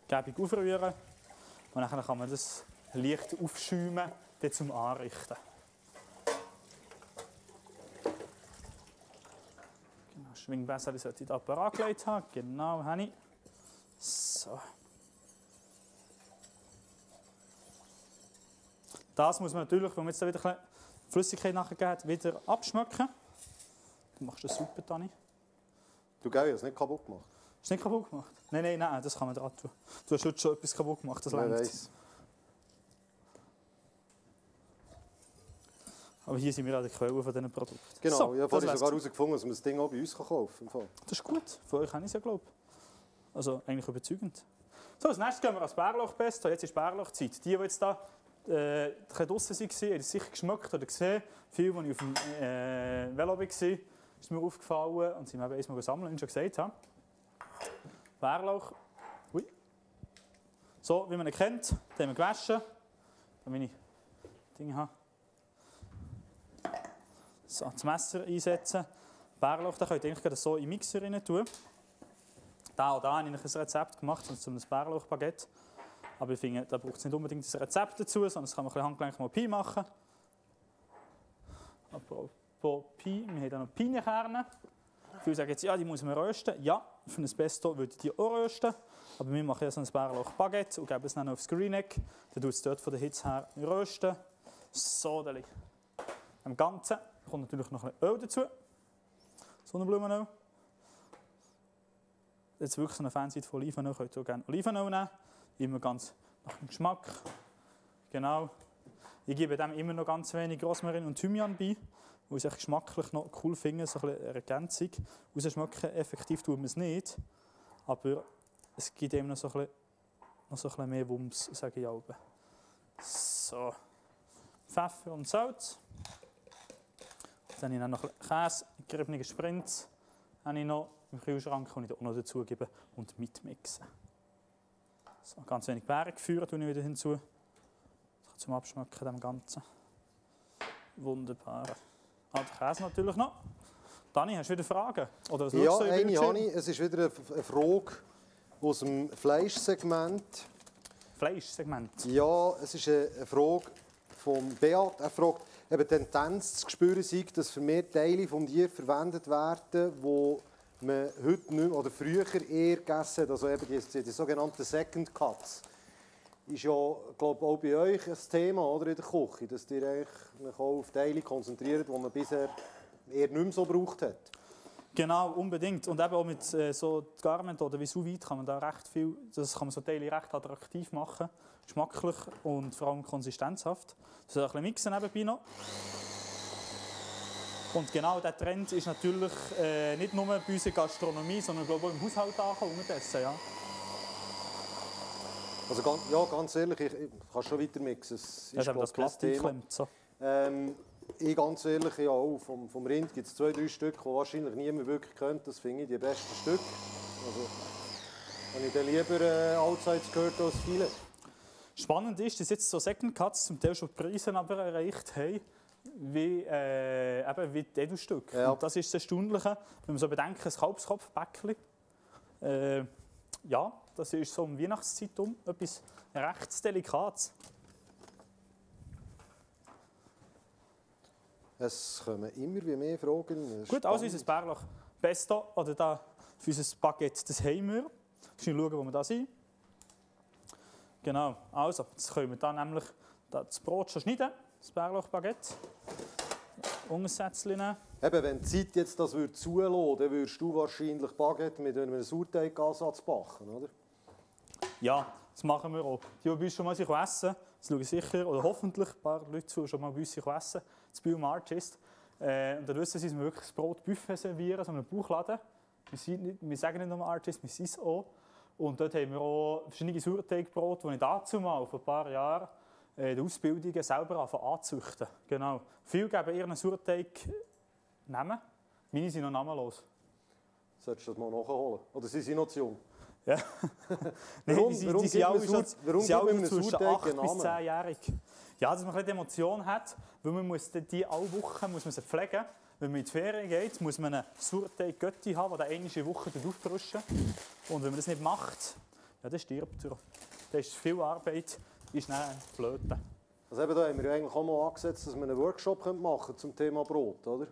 gäbig aufrühren. Und dann kann man das leicht aufschäumen, dann zum Anrichten. Genau, Schwingbesen sollte ich da parat gelegt haben. Genau, habe ich. So. Das muss man natürlich, wenn man jetzt da wieder ein Flüssigkeit nachgegeben hat, wieder abschmecken. Du machst das super, Dani. Du gell, ich habe es nicht kaputt gemacht. Hast du nicht kaputt gemacht? Nein, nein, nein, das kann man dran tun. Du hast heute schon etwas kaputt gemacht, das Wer längt. weiss. Aber hier sind wir an der Quelle von diesen Produkten. Genau, So, ich habe vorhin sogar herausgefunden, dass man das Ding auch bei uns kaufen kann. Das ist gut. Von euch habe ich es ja, glaube ich. Also eigentlich überzeugend. So, als nächstes gehen wir ans Bärlauchpesto. Jetzt ist Bärlauchzeit. Die, die jetzt da äh, draussen waren, haben es sicher geschmeckt oder gesehen. Viele, als ich auf dem äh, Velo war, ist mir aufgefallen und sind eben einmal sammeln, wie ich schon gesagt habe. Bärlauch. Ui. So, wie man ihn kennt, den haben wir gewaschen. Da meine Dinge habe. So, das Messer einsetzen. Bärlauch, den könnt ihr so in den Mixer rein tun. Da oder da habe ich ein Rezept gemacht, so ein Bärlauchbaguette. Aber ich finde, da braucht es nicht unbedingt ein Rezept dazu, sondern das kann man ein bisschen handgelenkig mal Pi machen. Apropos Pi, wir haben hier noch Pinienkerne. Viele sagen jetzt, ja, die muss man rösten. Ja, für ein Pesto würde ich die auch rösten. Aber wir machen ja ein Bärlauchbaguette und geben es dann aufs Greenegg. Dann tut es dort von der Hitze her rösten. So. Am Ganzen kommt natürlich noch ein bisschen Öl dazu. Sonnenblumenöl. Jetzt wirklich so eine Fanseite von Olivenöl, könnt ihr auch gerne Olivenöl nehmen. Immer ganz nach dem Geschmack. Genau. Ich gebe dem immer noch ganz wenig Rosmarin und Thymian bei, weil ich es geschmacklich noch cool finde, so ein eine Ergänzung. Rausschmecken effektiv tut man es nicht, aber es gibt eben noch so ein bisschen, noch so ein bisschen mehr Wumms, sage ich auch. So. Pfeffer und Salz. Dann habe ich noch Käse, geriebene Sprints. Habe ich noch im Kühlschrank, kann ich auch noch dazugeben und mitmixen. So, ganz wenig Beerengefühl tue ich wieder hinzu. Zum Abschmecken dem Ganzen. Wunderbar. Ah, der Käse natürlich noch. Dani, hast du wieder Fragen? Oder was Ja, du eine habe ich. Es ist wieder eine Frage aus dem Fleischsegment. Fleischsegment. Ja, es ist eine eine Frage von Beat. Er fragt, die Tendenz zu spüren sei, dass vermehrt Teile vom Tier verwendet werden, wo man heute nicht mehr, oder früher eher gegessen hat, also eben die, die sogenannten Second Cuts. Ist ja, glaube auch bei euch ein Thema oder, in der Küche, dass ihr euch auf Teile konzentriert, die man bisher eher nicht mehr so gebraucht hat. Genau, unbedingt. Und eben auch mit äh, so Garment oder wie sous vide kann man da recht viel, das kann man so Teile recht attraktiv machen, geschmacklich und vor allem konsistenzhaft. So ein bisschen mixen nebenbei noch. Und genau dieser Trend ist natürlich äh, nicht nur bei uns in der Gastronomie, sondern glaube auch im Haushalt angekommen. unterdessen, Ja. Also ganz, ja, ganz ehrlich, ich, ich kann schon weiter mixen. Es Das ist glaub das Thema. einklemmt. So. Ähm, ich ganz ehrlich, ja auch, vom, vom Rind gibt es zwei, drei Stück, die wahrscheinlich niemand wirklich kennt. Das finde ich die besten Stücke. Also, habe ich dann lieber äh, allseits gehört als viele. Spannend ist, dass jetzt so Second Cuts zum Teil schon Preise aber erreicht haben, wie, äh, eben wie die Edelstücke. Ja. Und das ist das Erstaunliche, wenn man so bedenkt, ein Kalbskopfbäckchen. Äh, ja, das ist so um Weihnachtszeit um etwas recht Delikates. Es kommen immer wie mehr Fragen. Gut, also spannend. unser Bärlauch Pesto oder da für unser Baguette, das haben wir. Schnell schauen, wo wir da sind. Genau, also, jetzt können wir da nämlich das Brot schon schneiden, das. Ungesätzchen nehmen. Eben, wenn die Zeit jetzt das würde zulassen, dann würdest du wahrscheinlich Baguette mit einem Sauerteigansatz backen, oder? Ja, das machen wir auch. Die, die bei uns schon mal essen, das schauen sicher, oder hoffentlich ein paar Leute zu, schon mal bei uns essen, das Biomarkt ist. Äh, und da wissen sie, dass wir wirklich das Brotbuffet servieren, so einem Buchladen. Wir, nicht, wir sagen nicht nur Artist, wir sind es auch. Und dort haben wir auch verschiedene Sauerteigbrot, die ich dazu mal vor ein paar Jahren äh, in der Ausbildung selber anzüchten. Genau. Viele geben ihren Sauerteig Namen. Meine sind noch namenlos. Solltest du das mal nachholen? Oder sind sie noch zu jung? Ja. Nein, warum, die, die, die, warum sind alle schon, warum sind zwischen 8 bis 10-jährig. Ja, dass man ein bisschen Emotion hat, weil man muss die, alle Wochen muss man sie pflegen. Wenn man in die Ferien geht, muss man einen Surteig Götti haben, der eine Woche auffrischen Und wenn man das nicht macht, ja, dann stirbt er. Dann ist viel Arbeit, ist dann Flöte. Also eben, da haben wir ja eigentlich auch mal angesetzt, dass wir einen Workshop machen können zum Thema Brot, oder?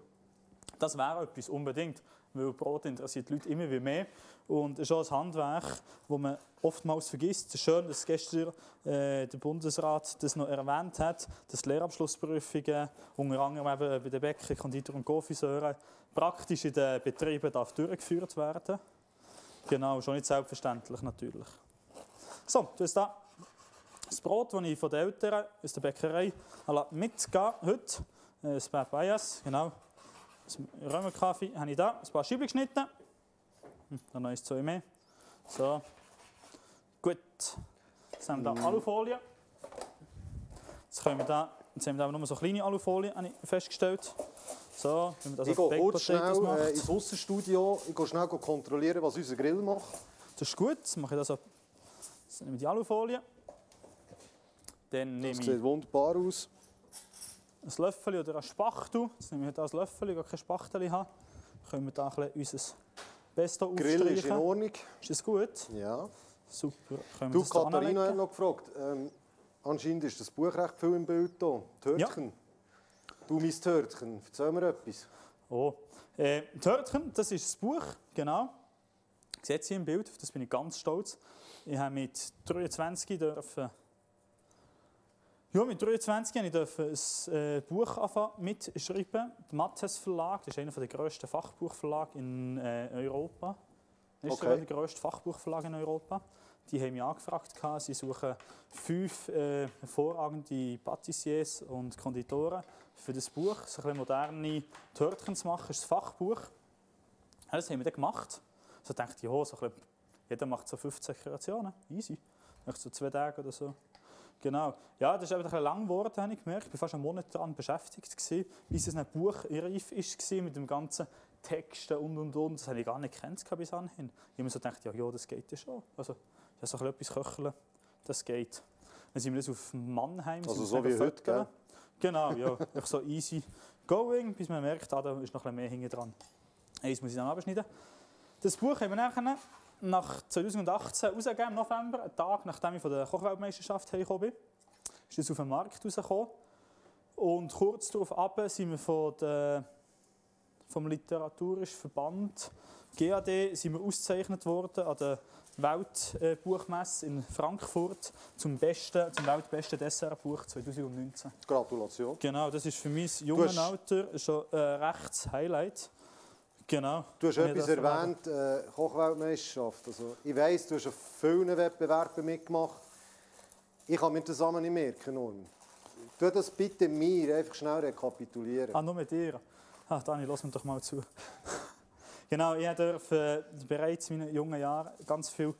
Das wäre etwas unbedingt, weil Brot interessiert die Leute immer wie mehr. Und es ist auch ein Handwerk, das man oftmals vergisst. Es ist schön, dass gestern äh, der Bundesrat das noch erwähnt hat, dass die Lehrabschlussprüfungen, unter anderem eben bei den Bäcker, Konditor und Konfiseuren, praktisch in den Betrieben darf durchgeführt werden Genau, schon nicht selbstverständlich natürlich. So, das ist da das Brot, das ich von den Eltern aus der Bäckerei mitgegeben heute. Äh, das Bias, genau. Römerkaffee habe ich da, ein paar Scheiben geschnitten. Hm, dann noch eins, zwei mehr. So. Gut. Jetzt haben wir hier Alufolie. Jetzt, können wir da, jetzt haben wir da nur so kleine Alufolie habe ich festgestellt. So, wenn wir das ich gehe kurz schnell äh, ins Aussenstudio. Ich gehe schnell kontrollieren, was unser Grill macht. Das ist gut. Jetzt mache ich das so. Jetzt nehme ich die Alufolie. Dann nehme das sieht wunderbar aus. Ein Löffel oder ein Spachtel. Jetzt nehme ich hier ein Löffel, ich kein Spachtel habe. Dann können wir da ein unser Pesto aufstreichen. Grill ist in Ordnung. Ist das gut? Ja. Super. Können du, Katharina hat noch gefragt. Ähm, anscheinend ist das Buch recht viel im Bild hier. Törtchen. Ja. Du, mein Törtchen, erzähl mir etwas. Oh. Äh, Törtchen, das ist das Buch, genau. Seht ihr im Bild, auf das bin ich ganz stolz. Ich habe mit 23 dürfen ja, mit 23 durfte ich ein äh, Buch mitschreiben. Der Matthes Verlag, das ist einer der grössten Fachbuchverlage in äh, Europa. Das ist okay. der grösste Fachbuchverlag in Europa. Die haben mich angefragt, sie suchen fünf äh, hervorragende Patissiers und Konditoren für das Buch. So ein moderne Törtchen zu machen, ist das Fachbuch. Das haben wir dann gemacht. So dachte ich, ja, so ein jeder macht so 15 Kreationen, easy. Nach so zwei Tagen oder so. Genau. Ja, das ist einfach ein lang geworden, habe ich gemerkt. Ich war fast einen Monat daran beschäftigt, gewesen, bis es ein Buch reif war mit dem ganzen Texten und und und. Das habe ich gar nicht gekannt bis anhin. Ich habe mir so gedacht, ja, ja, das geht ja schon. Also, ja, so etwas köcheln, das geht. Dann sind wir das auf Mannheim. Also so wie heute, gell? Genau, ja. so easy going, bis man merkt, ah, da ist noch ein bisschen mehr hinten dran. Eins muss ich dann abschneiden. Das Buch haben wir nachher nach 2018 rausgegeben, im November, einen Tag nachdem ich von der Kochweltmeisterschaft hergekommen bin. Ist das auf den Markt rausgekommen. Und kurz darauf ab sind wir von der, vom Literaturischen Verband GAD sind wir ausgezeichnet worden an der Weltbuchmesse in Frankfurt zum, besten, zum weltbesten Dessertbuch 2019. Gratulation. Genau, das ist für mich junges Alter schon ein rechtes Highlight. Genau. Du hast etwas erwähnt, äh, Kochweltmeisterschaft. Also, ich weiss, du hast auf vielen Wettbewerben mitgemacht. Ich kann mir das zusammen nicht merken, Norm. Tu das bitte mir einfach schnell rekapitulieren. Ah, nur mit dir? Ah, Dani, lass mir doch mal zu. genau, ich durfte äh, bereits in meinen jungen Jahren ganz viele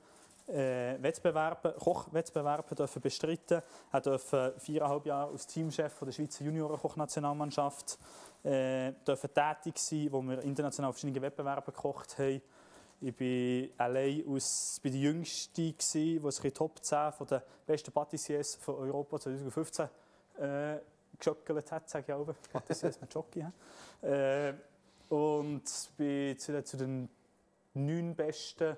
äh, Wettbewerbe, Kochwettbewerbe dürfen bestreiten. Er durfte viereinhalb Jahre als Teamchef der Schweizer Junioren-Kochnationalmannschaft äh, tätig sein, wo wir international verschiedene Wettbewerbe gekocht haben. Ich war allein aus, bei der Jüngste, die in Top 10 von der besten Patissiers von Europa 2015 äh, geschockelt hat, sage ich auch. Patissiers mit Jockey. Äh, und bin zu, zu den neun besten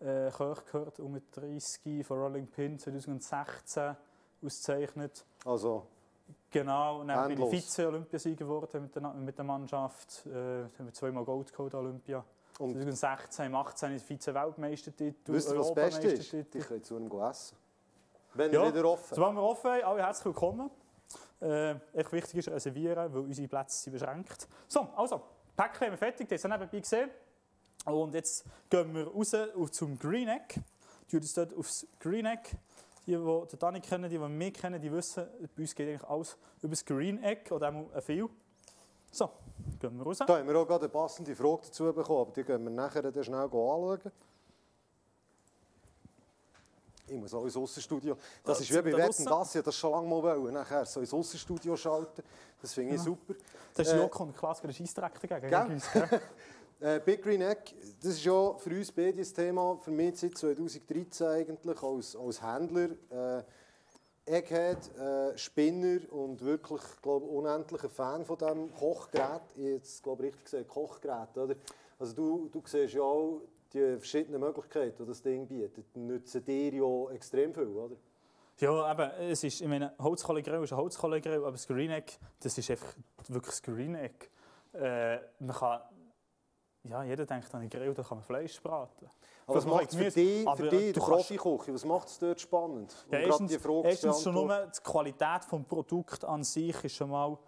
äh, Köchen gehört, um 30 von Rolling Pin 2016 ausgezeichnet. Also Genau, und dann Endlos. bin ich Vize-Olympiasieger geworden mit der, mit der Mannschaft. Äh, haben wir zweimal Gold geholt Olympia. Und 2016, im 18 ist Vize-Weltmeistertitel. Wisst ihr, was das Beste ist? Ich kann zu ihm essen. Wenn ja, wieder offen. Sobald wir offen haben, alle herzlich willkommen. Äh, echt wichtig ist reservieren, weil unsere Plätze sind beschränkt. So, also, Päckchen haben wir fertig, das haben wir nebenbei gesehen. Und jetzt gehen wir raus zum Green Egg. Wir uns dort aufs Green Egg die, die den Dani kennen, die, die mich kennen, die wissen, bei uns geht eigentlich alles über das Green Egg oder auch viel. So, gehen wir raus. Da haben wir auch gerade eine passende Frage dazu bekommen, aber die gehen wir nachher dann schnell anschauen. Ich muss auch ins Aussenstudio. Das ist wie bei Wetten, das ich das schon lange mal wollen, nachher so ins Aussenstudio schalten. Das finde ich ja. super. Das ist äh, Joko und Klaas einen Scheissdreck dagegen. Äh, Big Green Egg, das ist ja für uns beide ein Thema, für mich seit 2013 eigentlich, als, als Händler. Äh, Egghead, äh, Spinner und wirklich, glaube unendlicher Fan von diesem Kochgerät. Jetzt, glaube richtig gesagt, Kochgerät, oder? Also du, du siehst ja auch die verschiedenen Möglichkeiten, die das Ding bietet. Nützen dir ja extrem viel, oder? Ja, eben, es ist, ich meine, Holzkohlegrill ist ein Holzkohlegrill, aber das Green Egg, das ist einfach wirklich das Green Egg. Äh, man kann, ja, jeder denkt an einen Grill, da kann man Fleisch braten. Aber was macht es für dich, für dich du der Profiküche? Was macht es dort spannend? Ja, erstens, die Frage erstens schon nur die Qualität des Produkts an sich ist schon mal.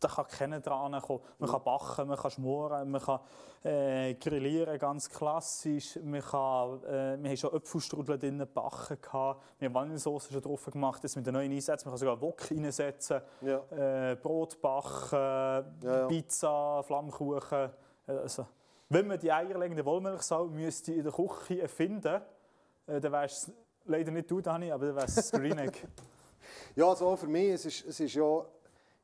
Da kann keiner dran kommen. Man kann backen, man kann schmoren, man kann äh, grillieren, ganz klassisch. Man kann, äh, wir haben schon Apfelstrudel drin gebacken. gehabt. Wir haben Vanillesauce schon drauf gemacht, das mit den neuen Einsätzen. Man kann sogar Wok reinsetzen, Ja. äh, Brot backen, ja. Pizza, Flammkuchen. Also, wenn man die eierlegende Wollmilchsau müsste in der Küche erfinden äh, dann wäre es leider nicht du, Dani, aber dann wäre es Green Egg. Ja, also auch für mich, es ist, es ist ja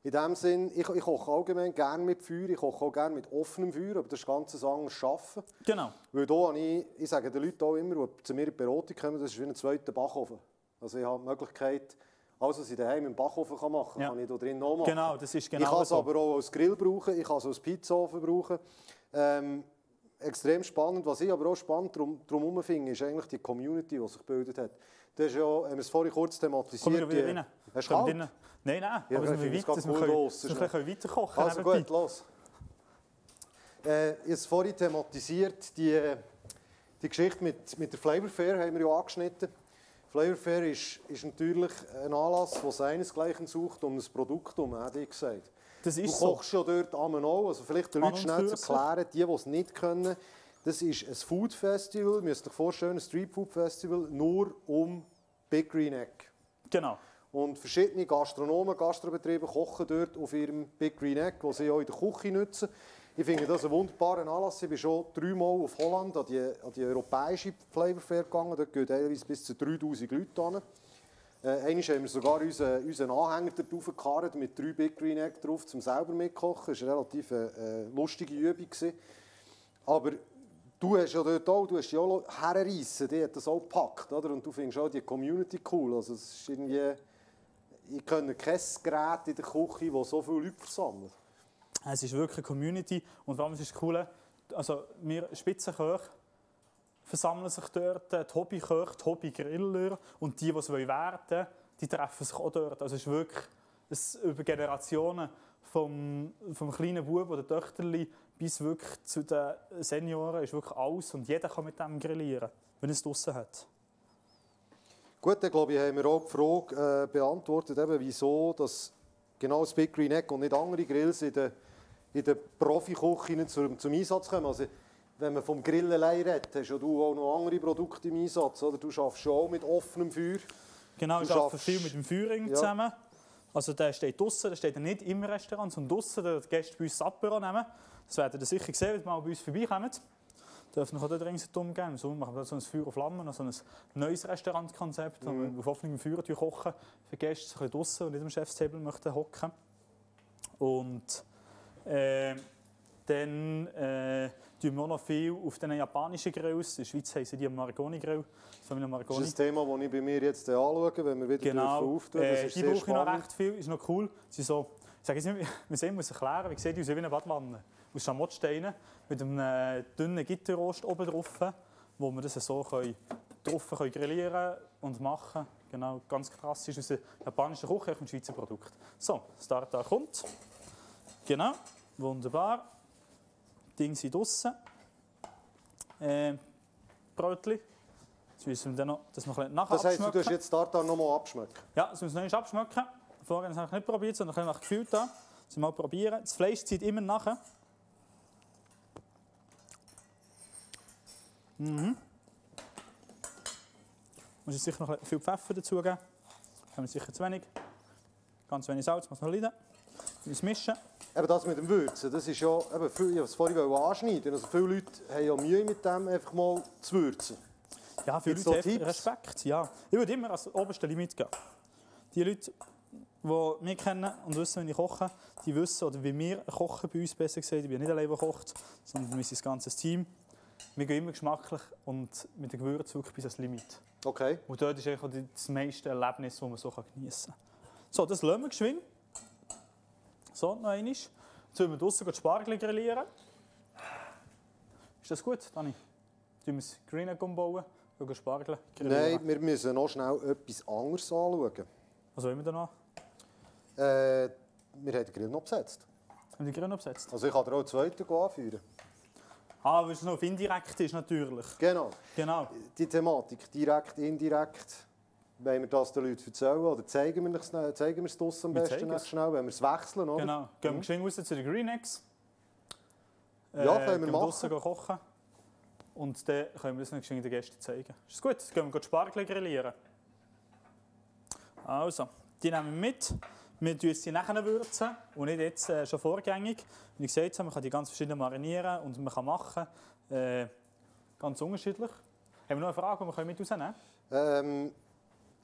in dem Sinn, ich, ich koche allgemein gerne mit Feuer, ich koche auch gerne mit offenem Feuer, aber das ist ganz anderes Arbeiten. genau. Weil da habe ich, ich sage den Leuten auch immer, die zu mir in die Beratung kommen, das ist wie ein zweiter Backofen. Also ich habe die Möglichkeit, alles, was ich daheim im Backofen kann machen kann, Ja. kann ich da drin auch machen. Genau, das ist ich kann genau es so. aber auch als Grill brauchen, ich kann es als Pizzaofen brauchen. Ähm, extrem spannend. Was ich aber auch spannend drum, drum finde, ist eigentlich die Community, die sich gebildet hat. Das ist ja, haben wir es vorhin kurz thematisiert. Kommen Hast du? Nein, nein, Ja, aber dass wir, weit, dass wir, können, los, dass wir können weiterkochen Also nebenbei. gut, los. Äh, ich habe es vorhin thematisiert, die, die Geschichte mit, mit der Flavor Fair haben wir ja angeschnitten. Flavor Fair ist, ist natürlich ein Anlass, der seinesgleichen sucht, um ein Produkt herum, hätte ich gesagt. Das Du ist so. kochst ja dort am auch, also vielleicht den Leuten schnell zu erklären, die, die es nicht können, das ist ein Food Festival, ihr müsst euch vorstellen, ein Street Food Festival, nur um Big Green Egg. Genau. Und verschiedene Gastronomen, Gastrobetriebe kochen dort auf ihrem Big Green Egg, das sie auch in der Küche nutzen. Ich finde das einen wunderbaren Anlass. Ich bin schon dreimal auf Holland an die, an die europäische Flavor Fair gegangen. Dort gehen teilweise bis zu 3000 Leute hin. Äh, einmal haben wir sogar unseren, unseren Anhänger dort aufgekarrt mit drei Big Green Egg drauf, um selber mitzukochen. Das war eine relativ äh, äh, lustige Übung. Aber du hast ja dort auch, du hast ja auch herreissen, die hat das auch gepackt, oder? Und du findest auch die Community cool. Also es ist irgendwie, ich kenne kein Gerät in der Küche, das so viele Leute versammelt. Es ist wirklich eine Community und vor ist cool, also wir Spitzenköche versammeln sich dort, die Hobbyköche, die Hobbygriller und die, die es werden wollen, die treffen sich auch dort. Also es ist wirklich es, über Generationen vom, vom kleinen Bub oder Töchterli bis wirklich zu den Senioren ist wirklich alles und jeder kann mit dem grillieren, wenn er es draussen hat. Gut, dann glaube ich, haben wir auch die Frage äh, beantwortet, eben, wieso dass genau das Big Green Egg und nicht andere Grills in den, in den Profiküchen zum, zum Einsatz kommen. Also, wenn man vom Grillen allein redet, hast ja du auch noch andere Produkte im Einsatz. Oder? Du arbeitest schon auch mit offenem Feuer. Genau, ich arbeite viel mit dem Feuerring Ja. zusammen. Also der steht draußen, der steht nicht im Restaurant, sondern draußen, der die Gäste bei uns das Apero nehmen. Das werdet ihr sicher sehen, wenn ihr mal bei uns vorbeikommen. Dürfen noch dort ringsherum gehen. Im Sommer machen wir so ein Feuer auf Flammen, so ein neues Restaurantkonzept, wo wir auf offenem Feuer kochen für Gäste, ein bisschen draußen und nicht am Chefstable möchten hocken. Und äh, dann äh, tun wir auch noch viel auf den japanischen Grills. In der Schweiz heißen die Margoni-Grill. So ein Das ist ein Thema, das ich bei mir jetzt anschaue, wenn wir wieder Genau. auftun Äh, die brauche ich noch recht viel. Ist noch cool. Sie so, ich sage jetzt nicht, wie sehen muss erklären, wie sieht die aus wie eine Badwanne aus Schamottsteinen mit einem äh, dünnen Gitterrost oben drauf, wo wir das so können, drauf können grillieren und machen. Genau, ganz klassisch aus der japanischen Küche, ein Schweizer Produkt. So, das Tartar kommt. Genau, wunderbar. Die Dinge sind draussen. Äh, Brötchen. Jetzt müssen wir dann noch, das noch ein bisschen Das heisst, du tust jetzt Tartar noch mal abschmecken. Ja, das müssen wir noch einmal abschmecken. Vorher habe ich nicht probiert, sondern ich habe gefühlt. Da. Das mal probieren. Das Fleisch zieht immer nachher. Mhm. Muss ich sicher noch viel Pfeffer dazugeben. Haben wir sicher zu wenig. Ganz wenig Salz, muss noch leiden. Wir mischen. Eben das mit dem Würzen, das ist ja, eben, viel- ich wollte es vorhin anschneiden. Also viele Leute haben ja Mühe mit dem, einfach mal zu würzen. Ja, für Gibt's Leute Tipps? Respekt. Ja. Ich würde immer als oberste Limit gehen. Die Leute, die mich kennen und wissen, wenn ich koche, die wissen, oder wie wir kochen bei uns besser gesagt, ich bin nicht allein, der kocht, sondern wir sind das ganze Team. Wir gehen immer geschmacklich und mit den Gewürzen wirklich bis ans Limit. Okay. Und dort ist eigentlich das meiste Erlebnis, das man so geniessen kann. So, das lassen wir geschwind. So, noch einmal. Jetzt wollen wir draussen Spargel grillieren. Ist das gut, Dani? Tun wir das Green und gehen Spargel grillieren? Nein, wir müssen noch schnell etwas anderes anschauen. Was wollen wir da noch? Äh, wir haben den Grill noch besetzt. Haben wir die Grün abgesetzt? Also ich kann dir auch einen zweiten anführen. Ah, weil es noch auf indirekt ist, natürlich. Genau. Genau. Die Thematik, direkt, indirekt, wollen wir das den Leuten erzählen oder zeigen wir es zeigen wir es am Wir besten es. schnell, wenn wir es wechseln, oder? Genau. Gehen wir geschwind raus zu den Green Eggs. Ja, können wir gehen machen. draussen kochen. Und dann können wir das noch geschwind den Gästen zeigen. Ist gut? Jetzt gehen wir die Spargel grillieren. Also, die nehmen wir mit. Wir würzen sie nachher würzen und nicht jetzt äh, schon vorgängig. Wie ich gesagt habe, man kann die ganz verschieden marinieren und man kann machen. Äh, ganz unterschiedlich. Haben wir noch eine Frage, die wir mit rausnehmen können? Ähm,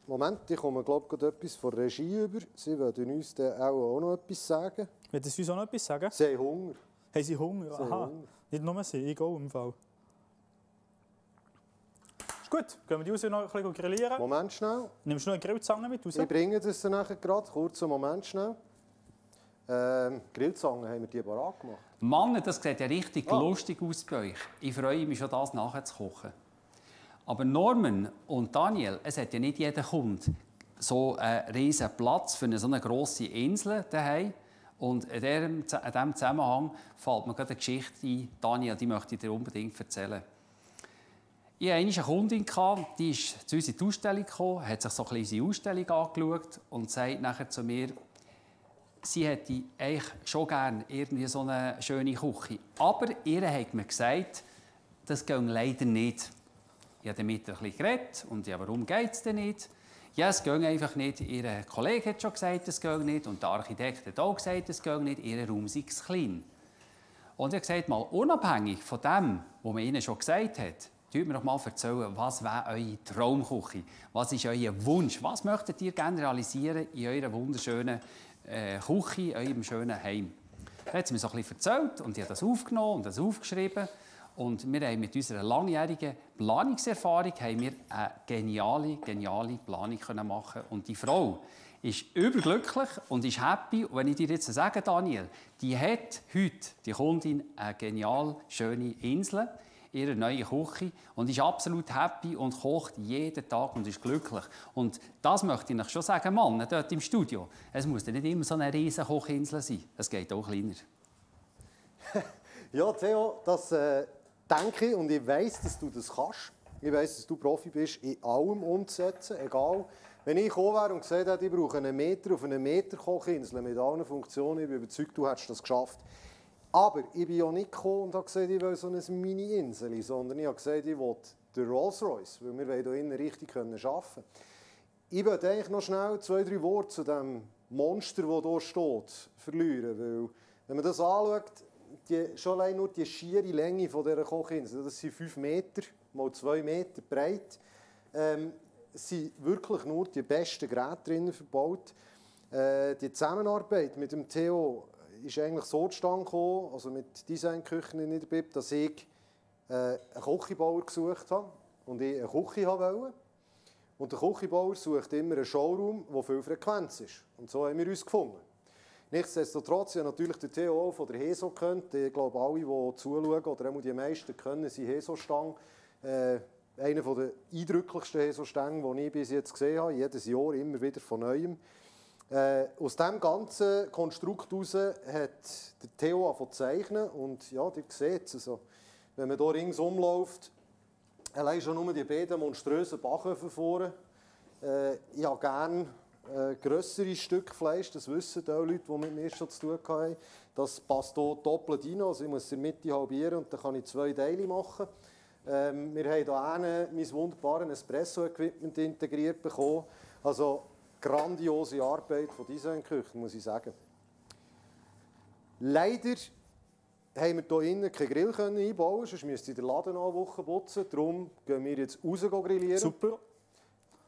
Moment, ich komme glaube ich etwas von der Regie über. Sie werden uns dann auch, noch etwas sagen. Wollt ihr uns auch noch etwas sagen? Sie haben Hunger. Haben Sie Hunger? Sie Aha. Hunger. Nicht nur Sie, ich auch im Fall. Gut, gehen wir die raus noch ein bisschen grillieren. Moment schnell. Nimmst du noch eine Grillzange mit raus? Ich bringe das dann nachher gerade. Kurzen Moment schnell. Ähm, Grillzangen haben wir die parat gemacht. Mann, das sieht ja richtig Ah. lustig aus bei euch. Ich freue mich schon, das nachher zu kochen. Aber Norman und Daniel, es hat ja nicht jeder Kunde so einen riesen Platz für eine so eine grosse Insel daheim. Und in diesem, in diesem Zusammenhang fällt mir gerade eine Geschichte ein. Daniel, die möchte ich dir unbedingt erzählen. Ich hatte eine Kundin, die ist zu uns in die Ausstellung gekommen, hat sich so ein bisschen Ausstellung angeschaut und sagt nachher zu mir, sie hätte eigentlich schon gerne irgendwie so eine schöne Küche. Aber ihr hat mir gesagt, das geht leider nicht. Ich habe damit ein bisschen geredet und ja, warum geht es denn nicht? Ja, es geht einfach nicht. Ihr Kollege hat schon gesagt, es geht nicht. Und der Architekt hat auch gesagt, es geht nicht. Ihr Raum sei klein. Und er hat gesagt, mal unabhängig von dem, was man ihnen schon gesagt hat, tut mir doch mal erzählen, was wäre eure Traumküche? Was ist euer Wunsch? Was möchtet ihr gerne realisieren in eurer wunderschönen äh, Küche, in eurem schönen Heim? Dann hat sie mir so ein erzählt und ich habe das aufgenommen und das aufgeschrieben. Und wir haben mit unserer langjährigen Planungserfahrung haben wir eine geniale, geniale Planung können machen Und die Frau ist überglücklich und ist happy. Und wenn ich dir jetzt sage, Daniel, die hat heute, die Kundin, eine genial schöne Insel, ihre neue Küche und ist absolut happy und kocht jeden Tag und ist glücklich. Und das möchte ich schon sagen, Mann, dort im Studio. Es muss nicht immer so eine riesige Kochinsel sein. Es geht auch kleiner. Ja, Theo, das äh, denke ich und ich weiß, dass du das kannst. Ich weiß, dass du Profi bist, in allem umzusetzen, egal. Wenn ich gekommen wäre und gesagt hätte, ich brauche einen Meter auf eine Meter Kochinsel mit allen Funktionen, ich bin überzeugt, du hättest das geschafft. Aber ich bin ja nicht gekommen und habe gesagt, ich will so eine Mini-Insel, sondern ich habe gesagt, ich will den Rolls-Royce, weil wir hier innen richtig arbeiten können. Ich würde eigentlich noch schnell zwei, drei Worte zu dem Monster, das hier steht, verlieren. Weil, wenn man das anschaut, die, schon allein nur die schiere Länge dieser Kochinsel, das sind 5 Meter mal 2 Meter breit, ähm, sind wirklich nur die besten Geräte drinnen verbaut. Äh, die Zusammenarbeit mit dem Theo ist eigentlich so zustande gekommen, also mit Designküchen in Niederbipp, dass ich äh, einen Küchenbauer gesucht habe und ich eine Küche wollte. Und der Küchenbauer sucht immer einen Showroom, der viel Frequenz ist. Und so haben wir uns gefunden. Nichtsdestotrotz, ja natürlich der Theo von der HESO kennt. Ich glaube, alle, die zuschauen, oder auch die meisten, kennen sie HESO-Stang. Äh, einer der eindrücklichsten HESO-Stänge, die ich bis jetzt gesehen habe. Jedes Jahr immer wieder von Neuem. Äh, aus diesem ganzen Konstrukt heraus hat der Theo zu zeichnen. Und ja, ihr seht es. Also, wenn man hier ringsum läuft, allein schon nur die beiden monströsen Backöfen vorne. Äh, ich habe gerne äh, grössere Stücke Fleisch, das wissen die Leute, die mit mir schon zu tun haben. Das passt hier doppelt rein, also ich muss es in der Mitte halbieren und dann kann ich zwei Teile machen. Ähm, wir haben hier hinten mein wunderbares Espresso-Equipment integriert bekommen. Also grandiose Arbeit von Designküchen, muss ich sagen. Leider haben wir hier innen keinen Grill können einbauen, sonst müsste ich den Laden noch eine Woche putzen. Darum gehen wir jetzt raus grillieren. Super,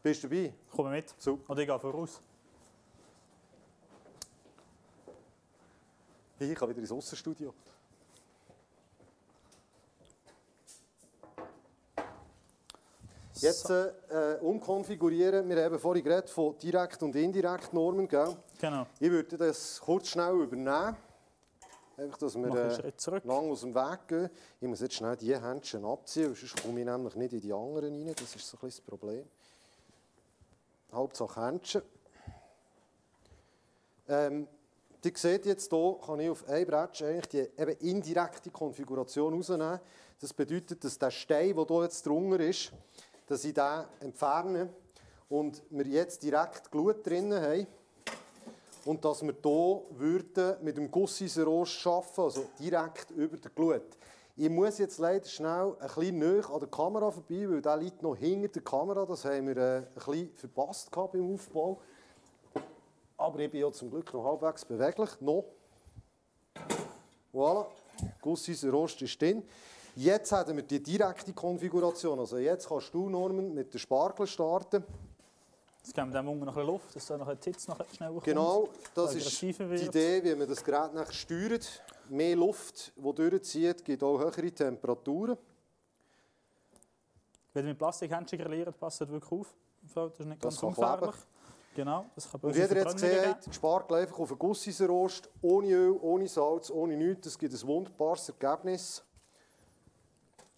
Bist du dabei? komm mit. Super. Oder ich gehe voraus. Ich kann wieder ins Aussenstudio. Jetzt äh, umkonfigurieren. Wir haben vorhin geredet von direkt und indirekt Normen. Gell? Genau. Ich würde das kurz schnell übernehmen. Einfach, dass wir äh, lang aus dem Weg gehen. Ich muss jetzt schnell diese Händchen abziehen, sonst komme ich nämlich nicht in die anderen rein. Das ist so ein bisschen das Problem. Hauptsache Händchen. Ähm, ihr seht jetzt hier, kann ich auf ein Brettchen eigentlich die eben indirekte Konfiguration rausnehmen. Das bedeutet, dass der Stein, der hier jetzt drunter ist, dass ich den entferne und wir jetzt direkt Glut drinnen haben. Und dass wir hier würden mit dem Gusseisenrost arbeiten, also direkt über der Glut. Ich muss jetzt leider schnell ein bisschen näher an der Kamera vorbei, weil der liegt noch hinter der Kamera. Das haben wir äh, ein bisschen verpasst beim Aufbau. Aber ich bin ja zum Glück noch halbwegs beweglich. Noch. Voilà. Gusseisenrost ist drin. Jetzt haben wir die direkte Konfiguration. Also jetzt kannst du, Norman, mit der Spargel starten. Jetzt geben wir dem unten noch ein Luft, dass da noch ein Titz noch schneller. Genau, das ist die. Idee, wie man das Gerät nachher steuert. Mehr Luft, die durchzieht, gibt auch höhere Temperaturen. Wenn ihr mit Plastikhändchen grilliert, passt das wirklich auf. Das ist nicht Das ganz kann ungefährlich. Genau, das kann Und böse wie ihr jetzt Verbrennungen gesehen die Spargel einfach auf einen Gusseisenrost, ohne Öl, ohne Salz, ohne nichts. Das gibt ein wunderbares Ergebnis.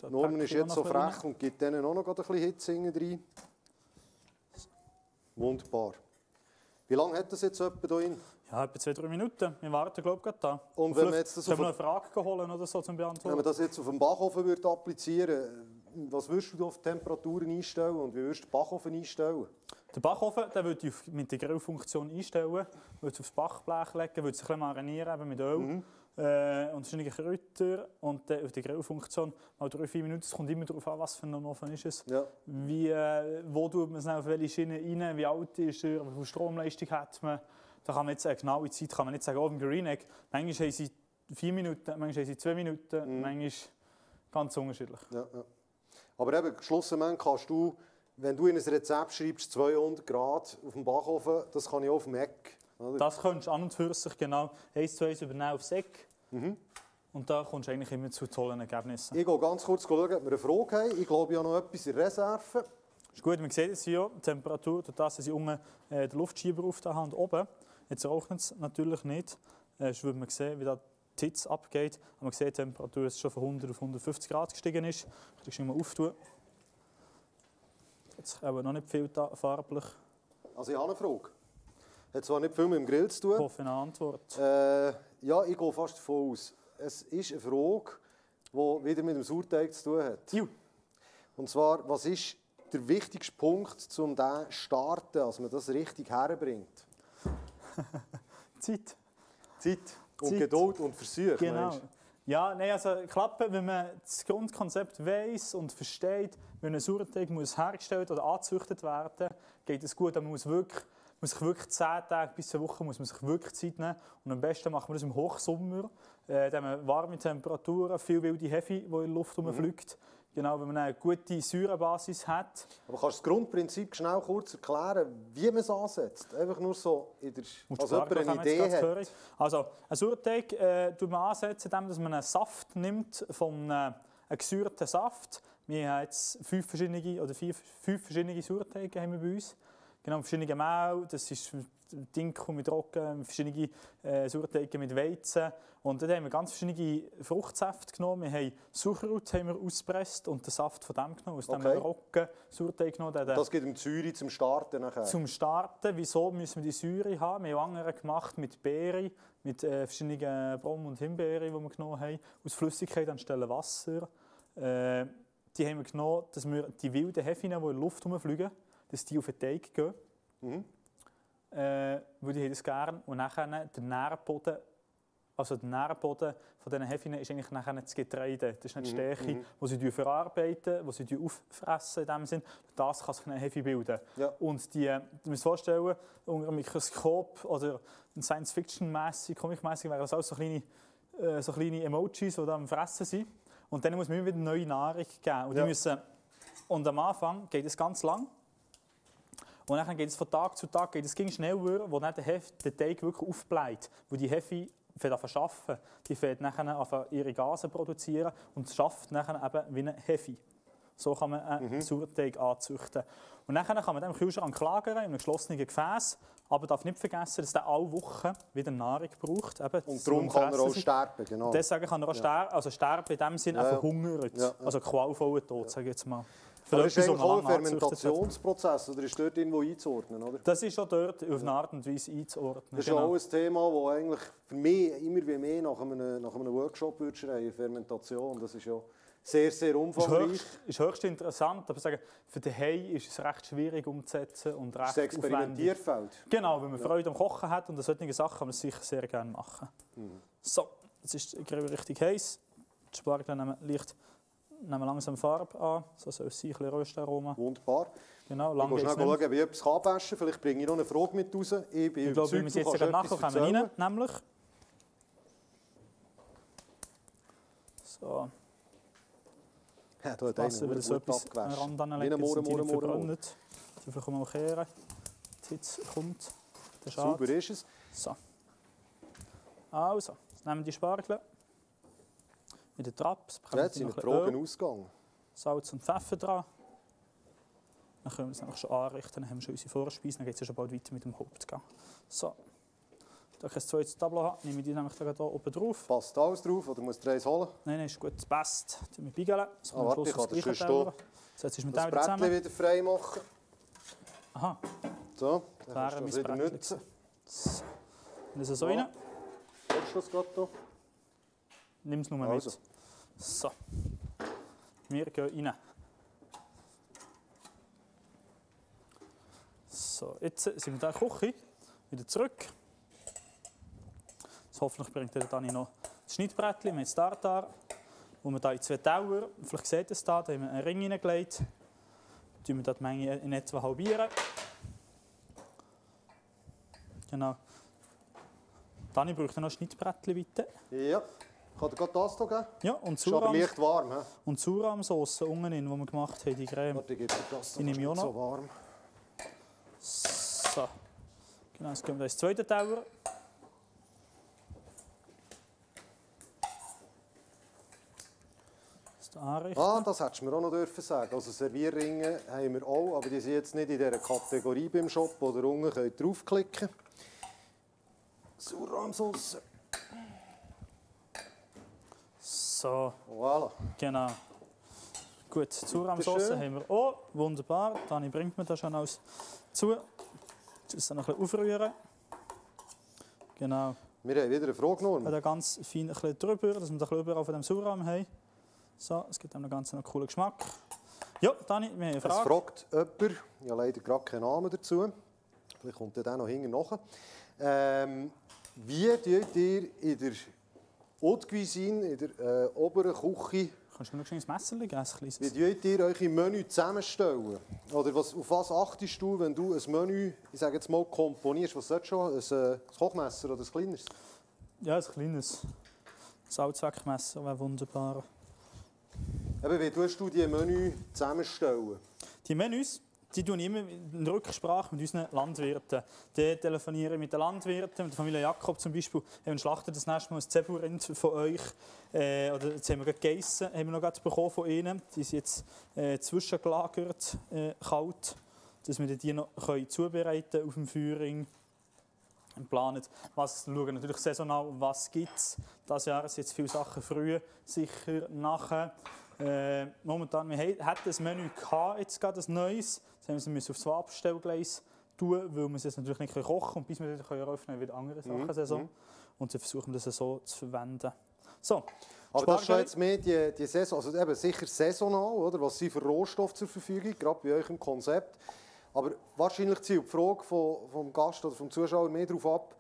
Da Norman ist jetzt so frech und gibt denen auch noch ein bisschen Hitze rein. Wunderbar. Wie lange hat das jetzt etwa hier drin? Ja, etwa zwei, drei Minuten. Wir warten, glaube ich, gerade da. Und wenn wir jetzt das wir auf eine Frage holen oder so zum Wenn Beantworten? man das jetzt auf dem Backofen würde applizieren was würdest du da auf die Temperaturen einstellen und wie würdest du den Backofen einstellen? Den Backofen den würde ich mit der Grillfunktion einstellen, würde es aufs Backblech legen, würde es ein bisschen marinieren eben mit Öl Mhm. Äh, und verschiedene Kräuter und dann auf die Grillfunktion mal drei, vier Minuten. Es kommt immer darauf an, was für ein Ofen ist es. Ja. Wie, äh, wo tut man es auf welche Schiene rein, wie alt ist er, wie viel Stromleistung hat man. Da kann man nicht sagen, genaue Zeit kann man nicht sagen, oh, im Green Egg. Manchmal haben sie vier Minuten, manchmal haben sie zwei Minuten, Mhm. manchmal ganz unterschiedlich. Ja, ja. Aber eben, schlussendlich kannst du, wenn du in ein Rezept schreibst, 200 Grad auf dem Backofen, das kann ich auch auf dem Eck. Oder? Das könntest du an und für sich genau eins zu eins übernehmen aufs Eck. Mhm. Und da kommst du eigentlich immer zu tollen Ergebnissen. Ich gehe ganz kurz schauen, ob wir eine Frage haben. Ich glaube, ich habe noch etwas in Reserve. Ist gut, man sieht es hier, die Temperatur, durch das, dass ich unten äh, den Luftschieber auf der Hand oben. Jetzt raucht es natürlich nicht. Äh, sonst würde man sehen, wie da die Hitze abgeht. Aber man sieht, die Temperatur ist schon von 100 auf 150 Grad gestiegen ist. Ich kann schon mal auftun. Jetzt aber noch nicht viel farblich. Also ich habe eine Frage. Hat zwar nicht viel mit dem Grill zu Ich tun. hoffe, eine Antwort. Äh, ja, ich gehe fast davon aus. Es ist eine Frage, die wieder mit dem Sauerteig zu tun hat. Ju. Und zwar, was ist der wichtigste Punkt, um diesen zu starten, dass man das richtig herbringt? Zeit. Zeit und Zeit. Geduld und Versuch. Genau. meinst? Ja, nein, also klappen, wenn man das Grundkonzept weiß und versteht, wenn ein Sauerteig muss hergestellt oder angezüchtet werden, geht es gut. Aber man muss wirklich, muss sich wirklich zehn Tage bis eine Woche muss man sich wirklich Zeit nehmen. Und am besten machen wir das im Hochsommer, äh, da haben wir warme Temperaturen, viel wilde Hefe, die in der Luft rumfliegt. Genau, wenn man eine gute Säurebasis hat. Aber kannst du das Grundprinzip schnell kurz erklären, wie man es ansetzt? Einfach nur so, in der, Und als jemand eine Idee hat. Also, ein Sauerteig äh, tut man ansetzen, indem dass man einen Saft nimmt, von äh, einem gesäuerten Saft. Wir haben jetzt fünf verschiedene, oder vier, fünf verschiedene Sauerteige haben wir bei uns. Genau, verschiedene Mehl, das ist Dinkel mit Roggen, verschiedene äh, Sauerteige mit Weizen. Und dann haben wir ganz verschiedene Fruchtsäfte genommen. Wir haben Sauerkraut haben wir ausgepresst und den Saft von dem genommen. Aus dem Okay. Roggen Sauerteig genommen. Den- Das gibt dem Säure zum Starten nachher. zum Starten, wieso müssen wir die Säure haben? Wir haben andere gemacht mit Beeren, mit äh, verschiedenen Brombeeren und Himbeeren, die wir genommen haben. Aus Flüssigkeit anstelle Wasser. Äh, die haben wir genommen, dass wir die wilden Hefen, die in der Luft herumfliegen, dass die auf den Teig gehen. Mhm. Äh, weil die haben das gerne. Und nachher der Nährboden, also der Nährboden von diesen Hefen ist eigentlich nachher das Getreide. Das ist nicht die Mhm, Stärke, die sie verarbeiten, die sie auffressen in dem Sinn. Das kann sich eine Hefe bilden. Ja. Und die, musst dir vorstellen, unter einem Mikroskop oder Science-Fiction-mässig, Comic-mässig wären das alles so kleine, äh, so kleine Emojis, die da am Fressen sind. Und dann muss man wieder neue Nahrung geben. Und, die Ja. müssen, und am Anfang geht es ganz lang. Und dann geht es von Tag zu Tag geht es ging schneller, wo dann der, Hef, der Teig wirklich aufbleibt. Wo die Hefe fängt an zu arbeiten. Die fängt nachher an ihre Gase produzieren und schafft nachher eben wie eine Hefe. So kann man einen Sauerteig anzüchten. Und dann kann man den im Kühlschrank lagern, in einem geschlossenen Gefäß. Aber darf nicht vergessen, dass der alle Wochen wieder Nahrung braucht. Eben, Und darum kann er auch sie. sterben, genau. Deswegen kann er auch sterben, also sterben in dem Sinne Ja, einfach ja. hungern. Ja, ja. Also qualvollen Tod, sage ich jetzt mal. Für Aber ist eigentlich auch ein. Fermentationsprozess oder ist dort irgendwo einzuordnen, oder? Das ist auch dort auf eine Art und Weise einzuordnen. Das ist genau. auch ein Thema, das eigentlich für mich immer wie mehr nach einem, nach einem Workshop würde schreien, Fermentation. Das ist ja sehr, sehr ist umfangreich. höchst, ist höchst interessant, aber sagen, für den Hai ist es recht schwierig umzusetzen und Das ist recht aufwendig. Experimentierfeld. Genau, wenn man Freude am Kochen hat und solche Sachen kann man sicher sehr gerne machen. Mhm. So, jetzt ist die Grille richtig heiß. Die Spargel nehmen leicht nehmen langsam Farbe an, so soll es sein, ein bisschen Röstaroma. Wunderbar. Genau, Ich lang muss schauen, wie ich etwas kann waschen Vielleicht bringe ich noch eine Frage mit raus. Ich bin Ich glaube, wir müssen jetzt gerade nachher rein, nämlich. So, Ja, da hat Wasser einer wieder so etwas am. Rand anlegen, sind die nicht verbrannt. Die einfach mal kehren. Die Hitze kommt. Sauber ist es. So. Also, jetzt nehmen wir die Spargel. Mit der Traps. Ja, Jetzt sind die Fragen ausgegangen. Salz und Pfeffer dran. Dann können wir es einfach schon anrichten. Dann haben wir schon unsere Vorspeise. Dann geht es ja schon bald weiter mit dem Hauptgang. So. Da ich ein zweites Tableau habe, nehme ich die nämlich hier oben drauf. Passt alles drauf oder muss ich eins holen? Nein, nein, ist gut. Das Beste. Tun wir beigeln. So, Ah, am warte, ich kann das das Teller. So, jetzt ist mit Das dem wieder Brettchen zusammen. wieder frei machen. Aha, So, dann kannst du das wieder Brettchen. nutzen. So. Und das so rein. Willst Nimm es nur Also. mit. So. Wir gehen rein. So, jetzt sind wir in der Küche. Wieder zurück. Jetzt hoffentlich bringt der Dani noch das Schnittbrettchen mit Tartar. Wo wir hier in zwei Tauer, vielleicht seht ihr es da, da haben wir einen Ring hineingelegt. Tun wir da die Menge in etwa halbieren. Genau. Dani braucht noch ein Schnittbrettchen bitte. Ja. Kann dir gerade das hier geben? Ja, und Ist aber leicht warm. He? Und Surahmsauce unten die wir gemacht haben, die Creme. Warte, ich gebe dir das. Die nehme ich auch so warm. So. Genau, jetzt wir ins zweite Tower. Das anrichten. Ah, das hättest du mir auch noch dürfen sagen. Also Servierringe haben wir auch, aber die sind jetzt nicht in dieser Kategorie beim Shop, ihr unten könnt draufklicken könnt. So, Voilà. genau. Gut, Bitteschön. haben wir auch. Wunderbar. Dani bringt mir das schon alles zu. Das dann noch ein bisschen aufrühren. Genau. Wir haben wieder eine Frage, Norm. Da ganz fein ein bisschen drüber, dass wir ein bisschen überall von dem Surrahm haben. So, es gibt dem Ganzen noch coolen Geschmack. Ja, Dani, wir haben eine Es Frage. fragt jemand, ich habe leider gerade keinen Namen dazu, vielleicht kommt der noch hinten nach. Ähm, wie tut ihr in der Haute Cuisine, in der äh, oberen Küche, Kannst du mir noch ein Messer kleines? wie tut ihr eure Menü zusammenstellen? Oder was, auf was achtest du, wenn du ein Menü, ich sage jetzt mal, komponierst? Was sollst schon? Ein, äh, ein Kochmesser oder ein kleineres? Ja, ein kleines. Das Allzweckmesser wäre wunderbar. Eben, wie tust du die Menü zusammenstellen? Die Menüs, die tun immer in Rücksprache mit unseren Landwirten. Die telefonieren mit den Landwirten, mit der Familie Jakob zum Beispiel. Haben schlachtet das nächste Mal ein Zeburind von euch. Äh, oder jetzt haben wir gerade gegessen, haben wir noch gerade bekommen von ihnen. Die sind jetzt äh, zwischengelagert, äh, kalt, dass wir die noch können zubereiten auf dem. Und planen, was wir schauen natürlich saisonal, was gibt es. Dieses Jahr sind jetzt viele Sachen früh, sicher nachher. Äh, momentan, wir hatten ein Menü gehabt, jetzt gerade ein neues. Das haben wir aufs Abstellgleis tun, weil wir es jetzt natürlich nicht kochen können. Und bis wir das können, wieder andere Sachen Saison. Und dann versuchen wir das so zu verwenden. So, Aber das ist jetzt mehr die, die Saison, also eben sicher saisonal, oder? was sind für Rohstoffe zur Verfügung, gerade bei euch im Konzept. Aber wahrscheinlich zielt die Frage vom, vom Gast oder vom Zuschauer mehr darauf ab,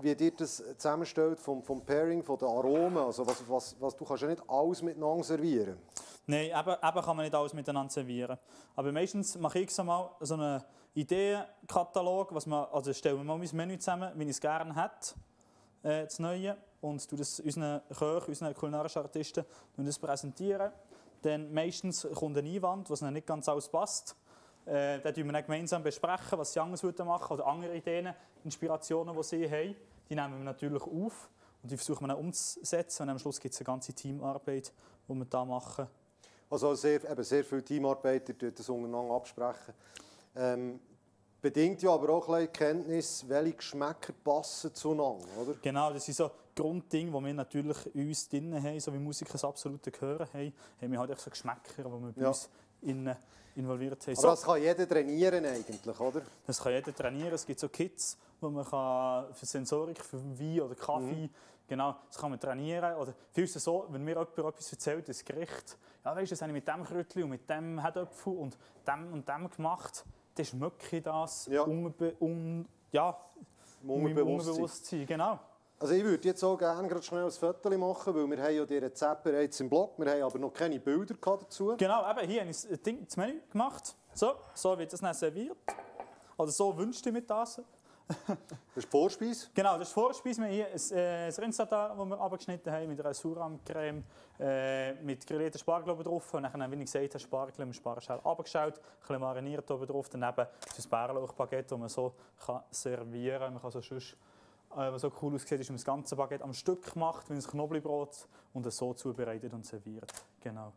wie ihr das zusammenstellt vom, vom Pairing, von den Aromen. Also was, was, was, du kannst ja nicht alles miteinander servieren. Nein, eben, eben kann man nicht alles miteinander servieren. Aber meistens mache ich so mal so einen Ideenkatalog, was man, also stellen wir mal mein Menü zusammen, wie ich es gerne hätte, äh, das Neue, und tue das unseren Köchen, unseren kulinarischen Artisten das präsentieren. Dann meistens kommt ein Einwand, was nicht ganz alles passt. Äh, dann besprechen wir dann gemeinsam, besprechen, was sie anders machen würden oder andere Ideen, Inspirationen, die sie haben. Die nehmen wir natürlich auf und die versuchen wir dann umzusetzen. Und am Schluss gibt es eine ganze Teamarbeit, die wir da machen. Also sehr, eben sehr viele Teamarbeiter die das untereinander absprechen. Ähm, bedingt ja aber auch ein Kenntnis, welche Geschmäcker passen zueinander, oder? Genau, das sind so Grunddinge, die wir natürlich in uns drin haben, so wie Musiker es absolut gehören haben, haben wir halt auch so Geschmäcker, die wir bei Ja. uns innen involviert haben. Aber das kann jeder trainieren eigentlich, oder? das kann jeder trainieren. Es gibt so Kits, wo man kann für Sensorik, für Wein oder Kaffee, genau, das kann man trainieren. Oder ist es so, wenn mir jemand etwas erzählt, das Gericht, ja weißt du, das habe ich mit dem Krötchen und mit dem Herdöpfel und dem und dem gemacht, dann schmecke ich das Ja. unbe un ja, in Unterbewusstsein. Unbewusstsein. Genau. Also ich würde jetzt auch gerne gerade schnell ein Foto machen, weil wir haben ja die Rezepte bereits im Blog, wir haben aber noch keine Bilder dazu. Genau, eben, hier habe ich das Ding, das Menü gemacht. So, so wird das dann serviert. Oder so wünscht ihr mir das. Das ist die Vorspeise. Genau, das ist Vorspeise. Wir haben hier ein, äh, ein Rindstartar, das wir abgeschnitten haben, mit einer Suram-Creme, äh, mit grillierten Spargel oben drauf. Und dann, wie ich gesagt habe, Spargel im Spargelschale abgeschaut, ein bisschen mariniert oben drauf. Daneben das Bärlauchbaguette, das man so kann servieren kann. Man kann so sonst, was so cool aussieht, ist, wenn man das ganze Baguette am Stück macht, wie ein Knoblauchbrot, und es so zubereitet und serviert. Genau.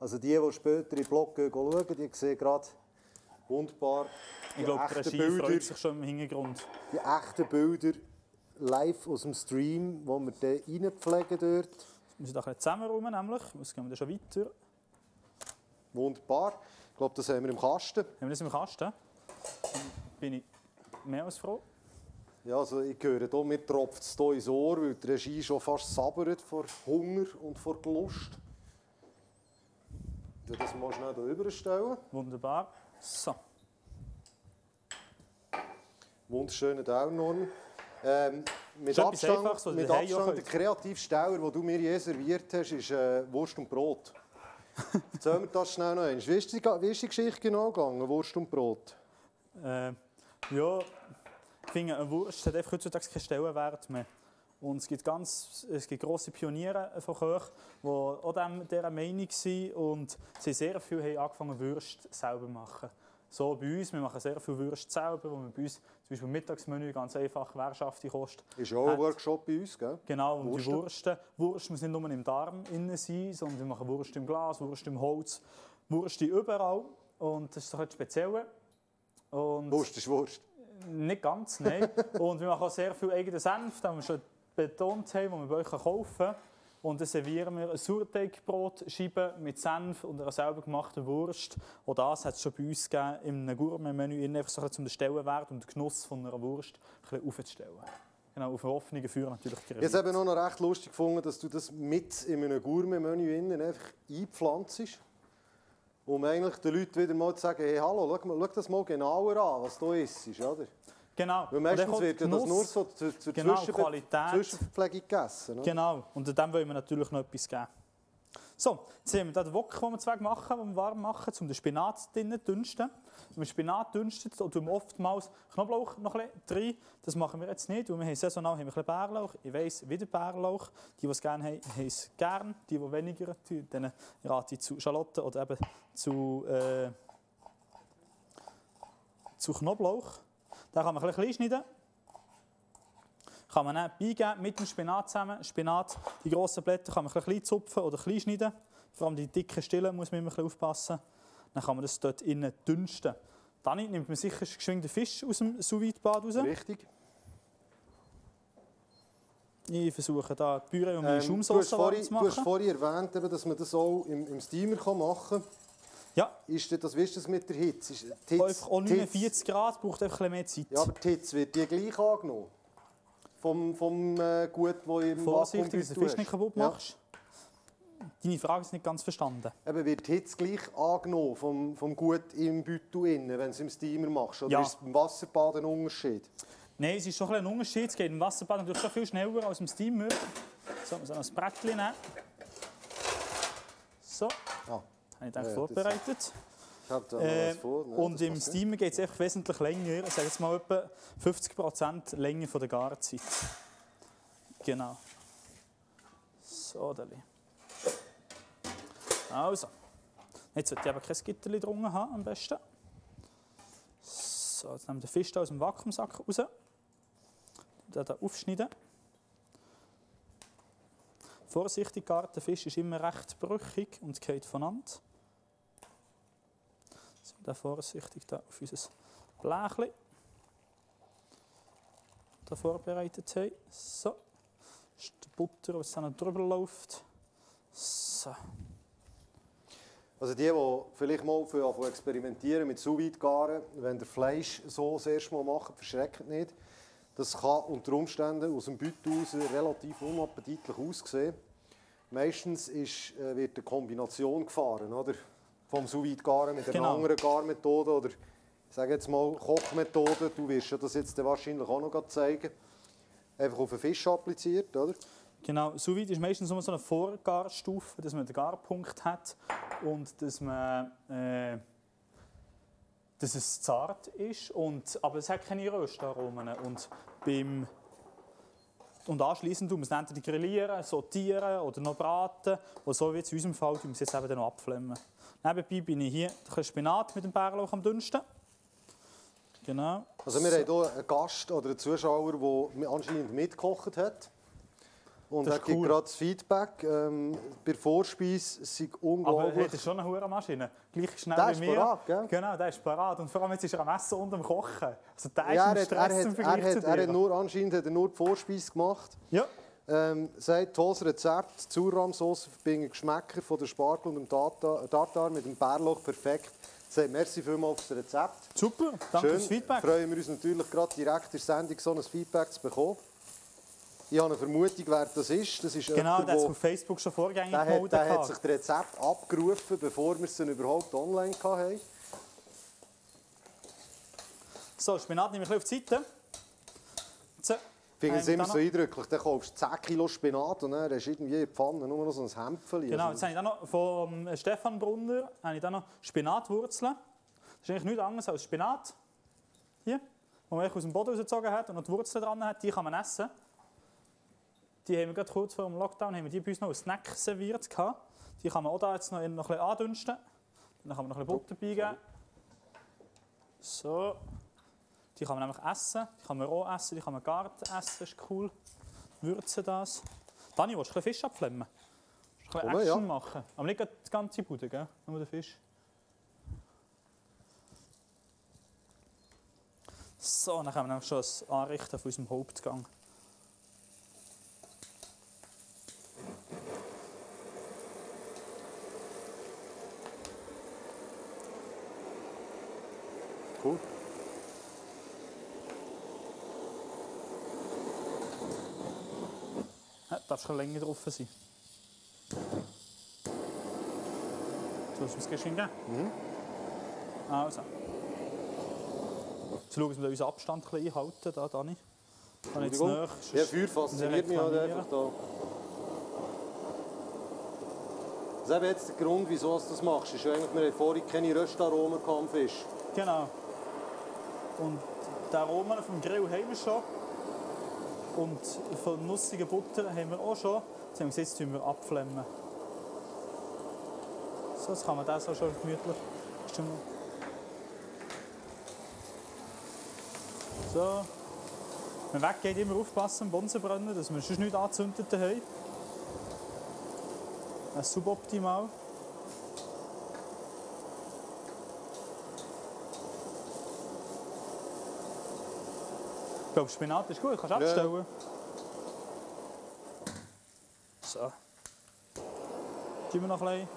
Also die, die später in den Blog gehen, schauen, die sehen gerade wunderbar Ich glaube, die echten Regie freut sich schon im Hintergrund. die echten Bilder live aus dem Stream, wo wir dann reinpflegen dort. Wir sind da ein bisschen zusammenräumen, nämlich. Jetzt gehen wir dann schon weiter. Wunderbar. Ich glaube, das haben wir im Kasten. Haben wir das im Kasten? Bin ich mehr als froh. Ja, also ich höre hier, mir tropft es hier ins Ohr, weil die Regie schon fast sabbert vor Hunger und vor Lust. Ich das mal schnell hier rüberstellen. Wunderbar. So. Wunderschöner Dauernorm. Ähm, mit Abstand, Einfaches, mit Abstand der kreativste Steller, den du mir je serviert hast, ist äh, Wurst und Brot. Erzähl mir das schnell noch einmal. Wie ist die, wie ist die Geschichte genau gegangen, Wurst und Brot? Äh, ja, ich finde, eine Wurst hat einfach heutzutage keinen Stellenwert mehr. Und es gibt, ganz, es gibt grosse Pioniere von Köchen, die auch dem, dieser Meinung sind und sie sehr viel haben angefangen, Würste selber zu machen. So bei uns, wir machen sehr viel Würste selber, wo wir bei uns zum Beispiel im Mittagsmenü ganz einfach Währschafte kostet. Ist ja auch ein Workshop bei uns, gell? Genau, und Wursten. die Würste, Wurst muss nicht nur im Darm innen sein, sondern wir machen Wurst im Glas, Wurst im Holz, Wurst überall. Und das ist doch etwas Spezielles. Und Wurst ist Wurst. Nicht ganz, nein. und wir machen auch sehr viel eigenen Senf, den wir schon betont haben, den wir bei euch kaufen kann. Und dann servieren wir eine Sauerteigbrotscheibe mit Senf und einer selber gemachten Wurst. Auch das hat es schon bei uns gegeben, in einem Gourmet-Menü, einfach so ein um den Stellenwert und den Genuss von einer Wurst ein bisschen aufzustellen. Genau, auf offenen Feuer natürlich Ich habe es eben auch noch recht lustig gefunden, dass du das mit in einem Gourmet-Menü einfach einpflanzt. Um eigentlich den Leuten wieder mal zu sagen, hey, hallo, schau, mal, schau das mal genauer an, was da ist, oder? Genau. Weil meistens wird kommt das Genuss. nur so zur, zur Genau. Zwischenverpflegung gegessen. Oder? Genau, und dem wollen wir natürlich noch etwas geben. So, jetzt haben wir hier den Wok, den wir zwei machen, den wir warm machen, um den Spinat drinnen zu dünsten. Wenn wir Spinat dünstet, tun wir oftmals Knoblauch noch ein bisschen. Das machen wir jetzt nicht, weil wir haben saisonal haben wir ein Bärlauch. Ich weiss, wieder Bärlauch. Die, die es gerne haben, haben es gerne. Die, die weniger tun, denen rate ich zu Schalotten oder eben zu, äh, zu Knoblauch. Da kann man ein bisschen schneiden kann man dann beigeben mit dem Spinat zusammen. Spinat, die grossen Blätter kann man ein bisschen zupfen oder klein schneiden. Vor allem die dicken Stillen muss man immer ein bisschen aufpassen. Dann kann man das dort innen dünsten. Dann nimmt man sicher geschwind den Fisch aus dem sous bad raus. Richtig. Ich versuche da die Püree und meine Ähm, Schaumsauce zu du hast machen. vorhin erwähnt, dass man das auch im, im Steamer kann machen kann. Ja, Ist das, wie ist das mit der Hitze? Ist, Hitze, auch die Hitze- 49 Grad, braucht einfach ein bisschen mehr Zeit. Ja, aber die Hitze wird die gleich angenommen? Vom, vom äh, Gut, das im Vorsichtig, dass du den Fisch nicht kaputt Ja. machst. Deine Frage ist nicht ganz verstanden. Eben, wird die Hitze gleich angenommen vom, vom Gut im innen, wenn du es im Steamer machst? Oder Ja. ist es beim Wasserbad ein Unterschied? Nein, es ist schon ein, Unterschied. Es geht im Wasserbad natürlich schon viel schneller als im Steamer. So, wir sollen ein Brettchen nehmen. So, Ah, habe ich Ja, vorbereitet. Äh, was vor. Nein, und im. Steamer geht es einfach wesentlich länger. Ich sage jetzt mal etwa 50% länger von der Garzeit. Genau. So, Deli. Also. Jetzt sollte ich aber kein Gitterli drunter haben, am besten. So, jetzt nehmen wir den Fisch da aus dem Vakuumsack raus. Den hier aufschneiden. Vorsichtig, Gartenfisch ist immer recht brüchig und geht voneinander. So, dann vorsichtig da auf unser Blechchen. Da vorbereitet haben. So. Das ist die Butter, was dann drüber läuft. So. Also die, die vielleicht mal für experimentieren mit sous garen wenn der Fleisch so das erste Mal macht, verschreckt nicht. Das kann unter Umständen aus dem Beutel raus relativ unappetitlich aussehen. Meistens ist, äh, wird eine Kombination gefahren, oder? Vom sous garen mit einer Genau. anderen Garmethode oder ich sage jetzt mal Kochmethode. Du wirst ja das jetzt wahrscheinlich auch noch zeigen. Einfach auf den Fisch appliziert, oder? Genau, sous ist meistens nur so eine Vorgarstufe, dass man den Garpunkt hat und dass man äh, dass es zart ist und aber es hat keine Röstaromen und beim und anschließend tun wir es entweder grillieren, sortieren oder noch braten oder so wie in unserem Fall tun wir es jetzt eben noch abflammen. Nebenbei bin ich hier ein Spinat mit dem Bärlauch am dünnsten. Genau. Also wir haben hier einen Gast oder einen Zuschauer, der anscheinend mitgekocht hat. Und Das er ist gibt cool. gerade das Feedback. Ähm, bei der Vorspeise Aber unglaublich. er hat schon eine hohe Maschine. Gleich schnell Der wie ist mir. parat, gell? Genau, der ist parat. Und vor allem jetzt ist er am Essen und am Kochen. Also der ja, ist er, im hat, er, Stress im hat, er, Vergleich hat, zu er dir. hat nur, anscheinend hat er nur die Vorspeise gemacht. Ja, Ähm, sagt tolles Rezept, Zuramsauce verbindet Geschmäcker von der Spargel und dem Tartar, mit dem Bärlauch perfekt. Sagt merci vielmals für das Rezept. super. Danke fürs Feedback. Freuen wir uns natürlich gerade direkt in der Sendung so ein Feedback zu bekommen. Ich habe eine Vermutung, wer das ist. Das ist Genau, jemand, der hat auf Facebook schon vorgängig Der hat, der hat sich das Rezept abgerufen, bevor wir es dann überhaupt online hatten. So, Spinat nehme ich auf die Seite. So, finde haben es immer so eindrücklich. Dann kaufst du 10 Kilo Spinat und dann hast du irgendwie in der Pfanne nur noch so ein Hämpfchen. Genau, Also, jetzt habe ich dann noch von Stefan Brunner habe ich dann noch Spinatwurzeln. Das ist eigentlich nichts anderes als Spinat. Hier, wo man aus dem Boden rausgezogen hat und noch die Wurzeln dran hat. Die kann man essen. Die haben wir gerade kurz vor dem Lockdown haben wir die bei uns noch als Snack serviert. gehabt. Die kann man auch da jetzt noch, noch ein bisschen andünsten. Dann kann man noch ein bisschen Butter beigeben. So. Die kann man nämlich essen. Die kann man roh essen, die kann man garten essen. Das ist cool. Würzen das. Dani, willst du ein bisschen Fisch abflemmen? Ein bisschen Komm, Action ja. machen. Aber nicht die ganze Bude, gell? nur den Fisch. So, dann haben wir schon das Anrichten von unserem Hauptgang. cool. Ja, darf schon länger drauf sein. So, was muss geschehen geben? Mhm. Also. Jetzt schauen, dass wir unseren Abstand ein bisschen einhalten, da, Dani. Kann ich jetzt nach, Ja, Feuer fasziniert mich halt einfach da. Das ist eben jetzt der Grund, wieso du das machst. Ist ja eigentlich, wir hatten vorhin keine Röstaromen am Fisch. Genau. Und die Aromen vom Grill haben wir schon. Und von nussiger Butter haben wir auch schon. Jetzt haben wir jetzt wir abflemmen. So, jetzt kann man das auch schon gemütlich. So. Wenn man weggeht, immer aufpassen, am brennen, dass wir sonst nichts angezündet haben. Das ist suboptimal. Ich glaube, Spinat ist gut, kannst du Ja. abstellen. So. Gib mir noch ein bisschen.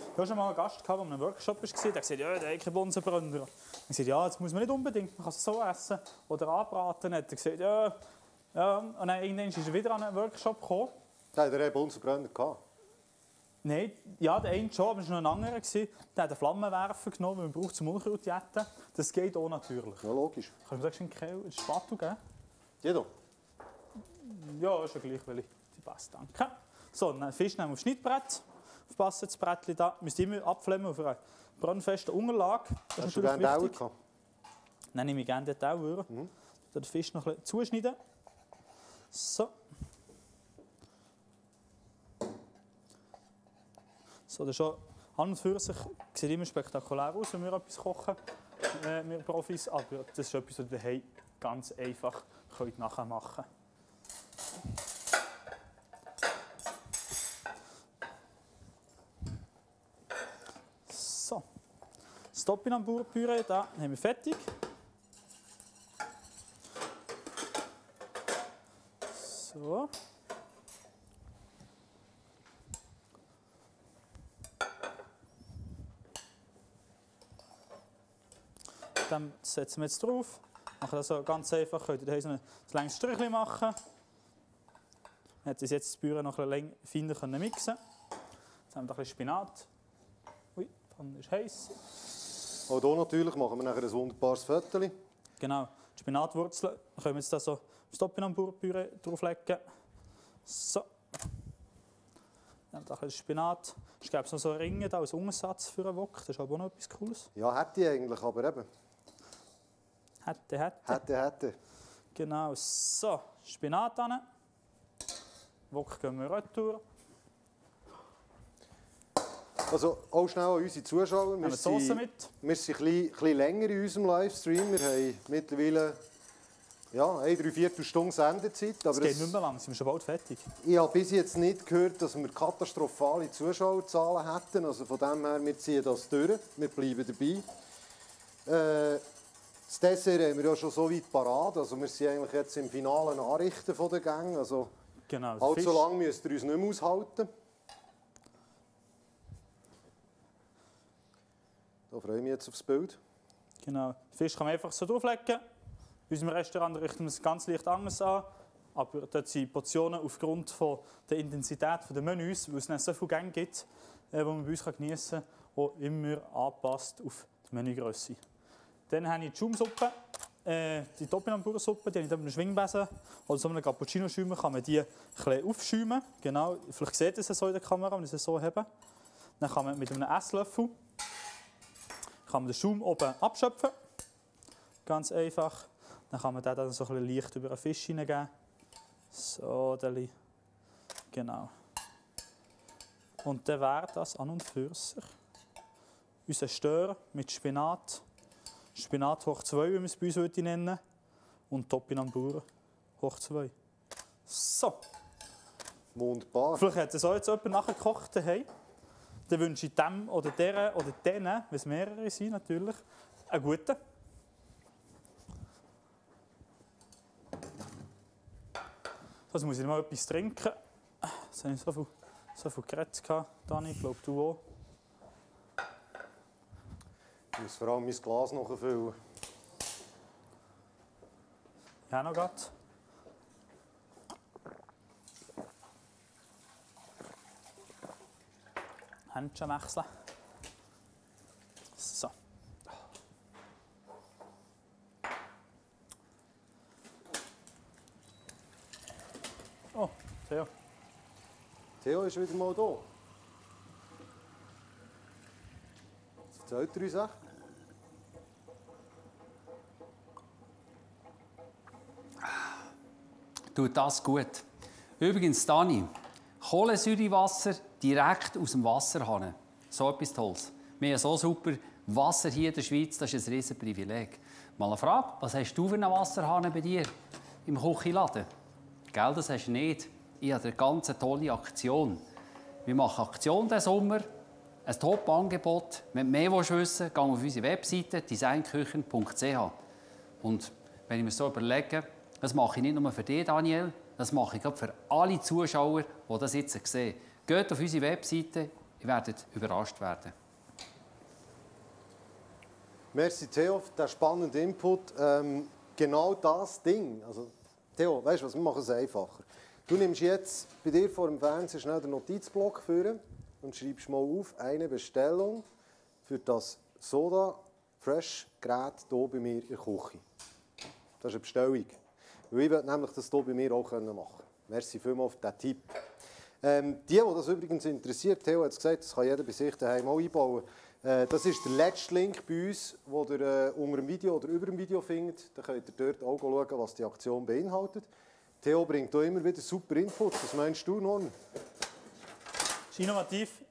Ich hatte schon mal einen Gast, der an einem Workshop war, der hat gesagt, ja, der hat keinen Bunsenbrenner. Ich sagte, ja, das muss man nicht unbedingt, man kann es so essen oder anbraten. Hat er gesagt, ja, ja. Und dann irgendwann ist er wieder an einen Workshop gekommen. Da hat er eben unseren Brenner gehabt. Nein, ja, der eine schon, aber es war noch ein anderer. Der hat einen Flammenwerfer genommen, den man braucht zum Unkrautjetten. Das geht auch natürlich. Ja, logisch. Kannst du mir sagen, einen Spatel geben? Jeder. Ja, ist ja gleich, weil ich die passt. Danke. So, dann Fisch nehmen wir aufs Schnittbrett. Aufpassen, das Brettchen da. Müsst immer abflammen auf einer brandfesten Unterlage. Das Hast ist du natürlich Dauer wichtig. gehabt? Dann nehme ich gerne den Tauer. Mhm. Den Fisch noch ein bisschen zuschneiden. So. Das ist schon an und für sich sieht immer spektakulär aus, wenn wir etwas kochen. äh, wir Profis, aber das ist etwas, was ihr ganz einfach könnt nachher machen So, das Topinambur-Püree, haben wir fertig. So. Dann setzen wir jetzt drauf. Machen das so ganz einfach. Könnt ihr hier so ein langes Strichchen machen. Hat uns jetzt das Büro noch ein bisschen feiner können mixen. Jetzt haben wir ein bisschen Spinat. Ui, dann ist heiß. Auch hier natürlich machen wir nachher ein wunderbares Viertel. Genau, die Spinatwurzeln können wir jetzt da so aufs Topinambur-Püree drauflegen. So. Dann ein bisschen Spinat. Ich glaube, noch so Ringe da als Umsatz für einen Wok. Das ist aber auch noch etwas Cooles. Ja, hätte ich eigentlich, aber eben. Hätte, hätte. Hätte, hätte. Genau, so. Spinat an. Wok gehen wir retour. Also auch schnell an unsere Zuschauer. Wir Wir sind, mit? wir sind ein bisschen, länger in unserem Livestream. Wir haben mittlerweile ja, eine Dreiviertelstunde Sendezeit. Aber Es geht es- nicht mehr lang, sind wir schon bald fertig. Ich habe bis jetzt nicht gehört, dass wir katastrophale Zuschauerzahlen hätten. Also von dem her, wir ziehen das durch. Wir bleiben dabei. Äh, das Dessert haben wir ja schon so weit parat. Also wir sind eigentlich jetzt im finalen Anrichten von der Gang. Also Genau, allzu lange müsst ihr uns nicht mehr aushalten. Da freue ich mich jetzt aufs Bild. Genau. Fisch kann man einfach so drauflegen. In unserem Restaurant richten wir es ganz leicht anders an. Aber dort sind Portionen aufgrund von der Intensität der Menüs, weil es nicht so viele Gänge gibt, äh, die man bei uns geniessen kann, auch immer angepasst auf die Menügröße. Dann habe ich die Schaumsuppe, äh, die Topinambursuppe, die habe ich mit einem Schwingbesen oder so einem Cappuccino-Schäumer kann man die ein aufschäumen. Genau, vielleicht seht ihr es so in der Kamera, wenn ich es so habe. Dann kann man mit einem Esslöffel kann man den Schaum oben abschöpfen. Ganz einfach. Dann kann man den dann so ein leicht über einen Fisch hineingeben. So. Genau. Und dann wäre das an und für sich unser Stör mit Spinat. Spinat hoch 2, wie wir es bei uns heute nennen. Und Topinambur hoch 2. So. Wunderbar. Vielleicht hat es auch jetzt jemand nachgekocht daheim. Dann wünsche ich dem oder der oder denen, wenn es mehrere sind natürlich, einen guten. Also muss ich mal etwas trinken. Jetzt habe ich so viel, so viel Geräte gehabt, Dani, ich glaube du auch. Ich muss vor allem mein Glas noch füllen. Ja, noch gerade. Händchen wechseln. So. Oh, Theo. Theo ist wieder mal da. Jetzt erzählt er uns echt. Tut das gut. Übrigens, Dani, Kohlensäurewasser direkt aus dem Wasserhahn. So etwas Tolles. Wir haben so super Wasser hier in der Schweiz, das ist ein riesen Privileg. Mal eine Frage, was hast du für einen Wasserhahn bei dir im Küchenladen? Gell, das hast du nicht. Ich habe eine ganz tolle Aktion. Wir machen Aktion diesen Sommer, ein Top-Angebot. Wenn du mehr wissen willst, geh auf unsere Webseite designküchen.ch. Und wenn ich mir so überlege, das mache ich nicht nur für dich, Daniel, das mache ich für alle Zuschauer, die das jetzt sehen. Geht auf unsere Webseite, ihr werdet überrascht werden. Merci Theo für diesen spannenden Input. Ähm, genau das Ding. Also, Theo, weißt du was, wir machen es einfacher. Du nimmst jetzt bei dir vor dem Fernseher schnell den Notizblock führen und schreibst mal auf eine Bestellung für das Soda Fresh Gerät hier bei mir in der Küche. Das ist eine Bestellung. Weil ich will nämlich das hier bei mir auch machen können. Merci vielmals für diesen Tipp. Ähm, die, die das übrigens interessiert, Theo hat es gesagt, das kann jeder bei sich daheim auch einbauen. Äh, das ist der letzte Link bei uns, den ihr äh, unter dem Video oder über dem Video findet. Da könnt ihr dort auch schauen, was die Aktion beinhaltet. Theo bringt hier immer wieder super Inputs. Was meinst du, Norm? Es ist innovativ.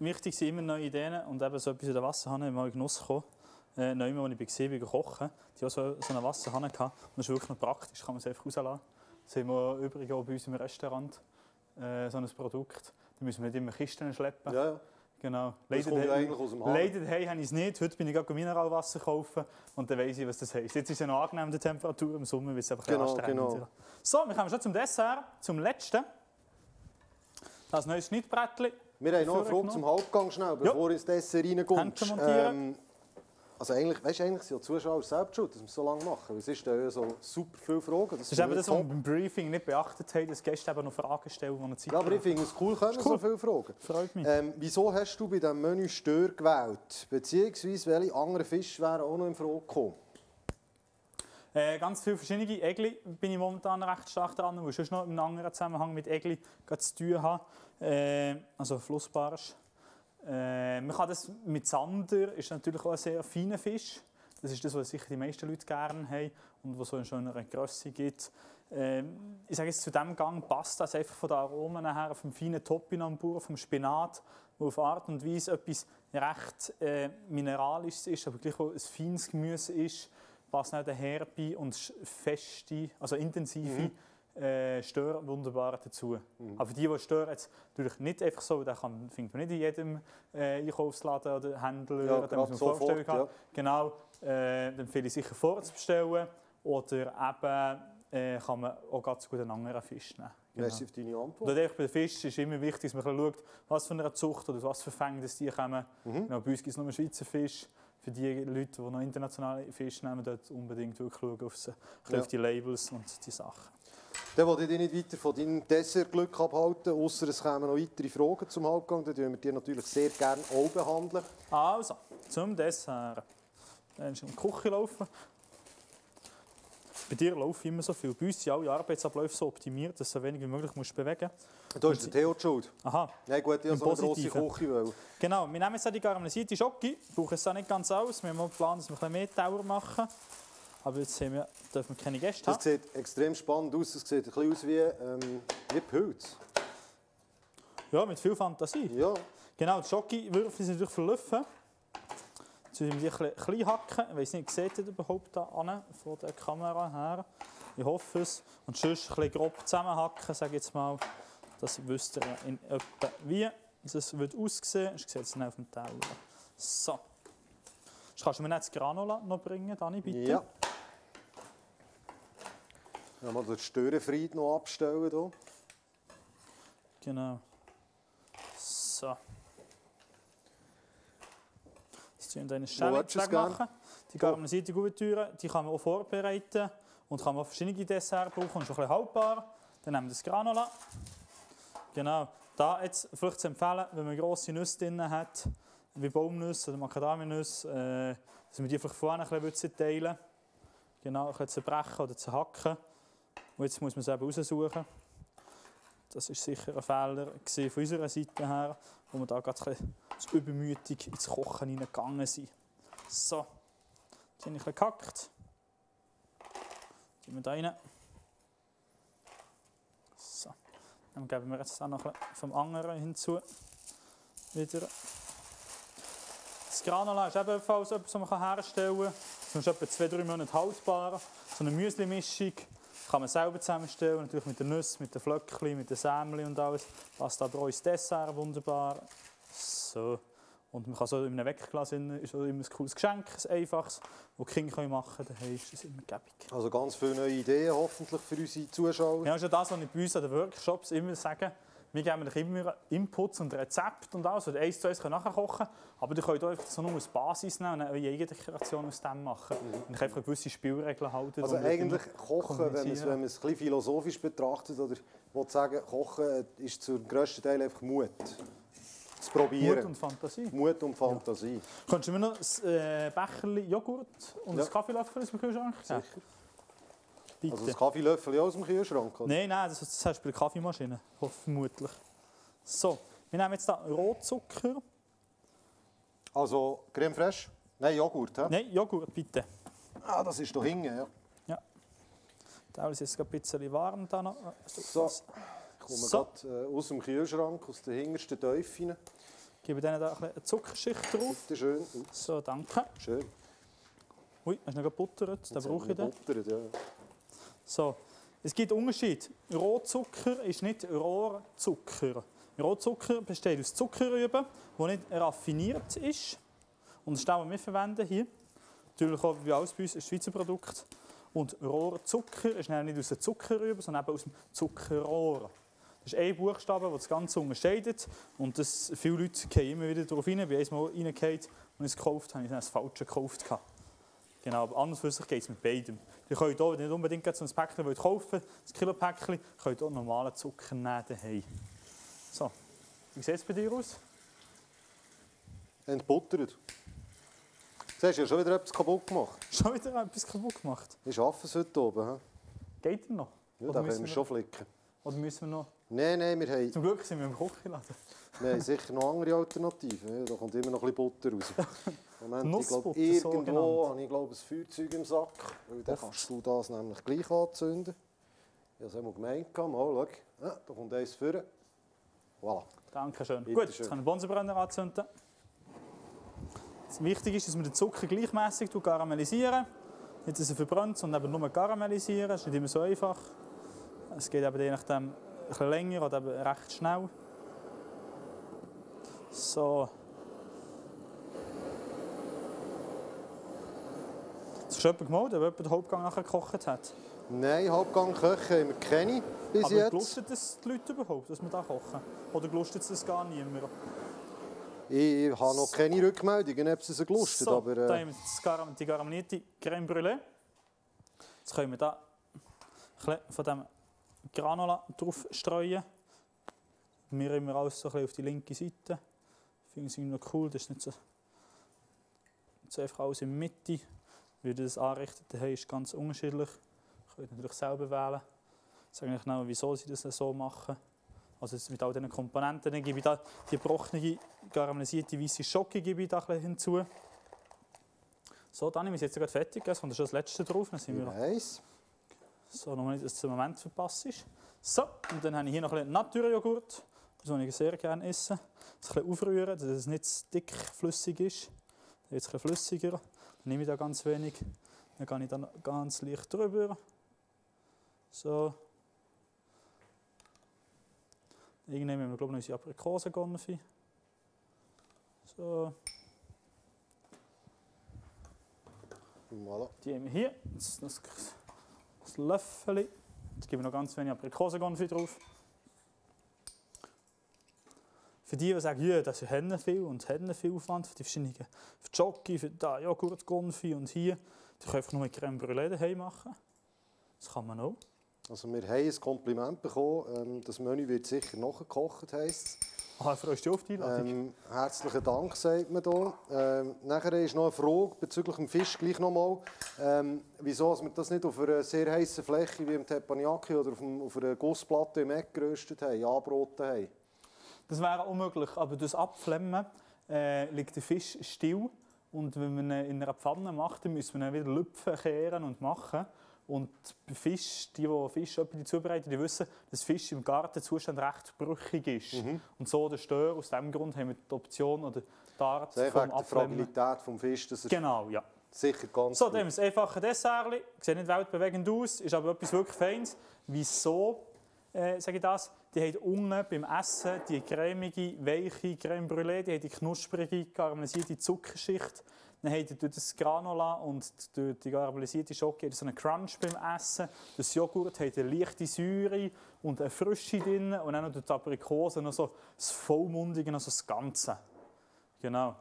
Wichtig sind immer neue Ideen und eben so etwas in der Wasserhahn, mal in Genuss kommen. Äh, neu, wo ich war, bei kochen. Die haben so, so eine Wasserhanne. Und das ist wirklich noch praktisch, kann man es einfach rauslassen. Das haben wir übrigens auch bei uns im Restaurant, äh, so ein Produkt. Da müssen wir nicht immer Kisten schleppen. Ja, ja. Genau. Das kommt ja eigentlich aus dem Hahn. Leider hey, habe ich es nicht. Heute bin ich gerade Mineralwasser kaufen und dann weiss ich, was das heisst. Jetzt ist es eine angenehme Temperatur, im Sommer wird es einfach Genau, anstrengend. genau. So, wir kommen schon zum Dessert, zum letzten. Das neues Schnittbrettchen. Wir haben noch eine Frage zum Hauptgang, schnell, bevor ins Dessert reinkommt. Ähm, also eigentlich, weißt, eigentlich sind ja die Zuschauer selbst schuld, dass wir es so lange machen. Weil es ist ja so super viele Fragen. Das ist eben das, was wir beim Briefing nicht beachtet haben, dass Gäste eben noch Fragen stellen, die noch Zeit Ja, aber ich finde es cool, können cool. so viele Fragen. Freut mich. Ähm, wieso hast du bei diesem Menü Stör gewählt? Beziehungsweise welche anderen Fische wären auch noch in Frage gekommen? Äh, ganz viele verschiedene Egli bin ich momentan recht stark dran, weil ich sonst noch einen anderen Zusammenhang mit Egli zu tun habe. Äh, also Flussbarsch. Äh, man kann das mit Sander, ist natürlich auch ein sehr feiner Fisch. Das ist das, was sicher die meisten Leute gerne haben und was so in schöner Größe gibt. Ähm, ich sage jetzt, zu diesem Gang passt das einfach von den Aromen her, vom feinen Topinambur, vom Spinat, wo auf Art und Weise etwas recht äh, Mineralisches ist, aber gleich ein feines Gemüse ist, passt auch der herbe und feste, also intensive äh, Stör wunderbar dazu. Aber die, die stören, jetzt natürlich nicht einfach so, kann, findet man nicht in jedem äh, Einkaufsladen oder Händler, Ja, da muss man sofort, Vorstellung haben. ja. Genau, äh, dann empfehle ich sicher vorzubestellen oder eben äh, kann man auch ganz gut einen anderen Fisch nehmen. Genau. Merci für deine Antwort. Und bei den Fisch ist immer wichtig, dass man schaut, was für eine Zucht oder was für Fänge das die kommen. Mhm. Genau, bei uns gibt es nur Schweizer Fisch. Für die Leute, die noch internationale Fisch nehmen, dort unbedingt wirklich schauen auf, sie, Ja. auf die Labels und die Sachen. Dann will ich dich nicht weiter von deinem Dessertglück abhalten, außer es kommen noch weitere Fragen zum Hauptgang. Dann behandeln wir die natürlich sehr gerne auch. Behandeln. Also, zum Dessert. Dann ist in die Küche laufen. Bei dir laufen immer so viel. Bei uns sind alle Arbeitsabläufe so optimiert, dass du so wenig wie möglich musst bewegen Da ist der Theo die schuld. Aha, Nein, gut, ich habe so eine grosse. Küche. Wollen. Genau, wir nehmen jetzt die karamellisierte Schoki. Brauchen es auch nicht ganz aus. Wir haben mal geplant, dass wir ein bisschen mehr Dauer machen. Aber jetzt haben wir, dürfen wir keine Gäste Das haben. sieht extrem spannend aus. Es sieht ein bisschen aus wie, ähm, wie Pilz. Ja, mit viel Fantasie. Ja, Genau, die Schoki-Würfel sind natürlich verlaufen. Jetzt müssen wir die ein bisschen klein hacken. Ich weiß nicht, seht ihr das überhaupt da an, von der Kamera her? Ich hoffe es. Und sonst ein bisschen grob zusammenhacken, sage ich jetzt mal. Das wisst ihr in etwa wie es wird aussehen. Ich sehe es auf dem Teller. So. Jetzt kannst du mir das Granola noch bringen, Dani, bitte? ja. Dann mal den Störenfried noch abstellen. Hier. Genau. So. Jetzt tun wir eine Schelle machen. Die karamellisierte Gouvertüre, die kann man auch vorbereiten und kann man auch verschiedene Desserts brauchen und schon ein bisschen haltbar. Dann nehmen wir das Granola. Genau. Da jetzt vielleicht zu empfehlen, wenn man grosse Nüsse drin hat, wie Baumnüsse oder Macadamianüsse, äh, dass man die vielleicht vorne ein bisschen teilen. Genau, ein bisschen zerbrechen oder zerhacken. Und jetzt muss man es eben raussuchen. Das ist sicher ein Fehler von unserer Seite her, wo wir da gerade zu übermütig ins Kochen hineingegangen sind. So, jetzt habe ich gehackt. Tun wir da rein. So, dann geben wir jetzt auch noch ein vom anderen hinzu. Wieder. Das Granola ist ebenfalls etwas, was man herstellen kann. Das ist etwa 2-3 Monate haltbar. So eine Müsli-Mischung kann man selber zusammenstellen. Natürlich mit den Nüssen, mit den Flöckchen, mit den Sämli und alles. Passt aber auch ins Dessert wunderbar. So. Und man kann so in einem Wegglas, rein, ist immer ein cooles Geschenk, ein einfaches, das die Kinder machen können. Daheim ist das immer gäbig. Also ganz viele neue Ideen hoffentlich für unsere Zuschauer. Ja, das ist ja das, was ich bei uns an den Workshops immer sage. Wir geben euch immer Inputs und Rezepte und alles, und eins zu eins können nachher kochen Aber ihr könnt einfach so nur als Basis nehmen und eure eigene Kreation aus dem machen. Und ich einfach gewisse Spielregeln halten. Also und eigentlich Kochen, wenn man es ein bisschen philosophisch betrachtet oder will sagen, Kochen ist zum grössten Teil einfach Mut. Das Probieren. Mut und Fantasie. Mut und Fantasie. Könntest du mir noch ein äh, Becherli Joghurt und Ja. einen Kaffeelöffel aus dem Kühlschrank geben? Sicher. Bitte. Also das Kaffeelöffel aus dem Kühlschrank. oder? Nein, nein, das, das hast du bei der Kaffeemaschine. Vermutlich. So, wir nehmen jetzt hier Rotzucker. Also Creme Fraiche? Nein, Joghurt. He? Nein, Joghurt bitte. Ah, das ist da hinten, ja. Der ist jetzt ein bisschen warm. Da noch. So. Ich komme So. gerade äh, aus dem Kühlschrank, aus der hintersten rein. Ich gebe denen da eine Zuckerschicht drauf. Bitte schön. So, danke. schön. Ui, hast du noch gebuttert? Den brauche ich gebuttert, ja. So, es gibt Unterschied. Rohzucker ist nicht Rohrzucker. Rohzucker besteht aus Zuckerrüben, der nicht raffiniert ist. Und das ist das, was wir verwenden hier. Natürlich auch wie alles bei uns ein Schweizer Produkt. Und Rohrzucker ist nicht aus der Zuckerrübe, sondern eben aus dem Zuckerrohr. Das ist ein Buchstabe, der das Ganze unterscheidet. Und das, viele Leute gehen immer wieder darauf rein. Ich bin einmal reingefallen und es gekauft habe, ich das Falsche gekauft. Gehabt. Genau, aber für sich geht es mit beidem. Ihr könnt auch, wenn ihr nicht unbedingt so ein Päckchen wollt kaufen ein Kilo-Päckchen, könnt ihr auch normalen Zucker nehmen daheim. So, wie sieht es bei dir aus? Entbuttert. Siehst du, habe schon wieder etwas kaputt gemacht. Schon wieder etwas kaputt gemacht. Ich arbeite es heute oben. hä? Geht er noch? Ja, da können wir wir- schon flicken. Oder müssen wir noch... Nein, nein, wir haben, Zum Glück sind wir im Küchenladen. wir haben sicher noch andere Alternativen. Ja, da kommt immer noch ein bisschen Butter raus. Moment, ich glaube, irgendwo sogenannt. habe ich glaube, ein Feuerzeug im Sack. Weil dann kannst du das nämlich gleich anzünden. Ich habe es einmal gemeint. Mal, schau. Ja, da kommt eins vor. Voilà. Dankeschön. Bitte Gut, jetzt schön. kann ich den Bonsenbrenner anzünden. Wichtig ist, dass wir den Zucker gleichmäßig karamellisieren. Nicht, dass er verbrennt, sondern eben nur karamellisieren. Das ist nicht immer so einfach. Es geht eben je nachdem ein bisschen länger oder eben recht schnell. So. Das ist jemand gemalt, ob jemand den Hauptgang nachher gekocht hat. Nein, Halbgang Köche haben wir keine bis Aber jetzt. gelustet es die Leute überhaupt, dass wir da kochen? Oder gelustet es das gar niemand? Ich habe noch keine Rückmeldungen, ob sie es gelustet So, aber da äh, haben wir das Garam die garamellierte Creme Brûlée. Jetzt können wir da ein von dem Granola drauf streuen. Wir immer alles so ein auf die linke Seite. Ich finde es irgendwie noch cool, das ist nicht so, nicht so einfach alles in der Mitte. Wie ihr das anrichtet, daheim ist ganz unterschiedlich. Ihr könnt natürlich selber wählen. Ich sage nicht genau, wieso sie das so machen. Also jetzt mit all diesen Komponenten dann gebe ich da die gebrochene, karamellisierte weiße Schocke gebe ich da ein hinzu. So, wir sind jetzt gerade fertig. Es kommt schon das letzte drauf. Dann sind wir Nice. so, noch nicht, dass der Moment verpasst ist. So, und dann habe ich hier noch ein bisschen Naturjoghurt, das ich sehr gerne esse. Das ein bisschen aufrühren, dass es nicht zu dick flüssig ist. Dann es ein bisschen flüssiger. Nehme ich da ganz wenig. Dann gehe ich dann ganz leicht drüber. So. Irgendwann nehmen wir, glaube ich, noch unsere Aprikosenkonfi. So, Voilà. die haben wir hier. Das, das, das Löffel. Jetzt geben wir noch ganz wenig Aprikosenkonfi drauf. Für die, die sagen, ja, das Hennen viel und Hennen viel Aufwand, für die verschiedenen, für die Jockey, für da Joghurtkonfi und hier, die können einfach nur mit Creme Brûlée daheim machen. Das kann man auch. Also wir haben ein Kompliment bekommen. Ähm, das Menü wird sicher nachgekocht, heisst es. Ah, freust du dich auf die Einladung? Ähm, herzlichen Dank, sagt man hier. Ähm, nachher ist noch eine Frage bezüglich dem Fisch gleich nochmal. Ähm, wieso wir das nicht auf einer sehr heißen Fläche wie im Teppanyaki oder auf, dem, auf einer Gussplatte im Eck geröstet haben, angebraten haben? Das wäre unmöglich, aber durch das Abflemmen äh, liegt der Fisch still. Und wenn man ihn in einer Pfanne macht, dann müssen wir ihn wieder lüpfen, kehren und machen. Und bei Fisch, die, die Fisch zubereiten, die wissen, dass Fisch im Gartenzustand recht brüchig ist. Und so der Stör, aus diesem Grund haben wir die Option oder die Art ist vom die. Fragilität des Fisch, das ist Genau, ja. sicher ganz So, wir das einfache Dessert. Sieht nicht weltbewegend aus, ist aber etwas wirklich Feines. Wieso äh, sage ich das? Die haben unten beim Essen die cremige, weiche Creme Brûlée, die haben die knusprige, karamellisierte Zuckerschicht. Dann haben die durch das Granola und durch die karamellisierte Schokolade so einen Crunch beim Essen. Das Joghurt hat eine leichte Säure und eine Frische drin. Und dann noch durch die Aprikose noch so das Vollmundige, noch so das Ganze. Genau.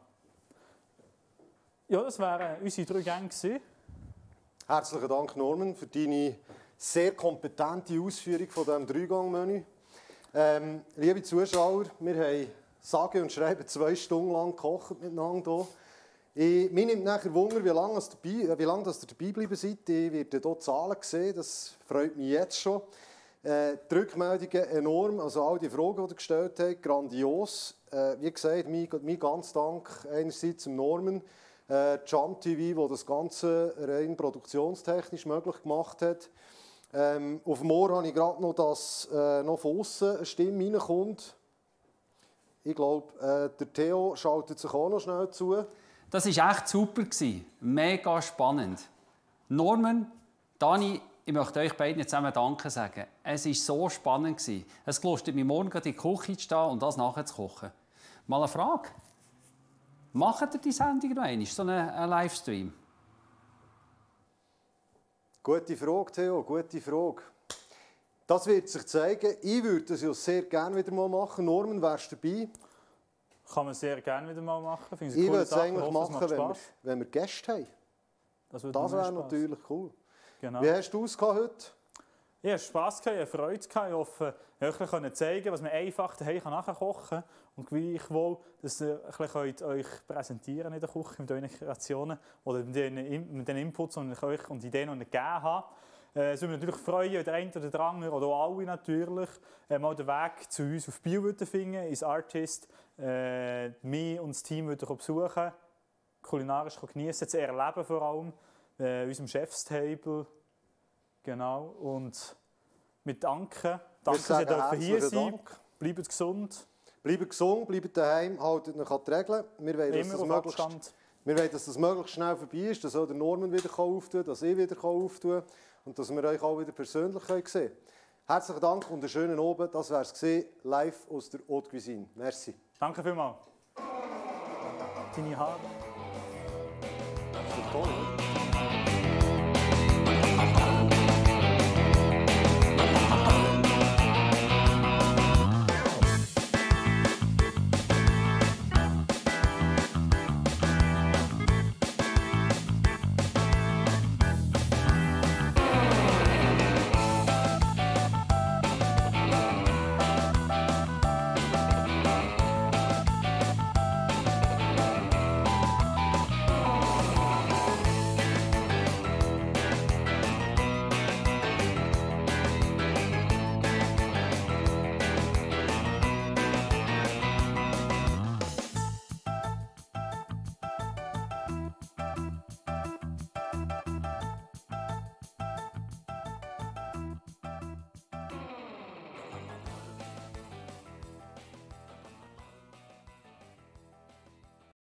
Ja, das wären unsere drei Gänge. Herzlichen Dank, Norman, für deine sehr kompetente Ausführung von diesem Dreigang-Menü. Ähm, liebe Zuschauer, wir haben sage und schreibe zwei Stunden lang gekocht miteinander hier. Mir nimmt nachher Wunder, wie lange, dabei, äh, ihr dabei geblieben seid. Ich werde hier Zahlen sehen, das freut mich jetzt schon. Äh, die Rückmeldungen enorm, also all die Fragen, die ihr gestellt habt, grandios. Äh, wie gesagt, mein, mein ganz Dank einerseits dem Norman, äh, Jump TV, der das Ganze rein produktionstechnisch möglich gemacht hat. Ähm, auf dem Ohr habe ich gerade noch, dass äh, noch von außen eine Stimme reinkommt. Ich glaube, äh, der Theo schaltet sich auch noch schnell zu. Das war echt super. Mega spannend. Norman, Dani, ich möchte euch beiden zusammen Danke sagen. Es war so spannend. Es gelustet mich morgen in die Küche zu stehen und das nachher zu kochen. Mal eine Frage. Macht ihr die Sendung noch einmal, so einen Livestream? Gute Frage, Theo, gute Frage. Das wird sich zeigen. Ich würde es ja sehr gerne wieder mal machen. Norman, wärst du dabei? Kann man sehr gerne wieder mal machen. Ich, ich würde es eigentlich hoffe, machen, wenn wir, wenn wir Gäste haben. Das, das wäre natürlich cool. Genau. Wie hast du es heute? Ich hatte Spass, ich hatte Freude. Ich hoffe, wirklich können zeigen was man einfach daheim nachkochen kann. Und gleichwohl, dass ihr euch präsentieren in der Küche mit euren Kreationen oder mit den, mit den Inputs, die ich euch und Ideen gegeben habe. Äh, würde mich natürlich freuen, der eine oder der andere, oder auch alle natürlich, äh, mal den Weg zu uns auf Biel finden, ins Artist, äh, mich und das Team besuchen, kulinarisch genießen, zu erleben vor allem, äh, unserem Chefstable, genau, und mit Danken, danke, dass ihr hier sein, bleibt gesund. Bleibt gesund, bleibt daheim, haltet euch an die Regeln. Wir wollen, dass das möglichst, wir wollen, dass das möglichst schnell vorbei ist, dass auch der Norman wieder auftun kann, dass ich wieder auftun kann und dass wir euch auch wieder persönlich sehen können. Herzlichen Dank und einen schönen Abend. Das war es live aus der Haute Cuisine. Merci. Danke vielmals. Deine Haare. Das ist toll, oder?